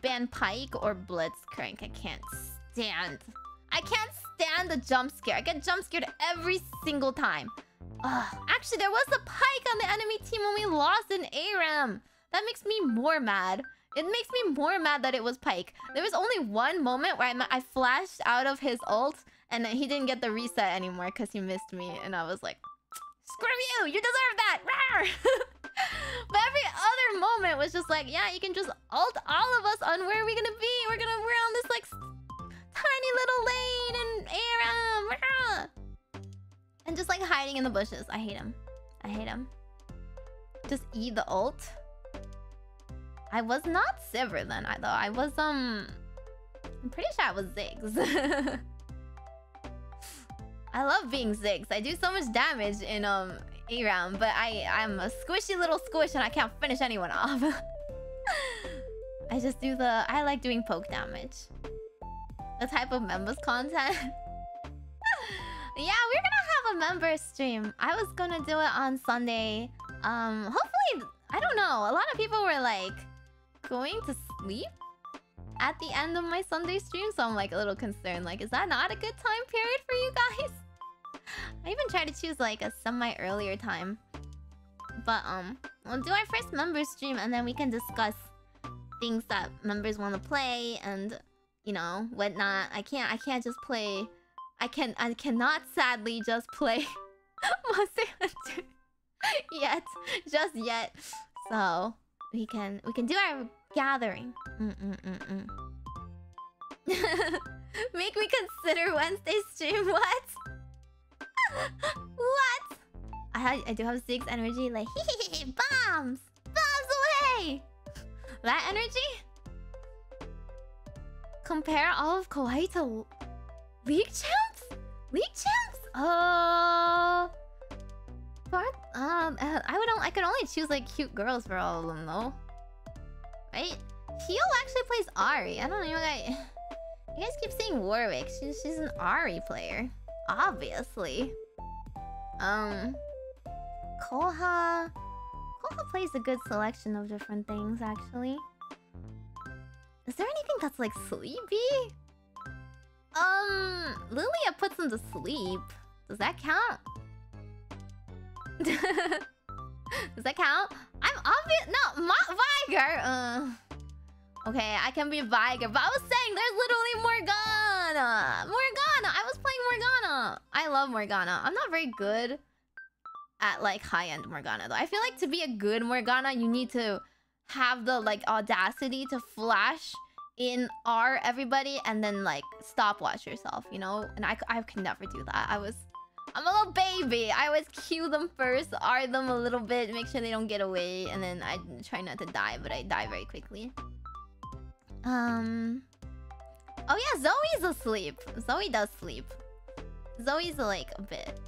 ban Pyke or Blitzcrank. I can't stand. I can't stand the jump scare. I get jump scared every single time. Ugh. Actually, there was a Pyke on the enemy team when we lost in ARAM. That makes me more mad. It makes me more mad that it was Pyke. There was only one moment where I, I flashed out of his ult and he didn't get the reset anymore because he missed me. And I was like, screw you, you deserve that. <laughs> but every other moment was just like, yeah, you can just alt all of us on where are we gonna be? We're gonna, we're on this like tiny little lane and ARAM. And just like hiding in the bushes. I hate him. I hate him. Just eat the ult. I was not Sivir then, I though. I was um I'm pretty sure I was Ziggs. <laughs> I love being Ziggs. I do so much damage in um ARAM, but I I'm a squishy little squish and I can't finish anyone off. <laughs> I just do the I like doing poke damage. The type of members content. <laughs> yeah, we're gonna have a member stream. I was gonna do it on Sunday. Um hopefully I don't know. A lot of people were like going to sleep at the end of my Sunday stream, so I'm like a little concerned. Like, is that not a good time period for you guys? I even tried to choose like a semi earlier time. But um, we'll do our first member stream and then we can discuss things that members want to play and you know whatnot. I can't I can't just play. I can I cannot sadly just play <laughs> Monster Hunter <laughs> yet, just yet. So we can we can do our gathering. Mm -mm -mm Make me consider Wednesday stream. <laughs> What? What? I have, I do have six energy. Like <laughs> bombs, bombs away. That energy. Compare all of Kawaii to League champs. League champs. Oh. But um, uh, I would. I could only choose like cute girls for all of them though. Right? Hyo actually plays Ahri. I don't know. You <sighs> you guys keep saying Warwick. She's she's an Ahri player, obviously. Um, Koha. Koha plays a good selection of different things, actually. Is there anything that's like sleepy? Um, Lilia puts him to sleep. Does that count? <laughs> Does that count? I'm obvious. No, not Veigar. Uh, okay, I can be a Veigar, but I was saying there's literally Morgana. Morgana. I was playing Morgana. I love Morgana. I'm not very good at like high-end Morgana though. I feel like to be a good Morgana, you need to have the like audacity to flash in R everybody and then like stopwatch yourself, you know? And I, I can never do that. I was I'm a little baby. I always cue them first, R them a little bit, make sure they don't get away, and then I try not to die, but I die very quickly. Um. Oh yeah, Zoe's asleep. Zoe does sleep. Zoe's like a bit.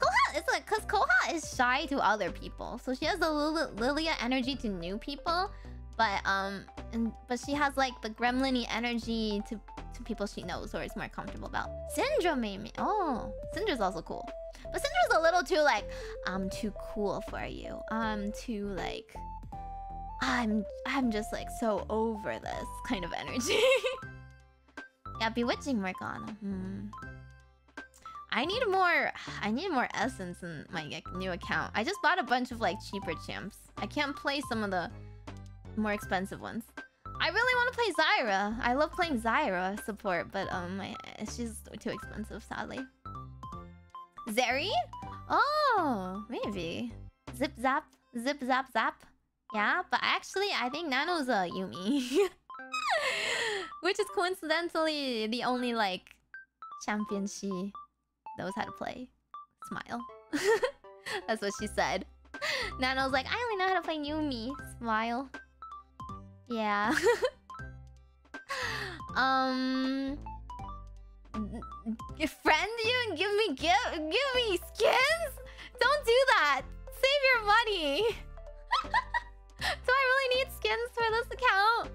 Koha, it's like because Koha is shy to other people, so she has the Lil Lilia energy to new people, but um, and but she has like the Gremlin energy to to people she knows or is more comfortable about. Syndra made me. Oh, Syndra's also cool. But Syndra's a little too like, I'm too cool for you. I'm too like, I'm I'm just like so over this kind of energy. <laughs> yeah, bewitching Morgana. Hmm. I need more. I need more essence in my new account. I just bought a bunch of like cheaper champs. I can't play some of the more expensive ones. I really want to play Zyra. I love playing Zyra support, but um, I, just too expensive, sadly. Zeri? Oh, maybe. Zip zap, zip zap zap. Yeah, but actually, I think Nano's a Yuumi. <laughs> Which is coincidentally the only, like, champion she knows how to play. Smile. <laughs> That's what she said. <laughs> Nano's like, I only know how to play Yuumi. Smile. Yeah. um friend you and give me give give me skins? Don't do that. Save your money. <laughs> do I really need skins for this account?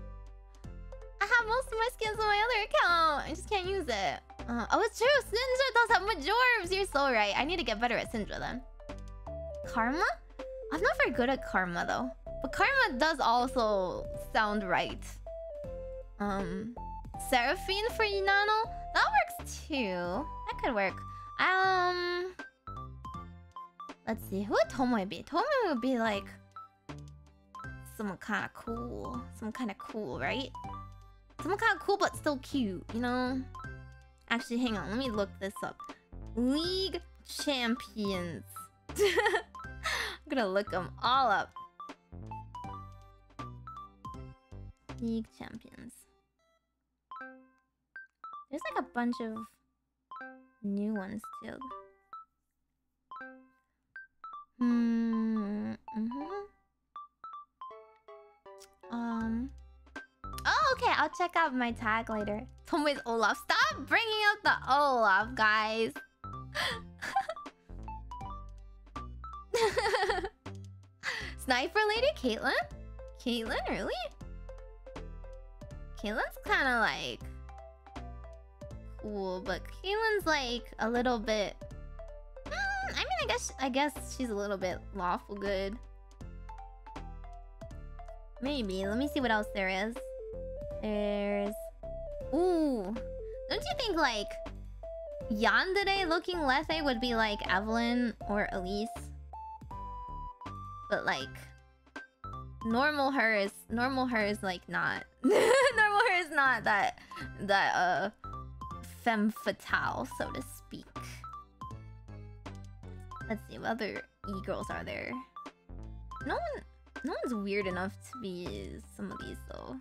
I have most of my skins on my other account. I just can't use it. Uh, oh, it's true. Syndra does have Majorbs. You're so right. I need to get better at Syndra then. Karma? I'm not very good at Karma though. But Karma does also sound right. Um, Seraphine for Nano? That works too. That could work. Um, let's see. Who would Tomoe be? Tomoe would be like someone kind of cool. Some kind of cool, right? Someone kind of cool but still cute, you know? Actually, hang on. Let me look this up. League champions. <laughs> I'm gonna look them all up. League champions. There's like a bunch of new ones too. Hmm. Mm -hmm. Um. Oh, okay. I'll check out my tag later. <laughs> Tomoe's Olaf. Stop bringing up the Olaf, guys. <laughs> Sniper Lady Caitlyn? Caitlyn, really? Caitlyn's kind of like cool, but Caitlyn's like a little bit. Mm, I mean, I guess I guess she's a little bit lawful good. Maybe. Let me see what else there is. There's. Ooh. Don't you think like Yandere looking Lethe would be like Evelynn or Elise? But like normal her is normal her is like not <laughs> normal her is not that that uh femme fatale so to speak let's see what other e-girls are there no one no one's weird enough to be some of these though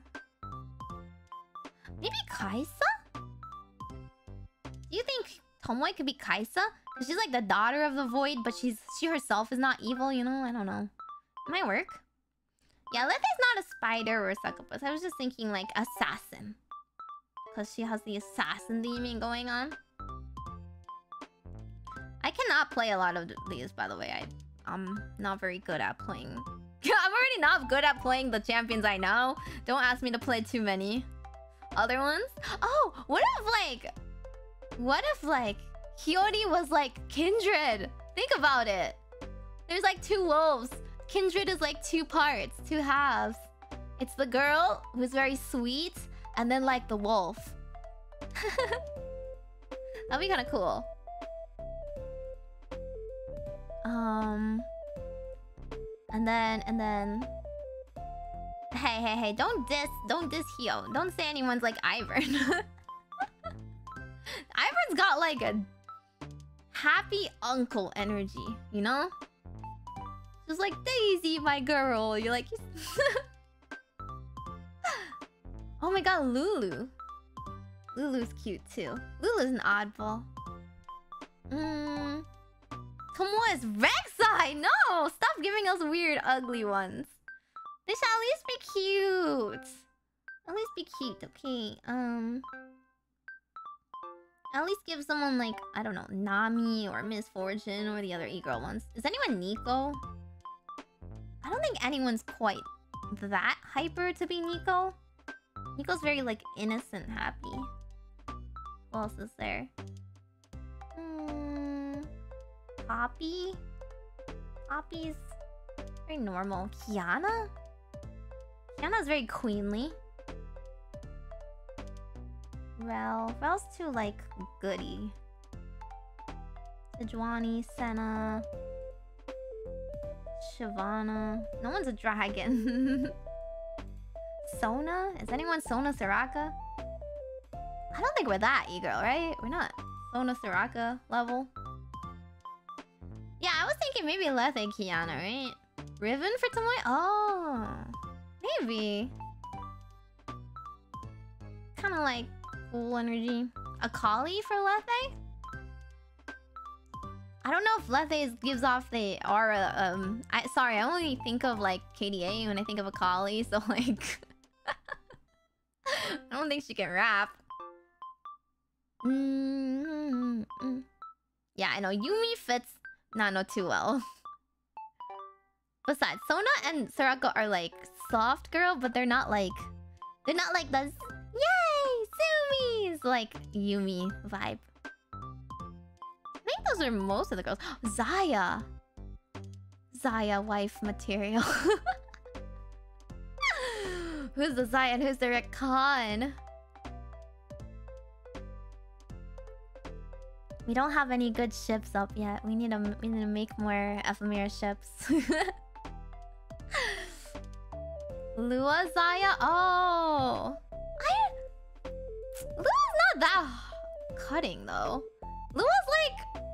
maybe Kai'Sa do you think tomoe could be Kai'Sa she's like the daughter of the void but she's she herself is not evil you know i don't know it might work yeah, Lethe's not a spider or a succubus. I was just thinking like assassin. Because she has the assassin theming going on. I cannot play a lot of these, by the way. I, I'm not very good at playing. <laughs> I'm already not good at playing the champions I know. Don't ask me to play too many. Other ones? Oh, what if like... What if like... Hiyori was like Kindred? Think about it. There's like two wolves. Kindred is like two parts, two halves. It's the girl who's very sweet, and then like the wolf. <laughs> That'd be kind of cool. Um, and then and then. Hey, hey, hey! Don't diss, don't diss Hio. Don't say anyone's like Ivern. <laughs> Ivern's got like a happy uncle energy, you know? Just like Daisy, my girl. You're like. <laughs> oh my god, Lulu. Lulu's cute too. Lulu's an oddball. Mm, Tomoe is Rek'Sai! No! Stop giving us weird, ugly ones. They should at least be cute. At least be cute, okay? Um... At least give someone like, I don't know, Nami or Miss Fortune or the other e-girl ones. Is anyone Neeko? I don't think anyone's quite that hyper to be Neeko. Neeko's very like innocent happy. Who else is there? Hmm, Poppy? Poppy's very normal. Qiyana? Qiyana's very queenly. Rell. Rell's too, like, goody. Sejuani, Senna. Shyvana. No one's a dragon. <laughs> Sona? Is anyone Sona Soraka? I don't think we're that e-girl, right? We're not Sona Soraka level. Maybe Lethe Qiyana, right? Riven for Tomoe? Oh. Maybe. Kind of like cool energy. A Akali for Lethe? I don't know if Lethe gives off the aura. Um, I sorry, I only think of like KDA when I think of Akali, <laughs> so like, I don't think she can rap. Mm -hmm. Yeah, I know Yuumi fits Nano too well. Besides, Sona and Soraka are like soft girl, but they're not like they're not like the yay Sumis like Yuumi vibe. I think those are most of the girls. Xayah. Xayah wife material. <laughs> who's the Xayah and who's the Rakan? We don't have any good ships up yet. We need to we need to make more Ephemira ships. <laughs> Lua Xayah? Oh. I Lua's not that cutting though. Lua's like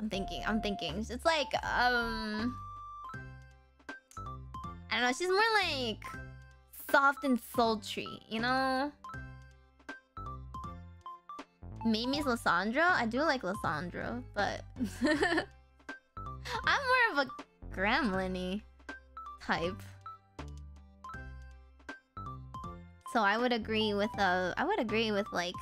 I'm thinking, I'm thinking. It's like um I don't know, she's more like soft and sultry, you know? Meimi's Lissandra? I do like Lissandra, but... <laughs> I'm more of a gremlin type. So I would agree with, uh... I would agree with, like...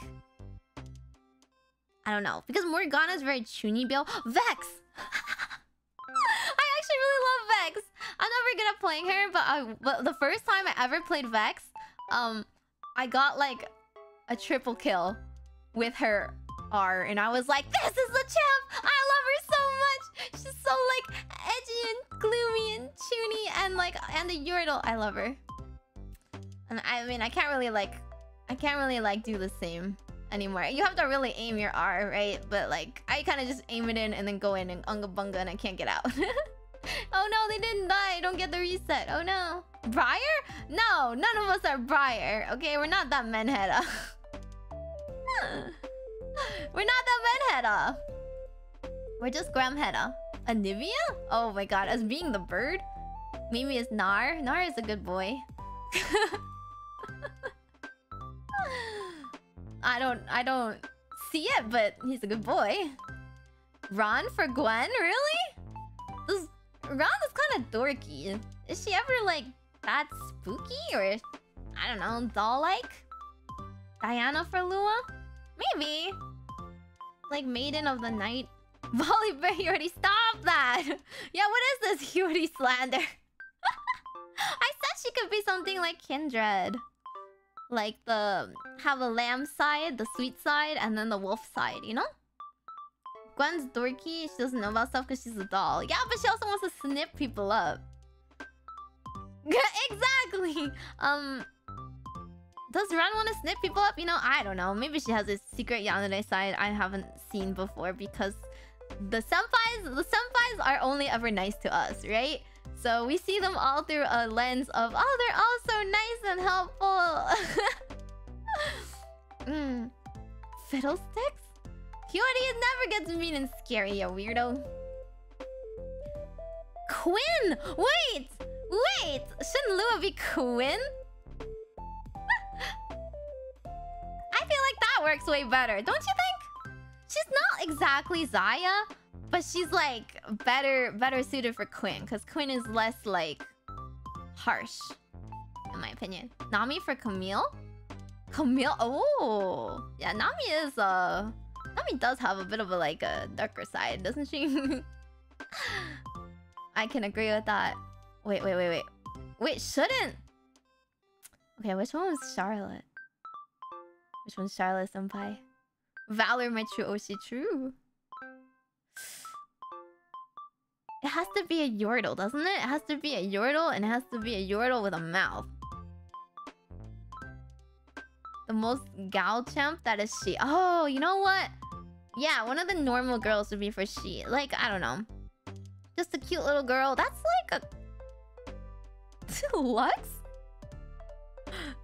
I don't know. Because Morgana is very Chunibyo. Vex! <laughs> I actually really love Vex! I'm never good at playing her, but, I, but the first time I ever played Vex, um... I got, like, a triple kill with her R, and I was like, this is the champ! I love her so much! She's so like edgy and gloomy and toony and like and the Yordle. I love her. And I mean I can't really like I can't really like do the same anymore. You have to really aim your R, right? But like I kind of just aim it in and then go in and unga bunga and I can't get out. <laughs> oh no, they didn't die. Don't get the reset. Oh no. Briar? No, none of us are Briar. Okay, we're not that <laughs> We're not that Menhera. We're just Gramheta. Anivia? Oh my god, as being the bird? Meimi is Gnar. Gnar is a good boy. <laughs> I don't I don't see it, but he's a good boy. Ron for Gwen? Really? This Ron is kind of dorky. Is she ever like that spooky or I don't know, doll-like? Diana for Lua? Maybe. Like Maiden of the Night. <laughs> Volibear, you already stop that! <laughs> yeah, what is this <laughs> Hewity slander? I said she could be something like Kindred. Like the... Have a lamb side, the sweet side, and then the wolf side, you know? Gwen's dorky, she doesn't know about stuff because she's a doll. Yeah, but she also wants to snip people up. exactly! Um... Does Ran want to snip people up? You know, I don't know. Maybe she has a secret Yandere side I haven't seen before because the senpais, the senpais are only ever nice to us, right? So we see them all through a lens of, oh, they're all so nice and helpful. <laughs> mm. Fiddlesticks? Hewity never gets mean and scary, you weirdo. Quinn! Wait! Wait! Shouldn't Lua be Quinn? That works way better, don't you think? She's not exactly Xayah, But she's like better better suited for Quinn, because Quinn is less like harsh, in my opinion. Nami for Camille? Camille? Oh, yeah. Nami is uh, Nami does have a bit of a like a darker side, doesn't she? <laughs> I can agree with that. Wait, wait, wait, wait. Wait, shouldn't. Okay, which one was Charlotte? Which one's Charlotte Senpai? Valor, my true Oshi, true. It has to be a Yordle, doesn't it? It has to be a Yordle, and it has to be a Yordle with a mouth. The most gal champ, that is she. Oh, you know what? Yeah, one of the normal girls would be for she. Like, I don't know. Just a cute little girl. That's like a... <laughs> Lux?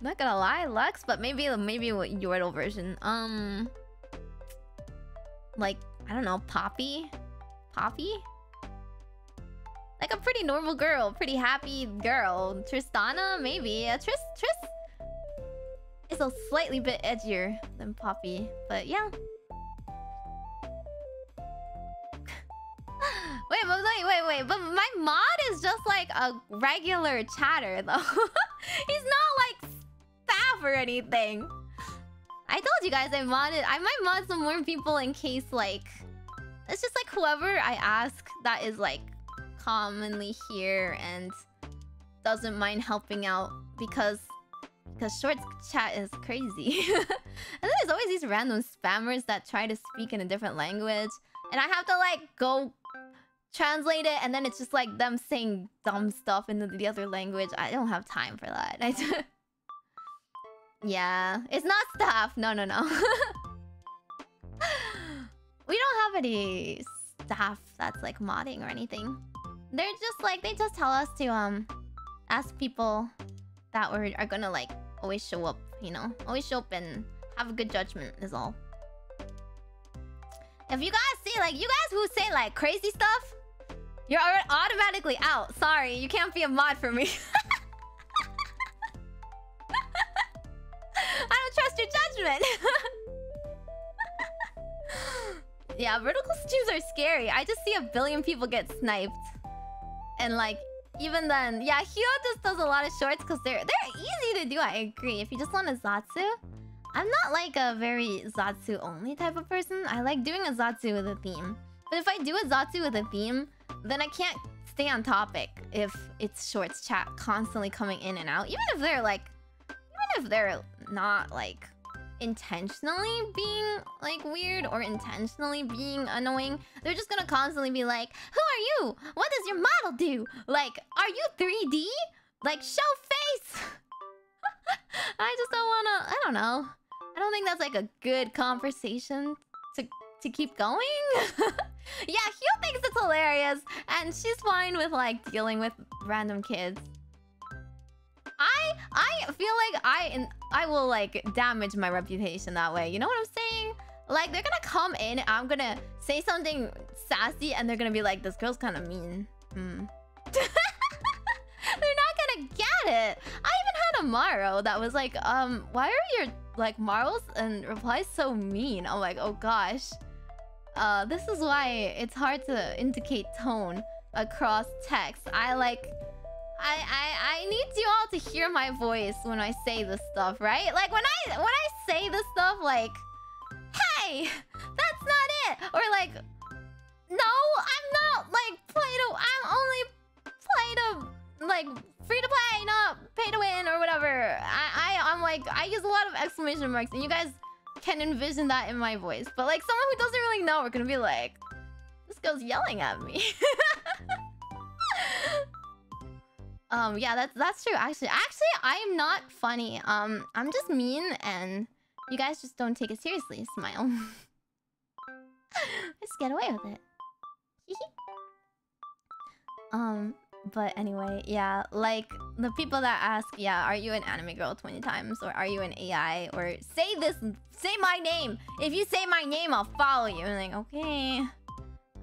Not gonna lie, Lux, but maybe maybe a Yordle version. Um... Like, I don't know, Poppy? Poppy? Like a pretty normal girl, pretty happy girl. Tristana, maybe. Uh, Tris, Tris is a slightly bit edgier than Poppy, but yeah. <laughs> wait, but wait, wait, wait. But my mod is just like a regular chatter, though. <laughs> He's not like staff or anything. I told you guys I modded. I might mod some more people in case like it's just like whoever I ask that is like commonly here and doesn't mind helping out because because short chat is crazy. <laughs> and then there's always these random spammers that try to speak in a different language and I have to like go translate it and then it's just like them saying dumb stuff in the other language. I don't have time for that. <laughs> yeah, it's not staff. No, no, no. <laughs> we don't have any staff that's like modding or anything. They're just like they just tell us to um ask people that we're are gonna like always show up, you know? Always show up and have a good judgment is all. If you guys see like you guys who say like crazy stuff, you're automatically out. Sorry, you can't be a mod for me. <laughs> I don't trust your judgment. <laughs> yeah, vertical streams are scary. I just see a billion people get sniped. And like, even then, yeah, Hyo just does a lot of shorts because they're they're easy to do. I agree. If you just want a Zatsu, I'm not like a very Zatsu only type of person. I like doing a Zatsu with a theme. But if I do a Zatsu with a theme, then I can't stay on topic if it's shorts chat constantly coming in and out. Even if they're like, even if they're not like intentionally being like weird or intentionally being annoying. They're just gonna constantly be like, Who are you? What does your model do? Like, are you 3D? Like, show face! <laughs> I just don't wanna... I don't know. I don't think that's like a good conversation to, keep going. <laughs> yeah, Hugh thinks it's hilarious. And she's fine with like dealing with random kids. I I feel like I I will like damage my reputation that way. You know what I'm saying? Like they're gonna come in, I'm gonna say something sassy, and they're gonna be like, "This girl's kind of mean." Hmm. <laughs> they're not gonna get it. I even had a Maro that was like, "Um, why are your like Marls and replies so mean?" I'm like, "Oh gosh." Uh, this is why it's hard to indicate tone across text. I like I, I I need you all to hear my voice when I say this stuff, right? Like when I when I say this stuff like Hey, <laughs> that's not it. Or like No, I'm not like play to I'm only play to like free to play, not pay to win or whatever. I, I I'm like I use a lot of exclamation marks and you guys can envision that in my voice. But like someone who doesn't really know, we're gonna be like, this girl's yelling at me. <laughs> Um, yeah, that's that's true. Actually, actually, I'm not funny. Um, I'm just mean, and you guys just don't take it seriously. Smile. <laughs> Let's get away with it. <laughs> um, but anyway, yeah, like the people that ask, yeah, are you an anime girl 20 times, or are you an AI, or say this, say my name. If you say my name, I'll follow you. I'm like, okay.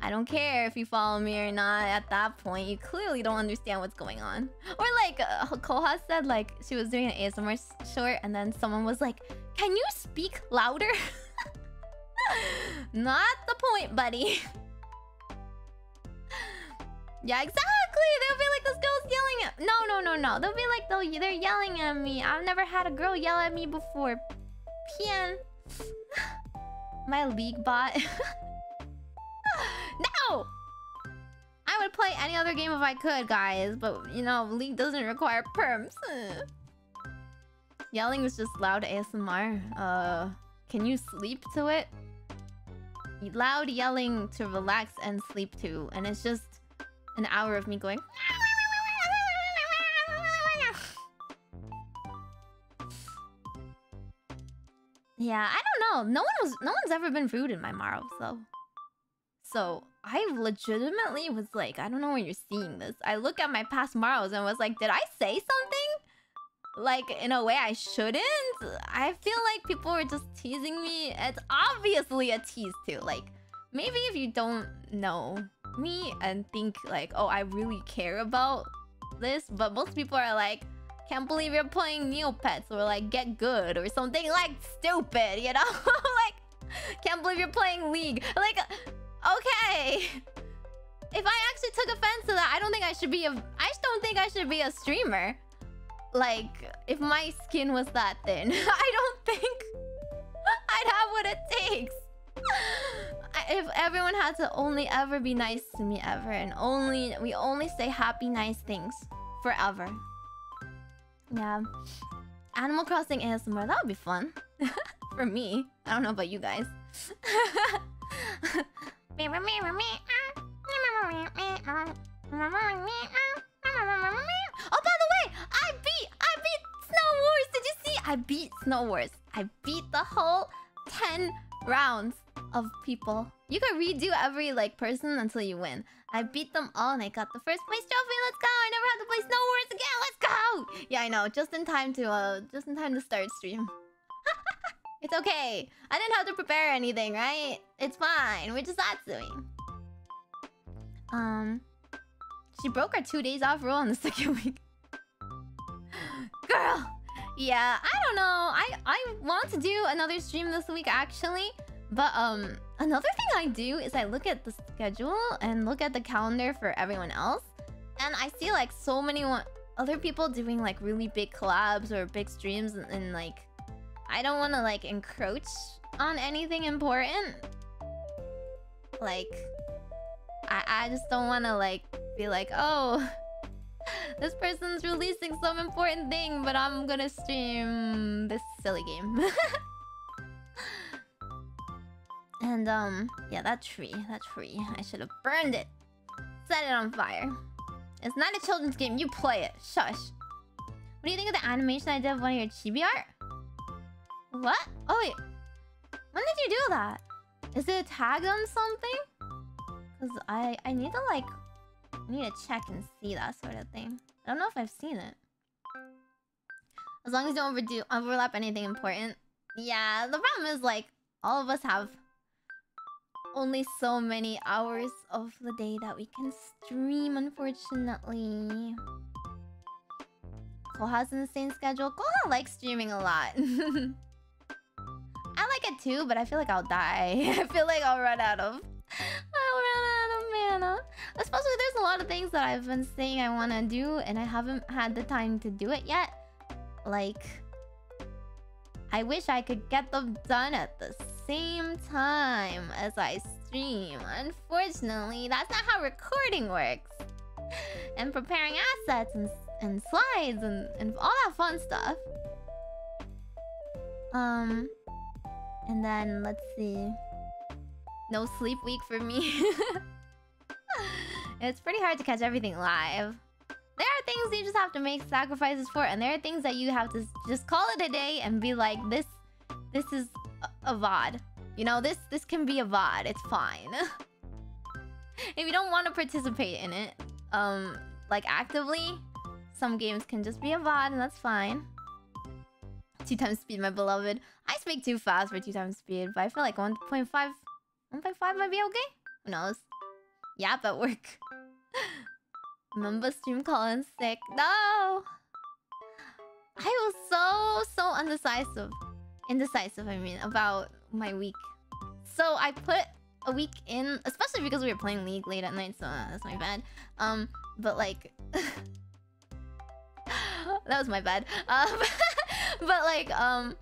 I don't care if you follow me or not. At that point, you clearly don't understand what's going on. Or like uh, Koha said, like she was doing an ASMR short, and then someone was like, "Can you speak louder?" <laughs> not the point, buddy. <laughs> Yeah, exactly. They'll be like, this girl's yelling at. No, no, no, no. They'll be like, they'll, they're yelling at me. I've never had a girl yell at me before. Pian. <gasps> My league bot. <laughs> no. I would play any other game if I could, guys. But you know, league doesn't require perms. <laughs> Yelling is just loud ASMR. Uh, can you sleep to it? Loud yelling to relax and sleep to, and it's just an hour of me going. Yeah, I don't know. No one was no one's ever been rude in my Marvs though. So I legitimately was like, I don't know where you're seeing this. I look at my past Marvs and was like, did I say something? Like in a way I shouldn't? I feel like people were just teasing me. It's obviously a tease too. Like maybe if you don't know me and think like, oh, I really care about this, but most people are like, can't believe you're playing Neopets or like get good or something like stupid, you know? <laughs> like, can't believe you're playing League. Like, okay. If I actually took offense to that, I don't think I should be a. I don't think I should be a streamer. Like, if my skin was that thin, <laughs> I don't think <laughs> I'd have what it takes <laughs> if everyone had to only ever be nice to me ever and only we only say happy nice things forever. Yeah. Animal Crossing ASMR, that would be fun. <laughs> For me. I don't know about you guys. <laughs> oh, by the way, I beat I beat Snow Wars. Did you see? I beat Snow Wars. I beat the whole 10 rounds of people. You can redo every like person until you win. I beat them all and I got the first place trophy. Let's go! I never have to play Snow Wars again. Let's go! Yeah, I know. Just in time to uh, just in time to start stream. <laughs> it's okay. I didn't have to prepare anything, right? It's fine. We're just Atsui. Um, she broke her two days off rule on the <laughs> second week. Girl. Yeah, I don't know. I I want to do another stream this week actually. But um, another thing I do is I look at the schedule and look at the calendar for everyone else, and I see like so many other people doing like really big collabs or big streams, and, and like I don't want to like encroach on anything important. Like, I I just don't want to like be like, oh, <laughs> this person's releasing some important thing, but I'm gonna stream this silly game. <laughs> And, um, yeah, that tree, that tree. I should have burned it. Set it on fire. It's not a children's game. You play it. Shush. What do you think of the animation I did of one of your chibi art? What? Oh, wait. When did you do that? Is it tagged on something? Because I, I need to, like... I need to check and see that sort of thing. I don't know if I've seen it. As long as you don't overdo, overlap anything important. Yeah, the problem is, like, all of us have only so many hours of the day that we can stream, unfortunately. Cole has an insane schedule. Cole likes streaming a lot. <laughs> I like it too, but I feel like I'll die. <laughs> I feel like I'll run out of... I'll run out of mana. Especially there's a lot of things that I've been saying I want to do, and I haven't had the time to do it yet. Like... I wish I could get them done at the same time as I stream. Unfortunately, that's not how recording works. And preparing assets and, and slides and, and all that fun stuff. Um, and then let's see. No sleep week for me. <laughs> it's pretty hard to catch everything live. There are things you just have to make sacrifices for, and there are things that you have to just call it a day and be like, this, this is a, a VOD. You know, this this can be a VOD. It's fine. <laughs> if you don't want to participate in it, um, like actively, some games can just be a VOD, and that's fine. Two times speed, my beloved. I speak too fast for two times speed, but I feel like 1.5... 1.5 might be okay? Who knows? Yap at work. Remember stream calling sick. No! I was so, so undecisive indecisive, I mean, about my week. So I put a week in, especially because we were playing League late at night, so uh, that's my bad. Um, but like, <laughs> that was my bad. Um, <laughs> but like, um,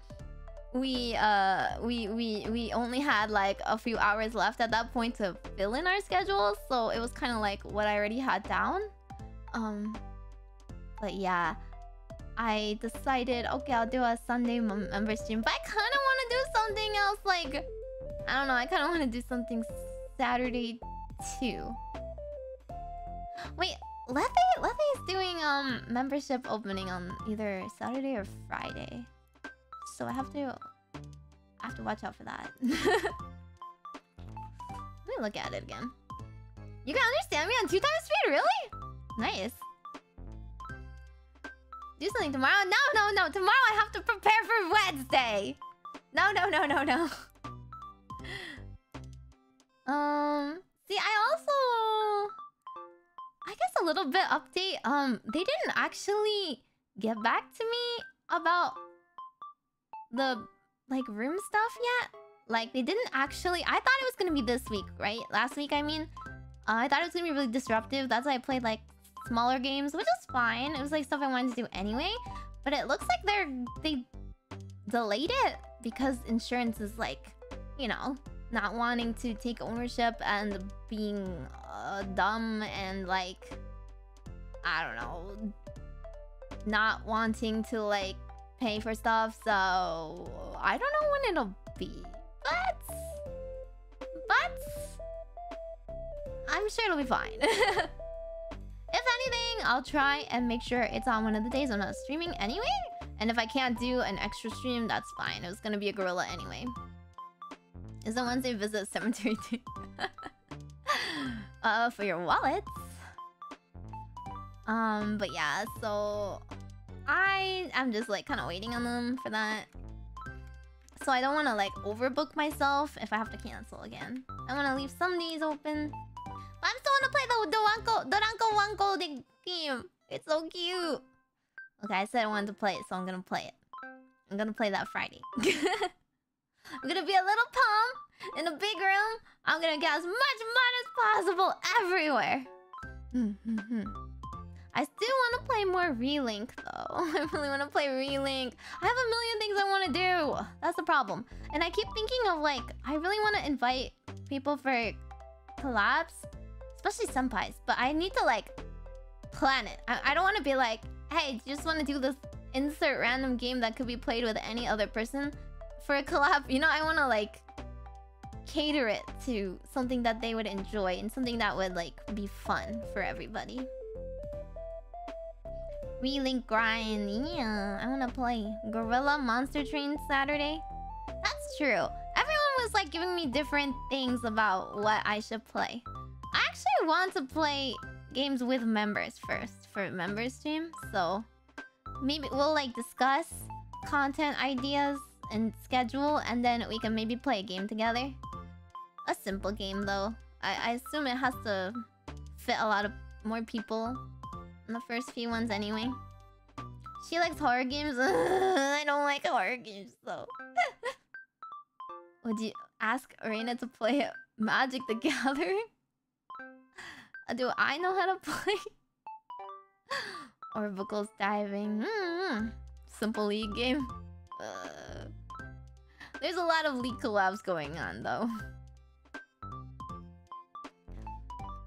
we uh we we we only had like a few hours left at that point to fill in our schedule, so it was kind of like what I already had down. Um, but yeah. I decided, okay, I'll do a Sunday member stream, but I kind of want to do something else. Like, I don't know, I kind of want to do something Saturday too. Wait, Lethe, Lethe is doing um membership opening on either Saturday or Friday, so I have to, I have to watch out for that. <laughs> Let me look at it again. You can understand me on two times speed, really? Nice do something tomorrow? No, no, no. Tomorrow I have to prepare for Wednesday. No, no, no, no, no. <laughs> um, see, I also... I guess a little bit update. Um, they didn't actually get back to me about the, like, room stuff yet. Like, they didn't actually... I thought it was gonna be this week, right? Last week, I mean. Uh, I thought it was gonna be really disruptive. That's why I played, like, smaller games, which is fine. It was like stuff I wanted to do anyway. But it looks like they're they delayed it because insurance is like, you know, not wanting to take ownership and being uh, dumb and like I don't know, not wanting to like pay for stuff. So I don't know when it'll be, but but I'm sure it'll be fine. <laughs> If anything, I'll try and make sure it's on one of the days I'm not streaming anyway. And if I can't do an extra stream, that's fine. It was gonna be a gorilla anyway. Is it Wednesday visit cemetery <laughs> too? uh, for your wallets. Um, but yeah, so I am just like kind of waiting on them for that. So I don't want to like overbook myself if I have to cancel again. I want to leave some days open. But I'm still want to play the the Wanko, the Ranko Wanko the game. It's so cute. Okay, I said I wanted to play it, so I'm gonna play it. I'm gonna play that Friday. <laughs> I'm gonna be a little palm in a big room. I'm gonna get as much mud as possible everywhere. <laughs> Hmm, hmm, hmm. I still want to play more Relink though. <laughs> I really want to play Relink. I have a million things I want to do. That's the problem. And I keep thinking of like, I really want to invite people for collabs Especially senpais. But I need to like plan it. I, I don't want to be like, hey, just want to do this insert random game that could be played with any other person for a collab. You know, I want to like cater it to something that they would enjoy and something that would like be fun for everybody. Relink grind, yeah, I want to play Gorilla Monster Train Saturday. That's true. Everyone was like giving me different things about what I should play. I actually want to play games with members first for members stream. So maybe we'll like discuss content ideas and schedule and then we can maybe play a game together. A simple game though. I, I assume it has to fit a lot of more people the first few ones anyway. She likes horror games. <laughs> I don't like horror games though. <laughs> Would you ask Arena to play Magic the Gathering? <laughs> Do I know how to play? Orbicals diving. Mm, simple league game. Uh, there's a lot of league collabs going on though.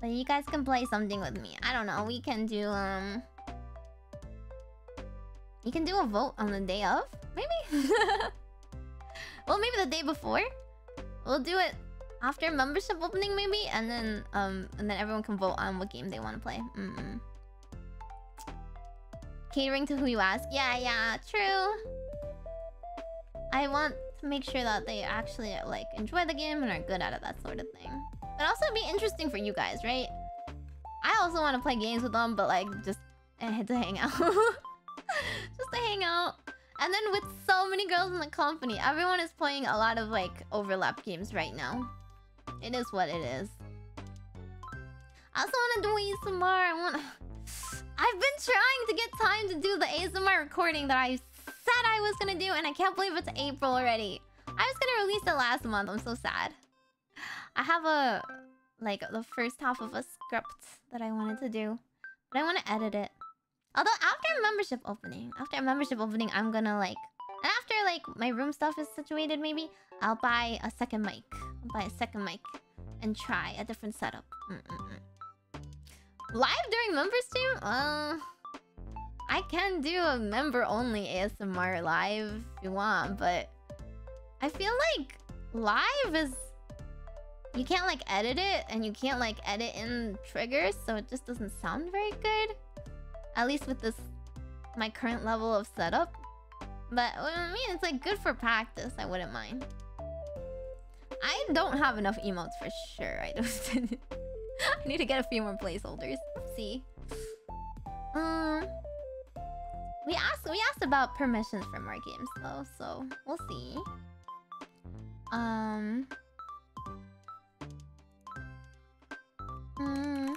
But you guys can play something with me. I don't know. We can do um. You can do a vote on the day of, maybe. <laughs> well, maybe the day before. We'll do it after membership opening maybe and then um and then everyone can vote on what game they want to play mm -mm. catering to who you ask yeah yeah true i want to make sure that they actually like enjoy the game and are good at it that sort of thing but also be interesting for you guys right i also want to play games with them but like just eh, <laughs> to hang out <laughs> just to hang out and then with so many girls in the company everyone is playing a lot of like overlap games right now it is what it is. I also want to do ASMR. I want. <sighs> I've been trying to get time to do the ASMR recording that I said I was gonna do, and I can't believe it's April already. I was gonna release it last month. I'm so sad. I have a like the first half of a script that I wanted to do, but I want to edit it. Although after membership opening, after membership opening, I'm gonna like and after like my room stuff is situated, maybe I'll buy a second mic. I'll buy a second mic and try a different setup. Mm -mm -mm. Live during member stream? Uh, I can do a member only ASMR live if you want, but I feel like live is you can't like edit it and you can't like edit in triggers, so it just doesn't sound very good. At least with this my current level of setup. But I mean it's like good for practice, I wouldn't mind. I don't have enough emotes for sure. I don't <laughs> I need to get a few more placeholders. Let's see. Um we asked we asked about permissions from our games though, so we'll see. Um Hmm.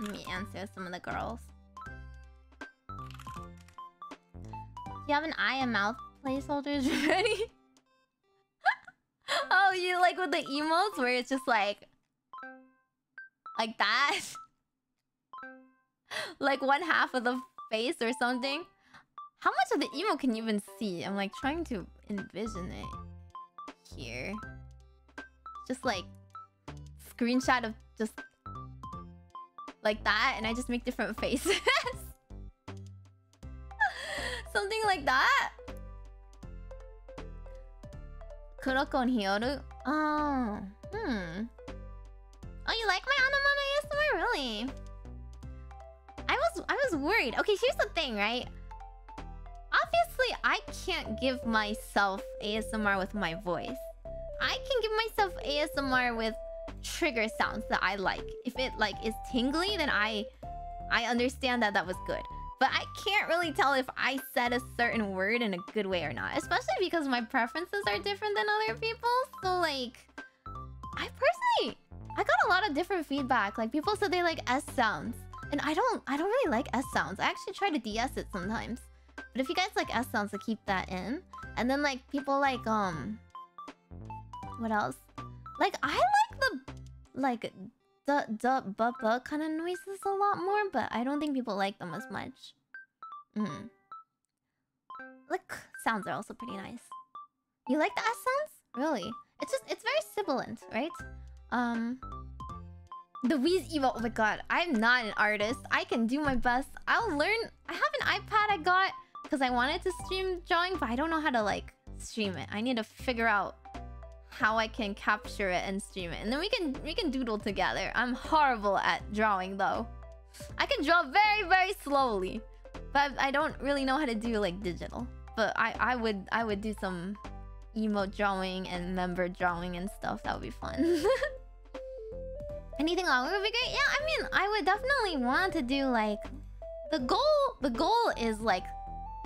Let me answer some of the girls. You have an eye and mouth placeholders <laughs> ready? <laughs> oh, you like with the emotes where it's just like... Like that? <laughs> like one half of the face or something? How much of the emo can you even see? I'm like trying to envision it here. Just like screenshot of just like that and I just make different <laughs> faces. Something like that. Kuroko and Hyoru? Oh, hmm. Oh, you like my Anamana ASMR? Really? I was I was worried. Okay, here's the thing, right? Obviously, I can't give myself ASMR with my voice. I can give myself ASMR with trigger sounds that I like. If it like is tingly, then I I understand that that was good. But I can't really tell if I said a certain word in a good way or not. Especially because my preferences are different than other people's. So like... I personally... I got a lot of different feedback. Like people said they like S sounds. And I don't I don't really like S sounds. I actually try to DS it sometimes. But if you guys like S sounds, to keep that in. And then like people like um what else? Like I like the like the the kind of noises a lot more, but I don't think people like them as much. Mm. Like sounds are also pretty nice. You like the S sounds? Really? It's just it's very sibilant, right? Um the Wheeze Evo, oh my god, I'm not an artist. I can do my best. I'll learn. I have an iPad I got because I wanted to stream drawing, but I don't know how to like stream it. I need to figure out how I can capture it and stream it. And then we can we can doodle together. I'm horrible at drawing though. I can draw very, very slowly. But I don't really know how to do like digital. But I, I would I would do some emote drawing and member drawing and stuff. That would be fun. <laughs> Anything longer would be great. Yeah, I mean, I would definitely want to do like the goal. The goal is like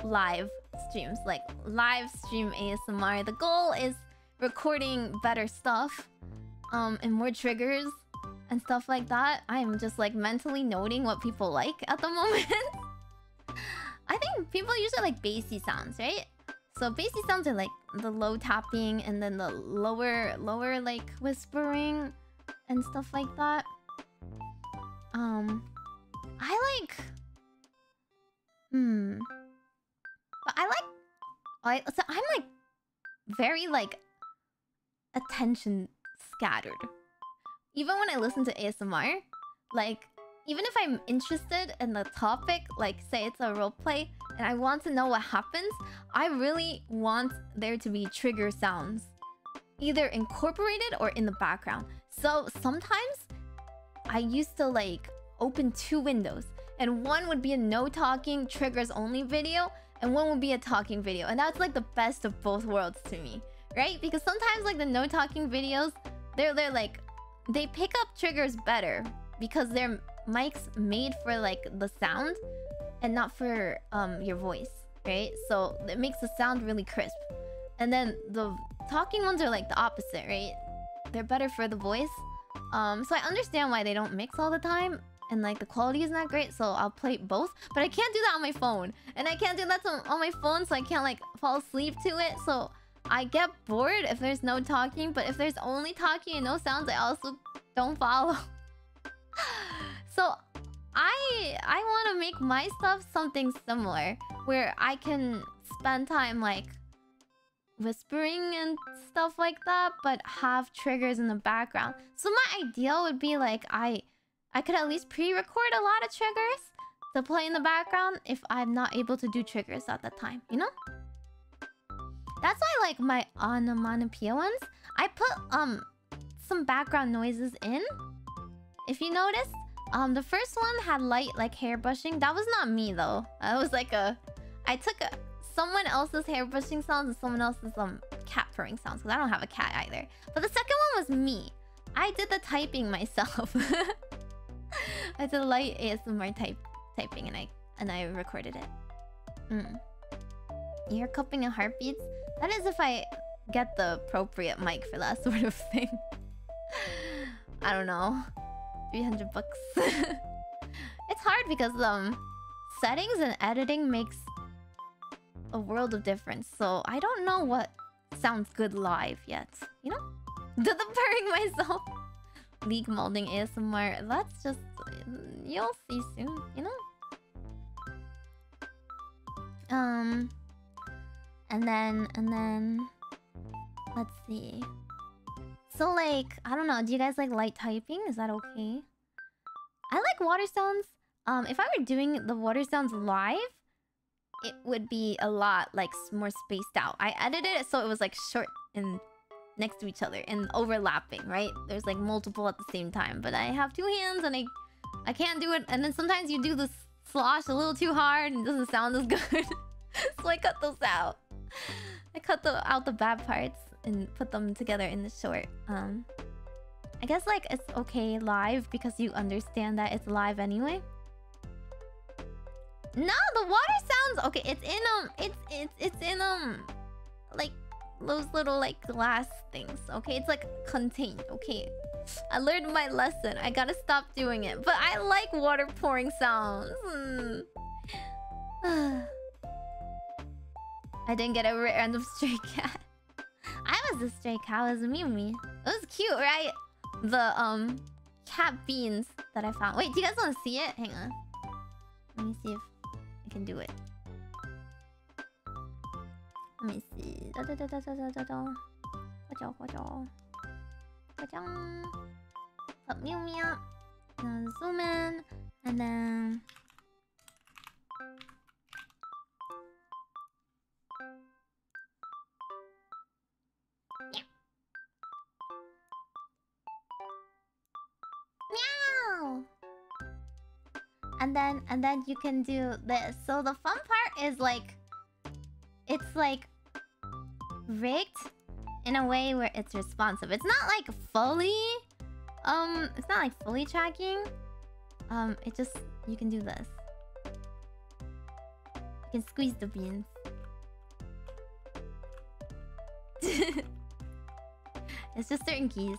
live streams, like live stream ASMR. The goal is recording better stuff, um, and more triggers and stuff like that. I'm just like mentally noting what people like at the <laughs> moment. I think people usually like bassy sounds, right? So bassy sounds are like the low tapping and then the lower, lower like whispering and stuff like that. Um, I like. Hmm. But I like. I so I'm like very like attention scattered. Even when I listen to ASMR, like even if I'm interested in the topic, like say it's a roleplay, and I want to know what happens, I really want there to be trigger sounds. Either incorporated or in the background. So sometimes I used to like open two windows. And one would be a no talking triggers only video, and one would be a talking video. And that's like the best of both worlds to me. Right? Because sometimes like the no talking videos, they're they're like they pick up triggers better because they're mics made for like the sound and not for um your voice, right? So it makes the sound really crisp. And then the talking ones are like the opposite, right? They're better for the voice. Um, so I understand why they don't mix all the time. and like the quality is not great, so I'll play both. But I can't do that on my phone, and I can't do that on my phone, so I can't like fall asleep to it. So I get bored if there's no talking, but if there's only talking and no sounds, I also don't follow. <laughs> so I I want to make my stuff something similar where I can spend time like whispering and stuff like that, but have triggers in the background. So my ideal would be like I I could at least pre-record a lot of triggers to play in the background if I'm not able to do triggers at the time, you know? That's why like my onomatopoeia ones, I put um some background noises in. If you notice, um the first one had light like hair brushing. That was not me though. That was like a I took a someone else's hair brushing sounds and someone else's um cat purring sounds because I don't have a cat either. But the second one was me. I did the typing <laughs> myself. I did light ASMR type typing and I and I recorded it. Mm. Ear cupping and heartbeats. That is if I get the appropriate mic for that <laughs> sort of thing. I don't know. 300 bucks. <laughs> it's hard because um settings and editing makes a world of difference. So I don't know what sounds good live yet. You know? <laughs> The purring myself. <laughs> League molding ASMR. That's just you'll see soon, you know? Um and then and then let's see. So like, I don't know, do you guys like light typing? Is that okay? I like water sounds. Um if I were doing the water sounds live, it would be a lot like more spaced out. I edited it so it was like short and next to each other and overlapping, right? There's like multiple at the same time, but I have two hands and I I can't do it. And then sometimes you do the slosh a little too hard and it doesn't sound as <laughs> good. so I cut those out. I cut the, out the bad parts and put them together in the short. Um, I guess like it's okay live because you understand that it's live anyway. No, the water sounds okay. It's in um, it's it's it's in um, like those little like glass things. Okay, it's like contained. Okay, I learned my lesson. I gotta stop doing it. But I like water pouring sounds. Hmm. <sighs> I didn't get a random stray cat. <laughs> I was the stray cat. It was Mew It was cute, right? The um cat beans that I found. Wait, do you guys want to see it? Hang on. Let me see if can do it. Let me see. Da da da da da da da da. Wajaw, wajaw. Wajang. Put oh, Mew Mew. And zoom in. And then... Meow! And then and then you can do this. So the fun part is like it's like rigged in a way where it's responsive. It's not like fully um it's not like fully tracking. Um it just you can do this. You can squeeze the beans. <laughs> it's just certain keys.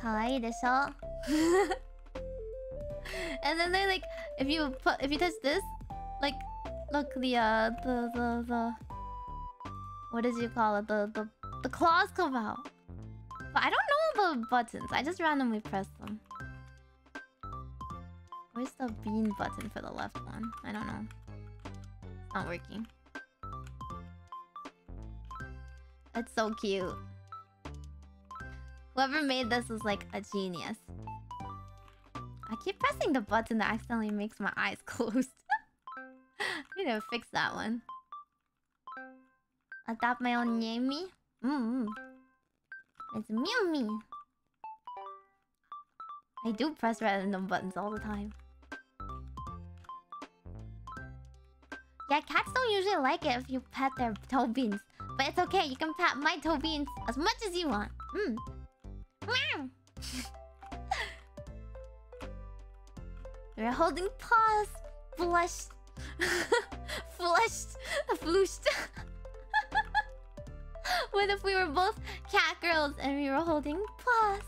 Kawaii <laughs> and then they like if you put if you touch this, like look the uh the the the what did you call it? The the the claws come out. But I don't know the buttons. I just randomly press them. Where's the bean button for the left one? I don't know. It's not working. It's so cute. Whoever made this is like a genius. I keep pressing the button that accidentally makes my eyes <laughs> closed. I need to fix that one. Adopt my own Yami? Mmm. It's Mew Me. I do press random buttons all the time. Yeah, cats don't usually like it if you pet their toe beans. But it's okay, you can pet my toe beans as much as you want. Mmm. We're holding paws. <laughs> Flushed. Flushed. <laughs> Flushed. what if we were both cat girls and we were holding paws?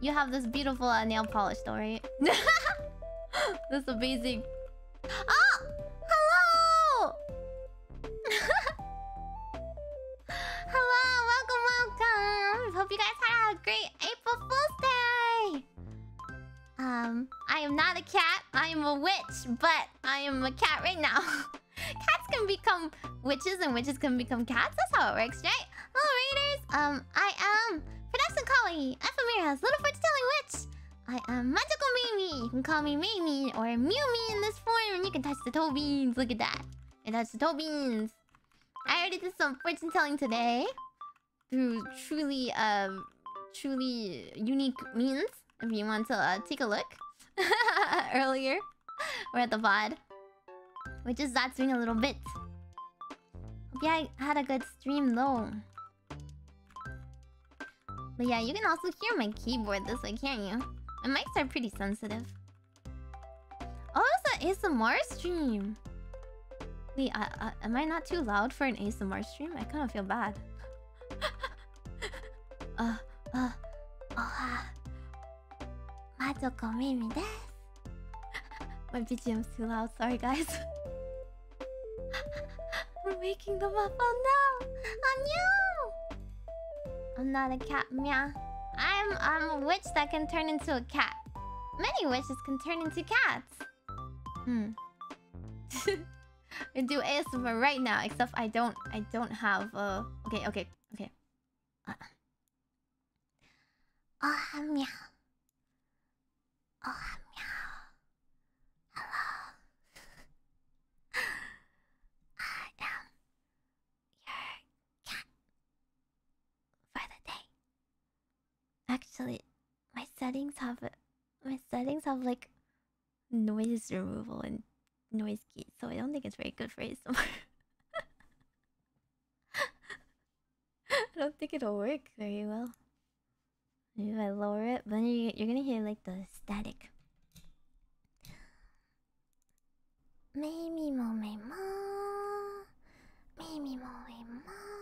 You have this beautiful uh, nail polish though, right? <laughs> this amazing. Oh! Hope you guys had a great April Fool's Day! Um, I am not a cat, I am a witch, but I am a cat right now. <laughs> Cats can become witches and witches can become cats, that's how it works, right? Hello, Raiders! Um, I am Production kawaii, Ephemira's little fortune-telling witch! I am Majokko Meimi! You can call me Meimi or Mew Me in this form, and you can touch the toe beans, look at that! I touch the toe beans! I already did some fortune telling today through truly, um, truly unique means. If you want to uh, take a look <laughs> earlier, we're at the VOD, which is that doing a little bit. Hope yeah, I had a good stream though. But yeah, you can also hear my keyboard this way, can't you? My mics are pretty sensitive. Oh, it's an ASMR stream. Wait, uh, uh, am I not too loud for an ASMR stream? I kind of feel bad. Uh, uh, oh, Majokko Meimi desu. My BGM's too loud, sorry guys. <laughs> We're waking them up, oh no! Oh no! I'm not a cat, meow. I'm, I'm a witch that can turn into a cat. Many witches can turn into cats. Hmm. <laughs> I do ASMR right now, except I don't I don't have uh okay, okay, okay. Uh. Oh meow. Oh meow. Hello. I am your cat for the day. Actually, my settings have my settings have like noise removal and noise gate, so I don't think it's very good for ASMR. <laughs> I don't think it'll work very well. Maybe if I lower it, but then you, you're gonna hear like the static. Maybe mo me mo. Maybe mo me mo.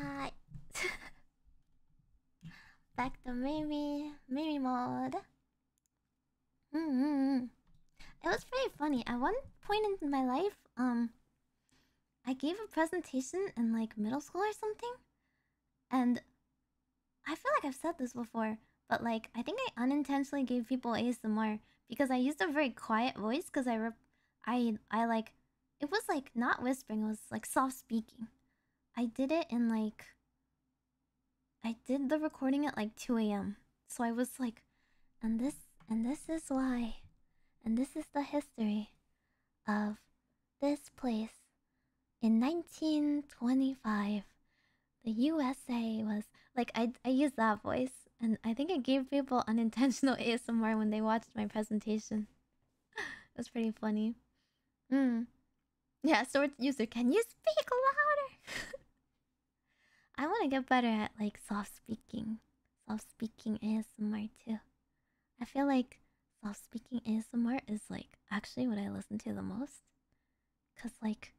Hi. Back to maybe maybe mode. It was pretty funny. At one point in my life, um, I gave a presentation in like middle school or something, and I feel like I've said this before, but like I think I unintentionally gave people ASMR because I used a very quiet voice because I I I like it was like not whispering, it was like soft speaking. I did it in like I did the recording at like 2 a.m. So I was like, and this and this is why. And this is the history of this place. In 1925, the USA was like I I used that voice and I think it gave people unintentional <laughs> ASMR when they watched my presentation. <laughs> it was pretty funny. Mm. Yeah, sword user, can you speak? I want to get better at like soft speaking, soft speaking ASMR too. I feel like soft speaking ASMR is like actually what I listen to the most. Cause like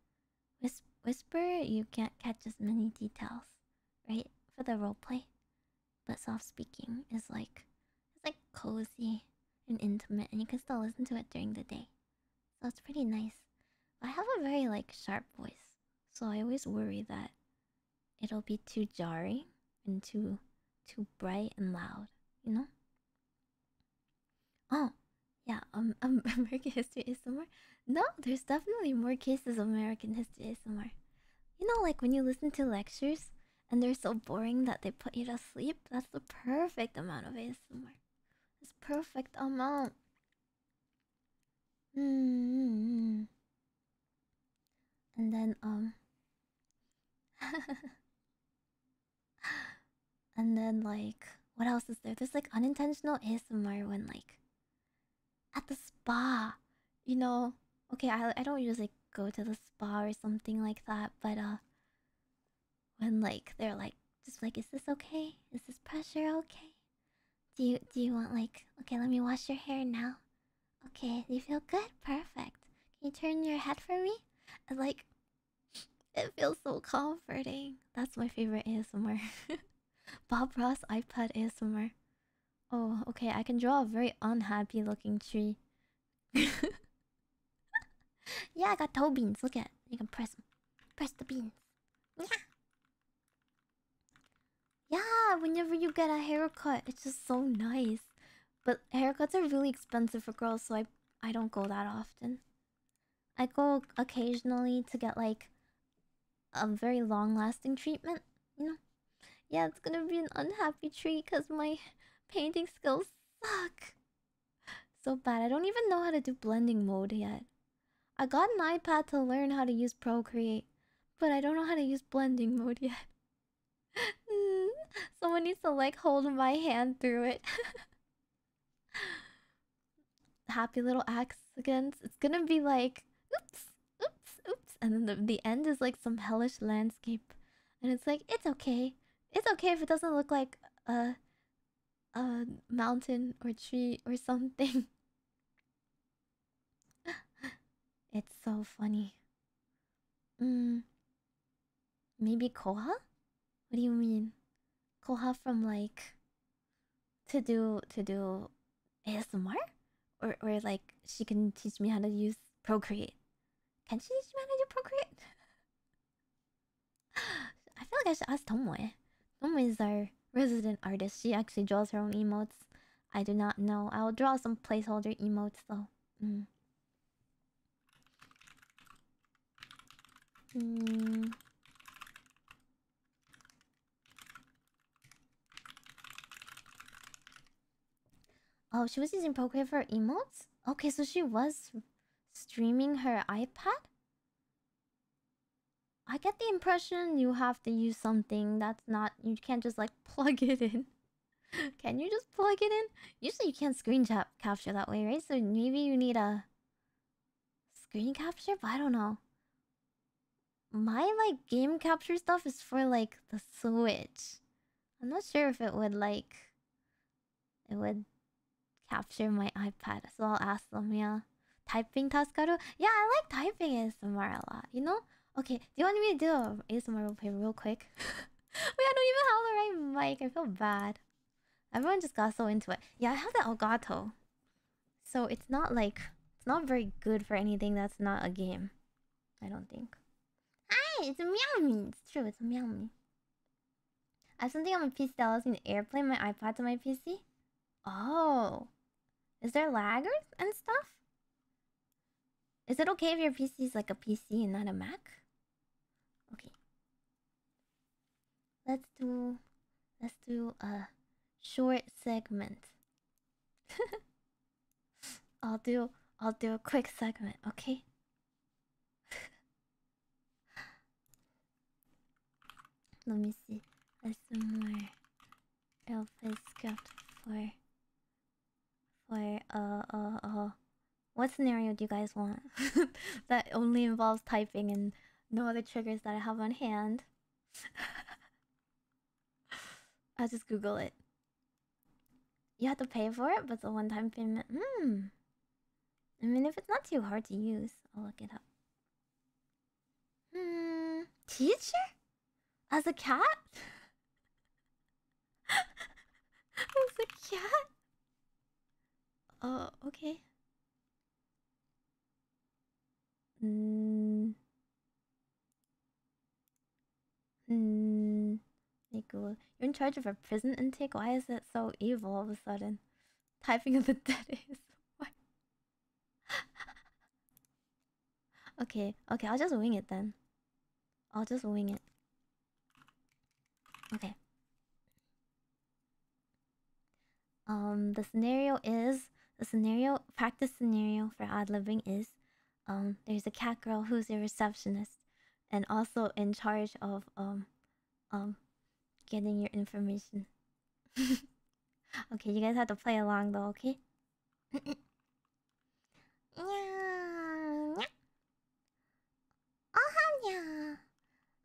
whis whisper, you can't catch as many details, right? For the roleplay, but soft speaking is like it's like cozy and intimate, and you can still listen to it during the day. So it's pretty nice. I have a very like sharp voice, so I always worry that it'll be too jarring and too too bright and loud, you know? Oh, yeah, um, um <laughs> American History is somewhere. No, there's definitely more cases of American History somewhere. You know, like when you listen to lectures and they're so boring that they put you to sleep, that's the perfect amount of ASMR. It's perfect amount. Mm -hmm. And then, um, <laughs> and then like what else is there? There's like unintentional ASMR when like at the spa, you know. Okay, I I don't usually go to the spa or something like that, but uh, when like they're like just like, is this okay? Is this pressure okay? Do you do you want like okay? Let me wash your hair now. Okay, you feel good? Perfect. Can you turn your head for me? And like <laughs> it feels so comforting. That's my favorite ASMR. <laughs> Bob Ross iPad ASMR. Oh, okay, I can draw a very unhappy looking tree. <laughs> yeah, I got toe beans. Look at You can press press the beans. Yeah. Yeah, whenever you get a haircut, it's just so nice. But haircuts are really expensive for girls, so I I don't go that often. I go occasionally to get like a very long lasting treatment, you know? Yeah, it's gonna be an unhappy tree because my painting skills suck. So bad. I don't even know how to do blending mode yet. I got an iPad to learn how to use Procreate, but I don't know how to use blending mode yet. <laughs> Someone needs to like hold my hand through it. <laughs> Happy little accidents. It's gonna be like, oops, oops, oops, and then the, the end is like some hellish landscape and it's like it's okay it's okay if it doesn't look like a a mountain or tree or something <laughs> it's so funny mm. maybe koha what do you mean koha from like to do to do asmr or or like she can teach me how to use procreate can she teach me how to do Procreate? <laughs> I feel like I should ask Tomoe. Tomoe is our resident artist. She actually draws her own emotes. I do not know. I'll draw some placeholder emotes though. Mm. Mm. Oh, she was using Procreate for emotes? Okay, so she was streaming her iPad? I get the impression you have to use something that's not. You can't just like <laughs> plug it in. Can you just plug it in? Usually you can't screen cap capture that way, right? So maybe you need a screen capture, but I don't know. My like game capture stuff is for like the Switch. I'm not sure if it would like it would capture my iPad, so I'll ask them, yeah typing Taskaru? Yeah, I like typing ASMR a lot, you know? Okay, do you want me to do a ASMR roleplay real quick? <laughs> Wait, I don't even have the right mic. I feel bad. Everyone just got so into it. Yeah, I have the Elgato. So it's not like it's not very good for anything that's not a game. I don't think. Hi, it's a Meowmy. It's true, it's a Meowmy. I have something on my PC that allows me to airplane my iPad to my PC. Oh. Is there laggers and stuff? Is it okay if your PC is like a PC and not a Mac? Okay. Let's do let's do a short segment. <laughs> I'll do I'll do a quick segment, okay? <laughs> Let me see. A similar Elfie script for for uh uh uh what scenario do you guys want <laughs> that only involves typing and no other triggers that I have on hand? I'll just Google it. You have to pay for it, but it's a one-time payment. Hmm. I mean, if it's not too hard to use, I'll look it up. Hmm. Teacher? As a cat? <laughs> As a cat? Oh, okay. Mm. Hmm. Nico, you're in charge of a prison intake? Why is it so evil all of a sudden? Typing of the <laughs> dead is. <laughs> Okay, okay, I'll just wing it then. I'll just wing it. Okay. Um, the scenario is the scenario practice scenario for ad libbing is um there's a cat girl who's a receptionist and also in charge of um um getting your information. <laughs> okay, you guys have to play along though, okay? Oh, Hanya!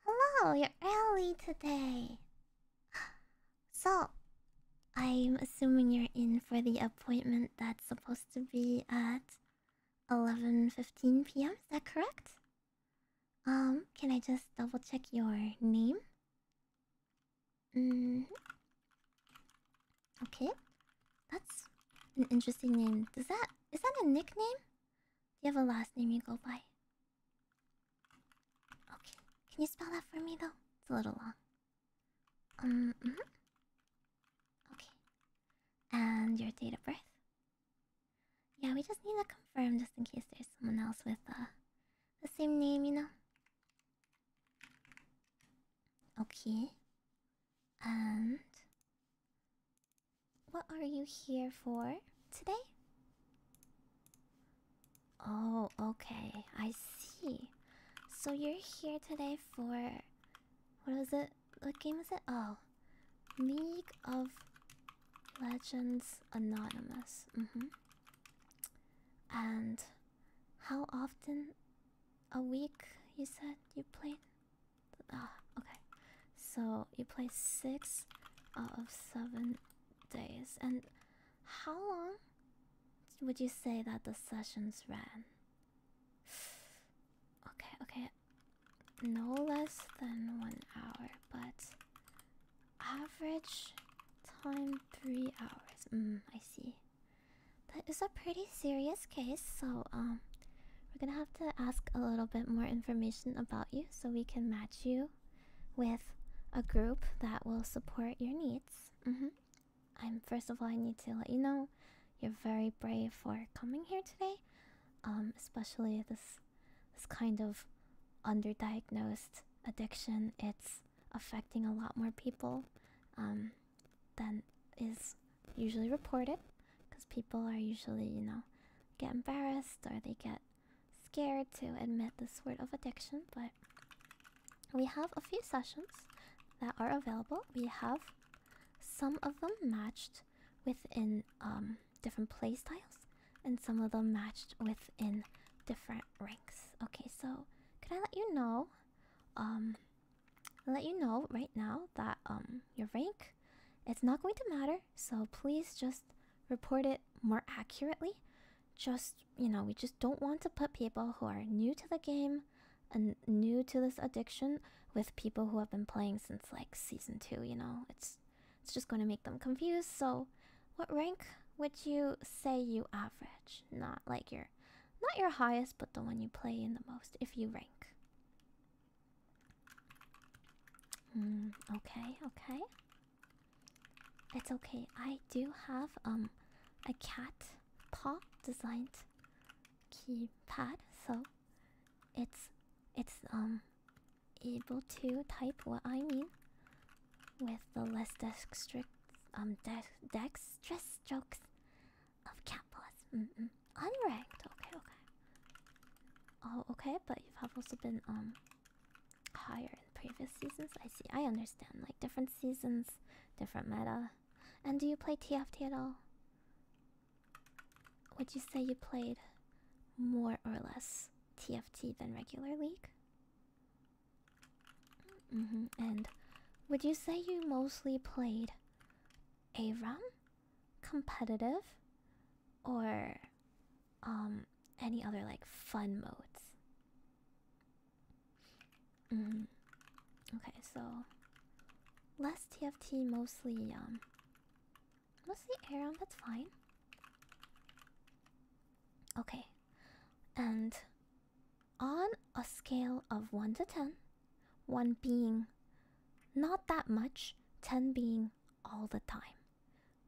Hello, you're early today. So, I'm assuming you're in for the appointment that's supposed to be at 11:15 p.m. Is that correct? Um, can I just double check your name? Mm. Okay, that's an interesting name. Does that is that a nickname? Do you have a last name you go by? Okay, can you spell that for me though? It's a little long. Um. Mm -hmm. Okay, and your date of birth. Yeah, we just need to confirm just in case there's someone else with uh, the same name, you know. Okay. And what are you here for today? Oh, okay. I see. So you're here today for what was it? What game is it? Oh, League of Legends Anonymous. Mm-hmm. And how often a week you said you played? Ah. So you play six out of seven days. And how long would you say that the sessions ran? <sighs> Okay, okay. No less than one hour, but average time three hours. Mm, I see. That is a pretty serious case, so um we're gonna have to ask a little bit more information about you so we can match you with a group that will support your needs. Mm-hmm. I'm first of all, I need to let you know you're very brave for coming here today, um, especially this this kind of underdiagnosed addiction. It's affecting a lot more people um, than is usually reported, because people are usually, you know, get embarrassed or they get scared to admit this sort of addiction. But we have a few sessions that are available. We have some of them matched within um, different play styles, and some of them matched within different ranks. Okay, so could I let you know, um, let you know right now that um your rank, it's not going to matter. So please just report it more accurately. Just you know, we just don't want to put people who are new to the game and new to this addiction with people who have been playing since like season 2, you know. It's it's just to make them confused. So, what rank would you say you average? Not like your not your highest, but the one you play in the most if you rank. Mm, okay, okay. It's okay. I do have um a cat paw designed keypad, so it's it's um able to type what I mean with the less dexterous um dex dexterous strokes of cat paws. Mm -mm. Unranked. Okay, okay. Oh, okay, but you have also been um higher in previous seasons. I see. I understand. Like different seasons, different meta. And do you play TFT at all? Would you say you played more or less TFT than regular league? Mm -hmm. And would you say you mostly played ARAM, competitive, or um any other like fun modes? Mm -hmm. Okay, so less TFT, mostly um mostly ARAM, that's fine. Okay, and on a scale of 1 to 10, 1 being not that much, 10 being all the time,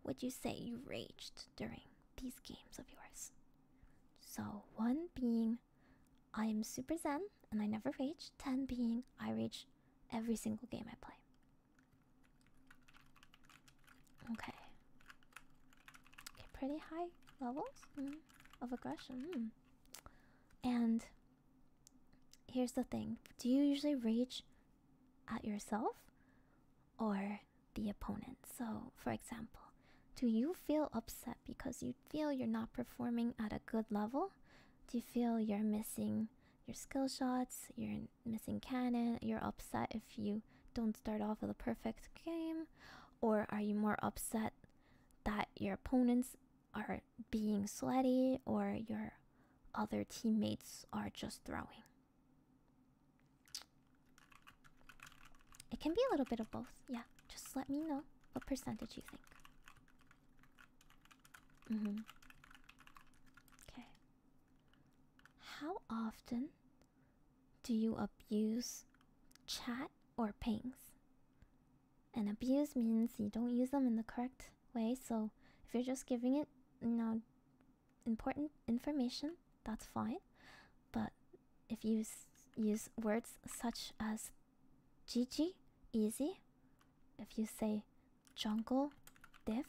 would you say you raged during these games of yours? So, 1 being I am super zen and I never rage, 10 being I rage every single game I play. Okay. Okay, pretty high levels mm, of aggression. Mm. And here's the thing do you usually rage at yourself or the opponent? So, for example, do you feel upset because you feel you're not performing at a good level? Do you feel you're missing your skill shots, you're missing cannon, you're upset if you don't start off with a perfect game? Or are you more upset that your opponents are being sweaty or your other teammates are just throwing? It can be a little bit of both. Yeah, just let me know what percentage you think. Mm hmm. Okay. How often do you abuse chat or pings? And abuse means you don't use them in the correct way. So if you're just giving it, you know, important information, that's fine. But if you use words such as GG, easy. If you say jungle, diff.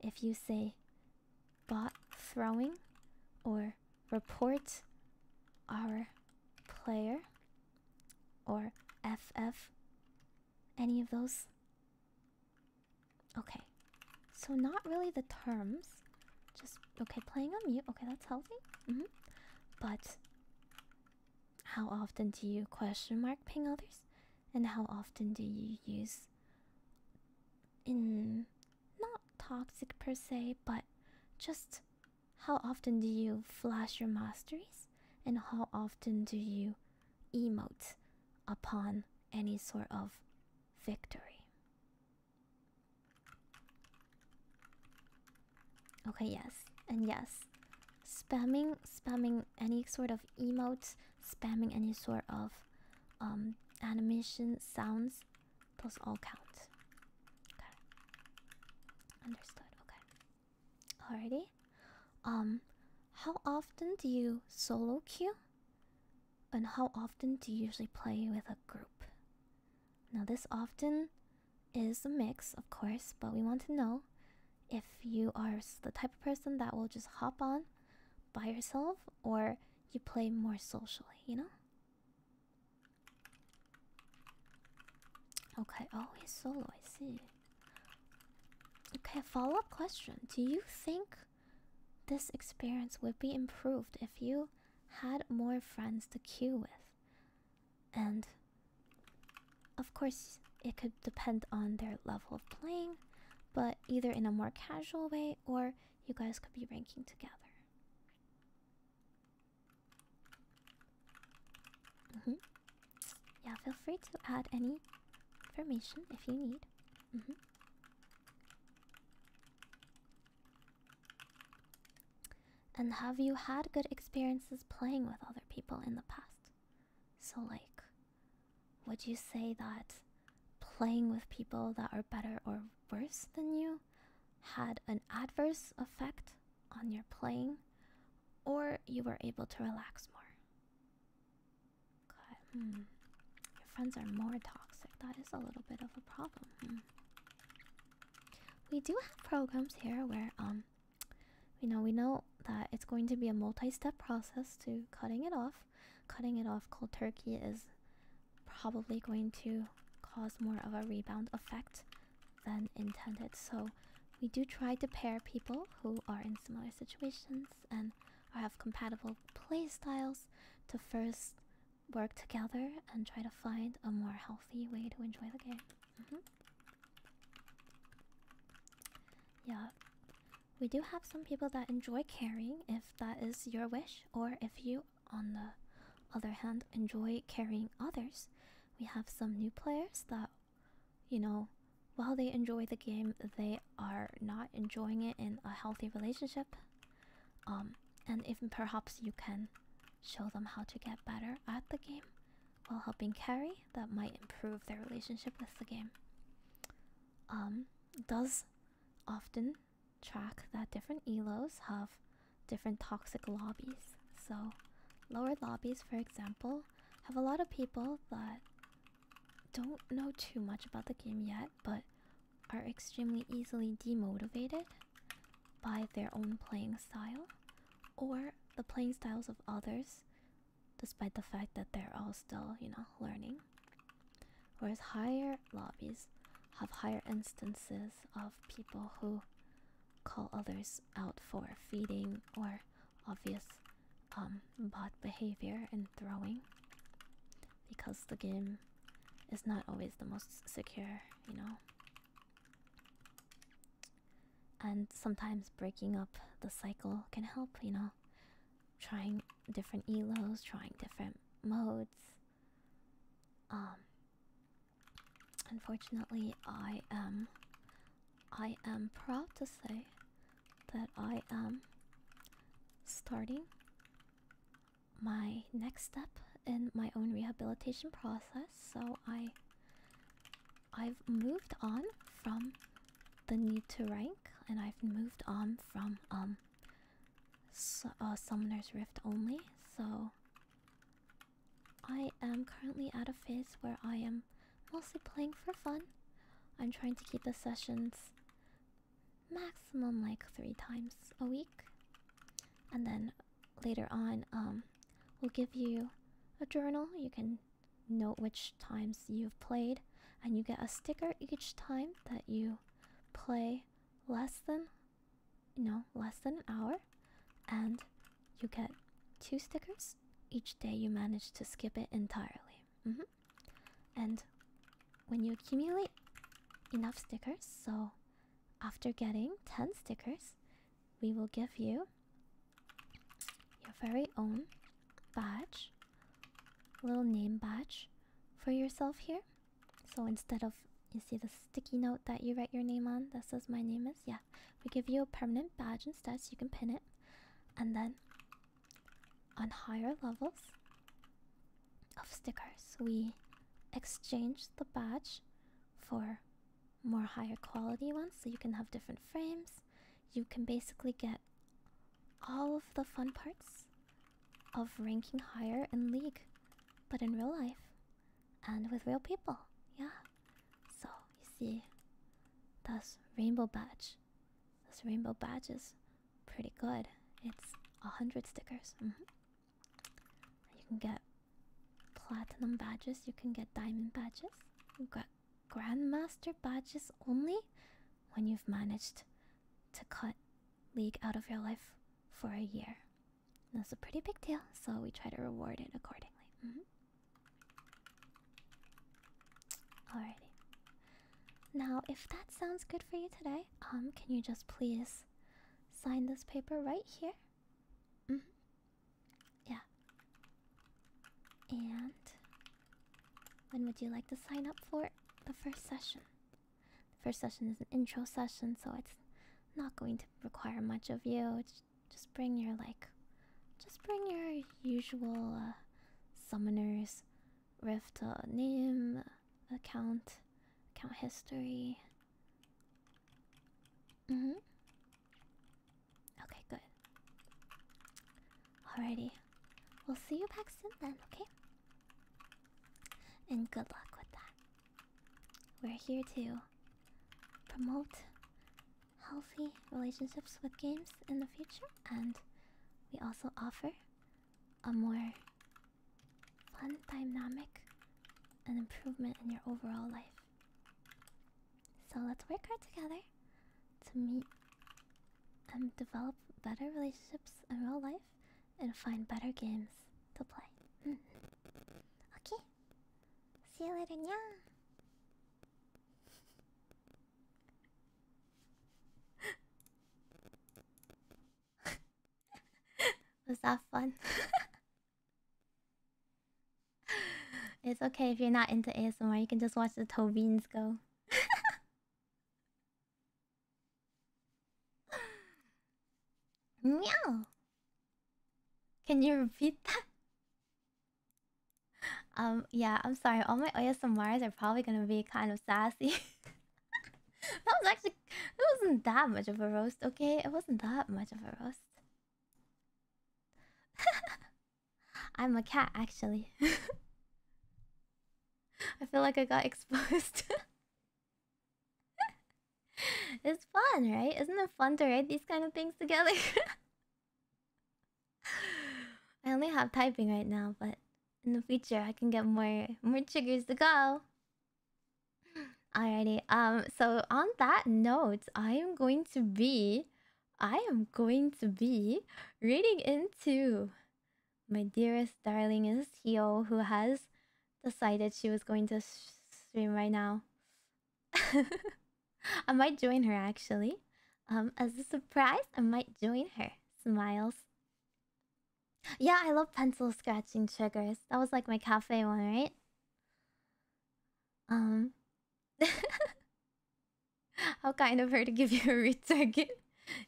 If you say bot throwing or report our player or FF, any of those. Okay, so not really the terms, just okay, playing on mute. Okay, that's healthy. Mm -hmm. But how often do you question mark ping others? And how often do you use in not toxic per se, but just how often do you flash your masteries? And how often do you emote upon any sort of victory? Okay, yes, and yes. Spamming spamming any sort of emotes spamming any sort of um animation sounds, those all count. Okay. Understood. Okay. Alrighty. Um, how often do you solo queue? And how often do you usually play with a group? Now, this often is a mix, of course, but we want to know if you are the type of person that will just hop on by yourself or you play more socially, you know? Okay, oh, he's solo, I see. Okay, follow up question. Do you think this experience would be improved if you had more friends to queue with? And of course, it could depend on their level of playing, but either in a more casual way or you guys could be ranking together. Mm -hmm. yeah, feel free to add any information if you need. Mm-hmm. And have you had good experiences playing with other people in the past? So, like, would you say that playing with people that are better or worse than you had an adverse effect on your playing, or you were able to relax more? Okay, hmm. Your friends are more toxic. That is a little bit of a problem. Hmm. We do have programs here where, um, you know, we know that it's going to be a multi-step process to cutting it off. Cutting it off cold turkey is probably going to cause more of a rebound effect than intended. So we do try to pair people who are in similar situations and have compatible play styles to first work together and try to find a more healthy way to enjoy the game. Mm-hmm. Yeah, we do have some people that enjoy carrying if that is your wish, or if you, on the other hand, enjoy carrying others. We have some new players that, you know, while they enjoy the game, they are not enjoying it in a healthy relationship. Um, and if perhaps you can show them how to get better at the game while helping carry, that might improve their relationship with the game. Um, does often track that different elos have different toxic lobbies. So, lower lobbies, for example, have a lot of people that don't know too much about the game yet, but are extremely easily demotivated by their own playing style or the playing styles of others, despite the fact that they're all still, you know, learning. Whereas higher lobbies have higher instances of people who call others out for feeding or obvious um, bot behavior and throwing because the game is not always the most secure, you know. And sometimes breaking up the cycle can help, you know, trying different elos, trying different modes. Um, unfortunately, I am I am proud to say that I am starting my next step in my own rehabilitation process. So I I've moved on from the need to rank and I've moved on from um uh, Summoner's Rift only. So I am currently at a phase where I am mostly playing for fun. I'm trying to keep the sessions maximum like three times a week. And then later on, um, we'll give you a journal. You can note which times you've played, and you get a sticker each time that you play less than, you know, less than an hour, and you get two stickers each day you manage to skip it entirely. Mm -hmm. And when you accumulate enough stickers, so after getting 10 stickers, we will give you your very own badge, little name badge for yourself here. So instead of you see the sticky note that you write your name on that says my name is, yeah, we give you a permanent badge instead so you can pin it. And then on higher levels of stickers, we exchange the badge for more higher quality ones so you can have different frames. You can basically get all of the fun parts of ranking higher in League, but in real life and with real people. Yeah. So you see, this rainbow badge. This rainbow badge is pretty good. It's a hundred stickers. Mm -hmm. You can get platinum badges. You can get diamond badges. You got Grandmaster badges only when you've managed to cut League out of your life for a year. That's a pretty big deal, so we try to reward it accordingly. Mm -hmm. Alrighty. Now, if that sounds good for you today, um, can you just please sign this paper right here? Mm -hmm. Yeah. And when would you like to sign up for the first session? The first session is an intro session, so it's not going to require much of you. Just bring your like, just bring your usual uh, summoners, Rift uh, name, account, account history. Mhm. okay, good. Alrighty, we'll see you back soon then. Okay. And good luck with that. We're here to promote healthy relationships with games in the future, and we also offer a more fun dynamic and improvement in your overall life. So let's work hard together to meet and develop better relationships in real life and find better games to play. Mm. Okay. See you later, nya. <laughs> Was that fun? <laughs> it's okay if you're not into ASMR, you can just watch the Tobins go. <laughs> Meow. Can you repeat that? Um, yeah, I'm sorry. All my ASMRs are probably gonna be kind of sassy. <laughs> that was actually, it wasn't that much of a roast, okay? It wasn't that much of a roast. <laughs> I'm a cat, actually. <laughs> I feel like I got exposed. it's fun, right? Isn't it fun to write these kind of things together? I only have typing right now, but in the future I can get more more triggers to go. <gasps> Alrighty. Um. So on that note, I am going to be, I am going to be reading into my dearest darling is Hio, who has decided she was going to stream right now. <laughs> I might join her actually. Um, as a surprise, I might join her. Smiles. Yeah, I love pencil scratching triggers. That was like my cafe one, right? Um. <laughs> How kind of her to give you a read target.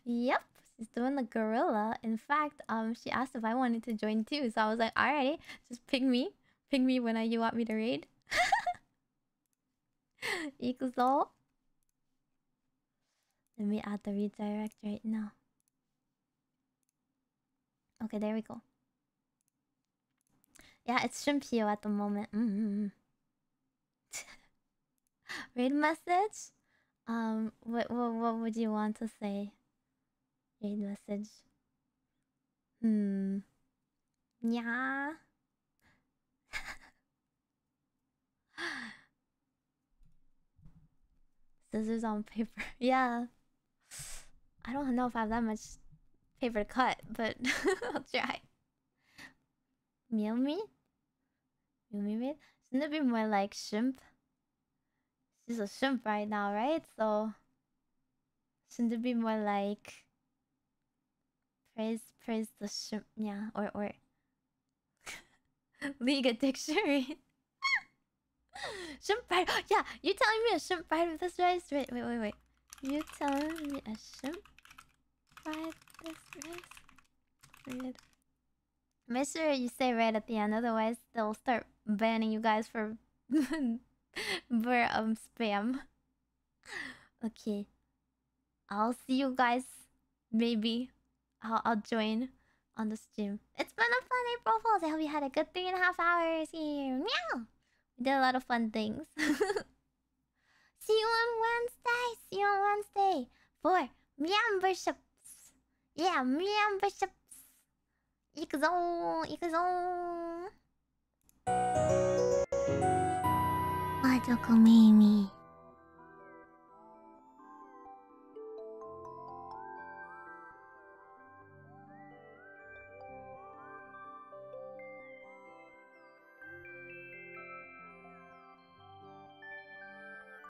yep, she's doing the gorilla. In fact, um, she asked if I wanted to join too, so I was like, alrighty, just ping me, ping me when I, you want me to raid. <laughs> Ikuzo. Let me add the redirect right now. Okay, there we go. Yeah, it's Shrimpio at the moment. Mm -hmm. <laughs> Read message? Um, what, what, what would you want to say? Read message. Hmm. Yeah. <laughs> Scissors on paper. <laughs> Yeah. I don't know if I have that much to cut, but <laughs> I'll try. Meal me? With? Shouldn't it be more like shrimp? She's a shrimp right now, right? So shouldn't it be more like praise praise the shrimp yeah or or <laughs> League of Dictionary. <laughs> shrimp fried yeah, you're telling me a shrimp fried with this rice? Wait, wait, wait, wait. You telling me a shrimp fried this? Weird. Make sure you say right at the end, otherwise they'll start banning you guys for <laughs> for um spam. Okay. I'll see you guys. Maybe I'll I'll join on the stream. It's been a fun April Fools. I hope you had a good three and a half hours here. Meow. We did a lot of fun things. <laughs> see you on Wednesday. See you on Wednesday for いや、ミリアンプッシップス。いくぞー、行くぞー。魔族ミーミー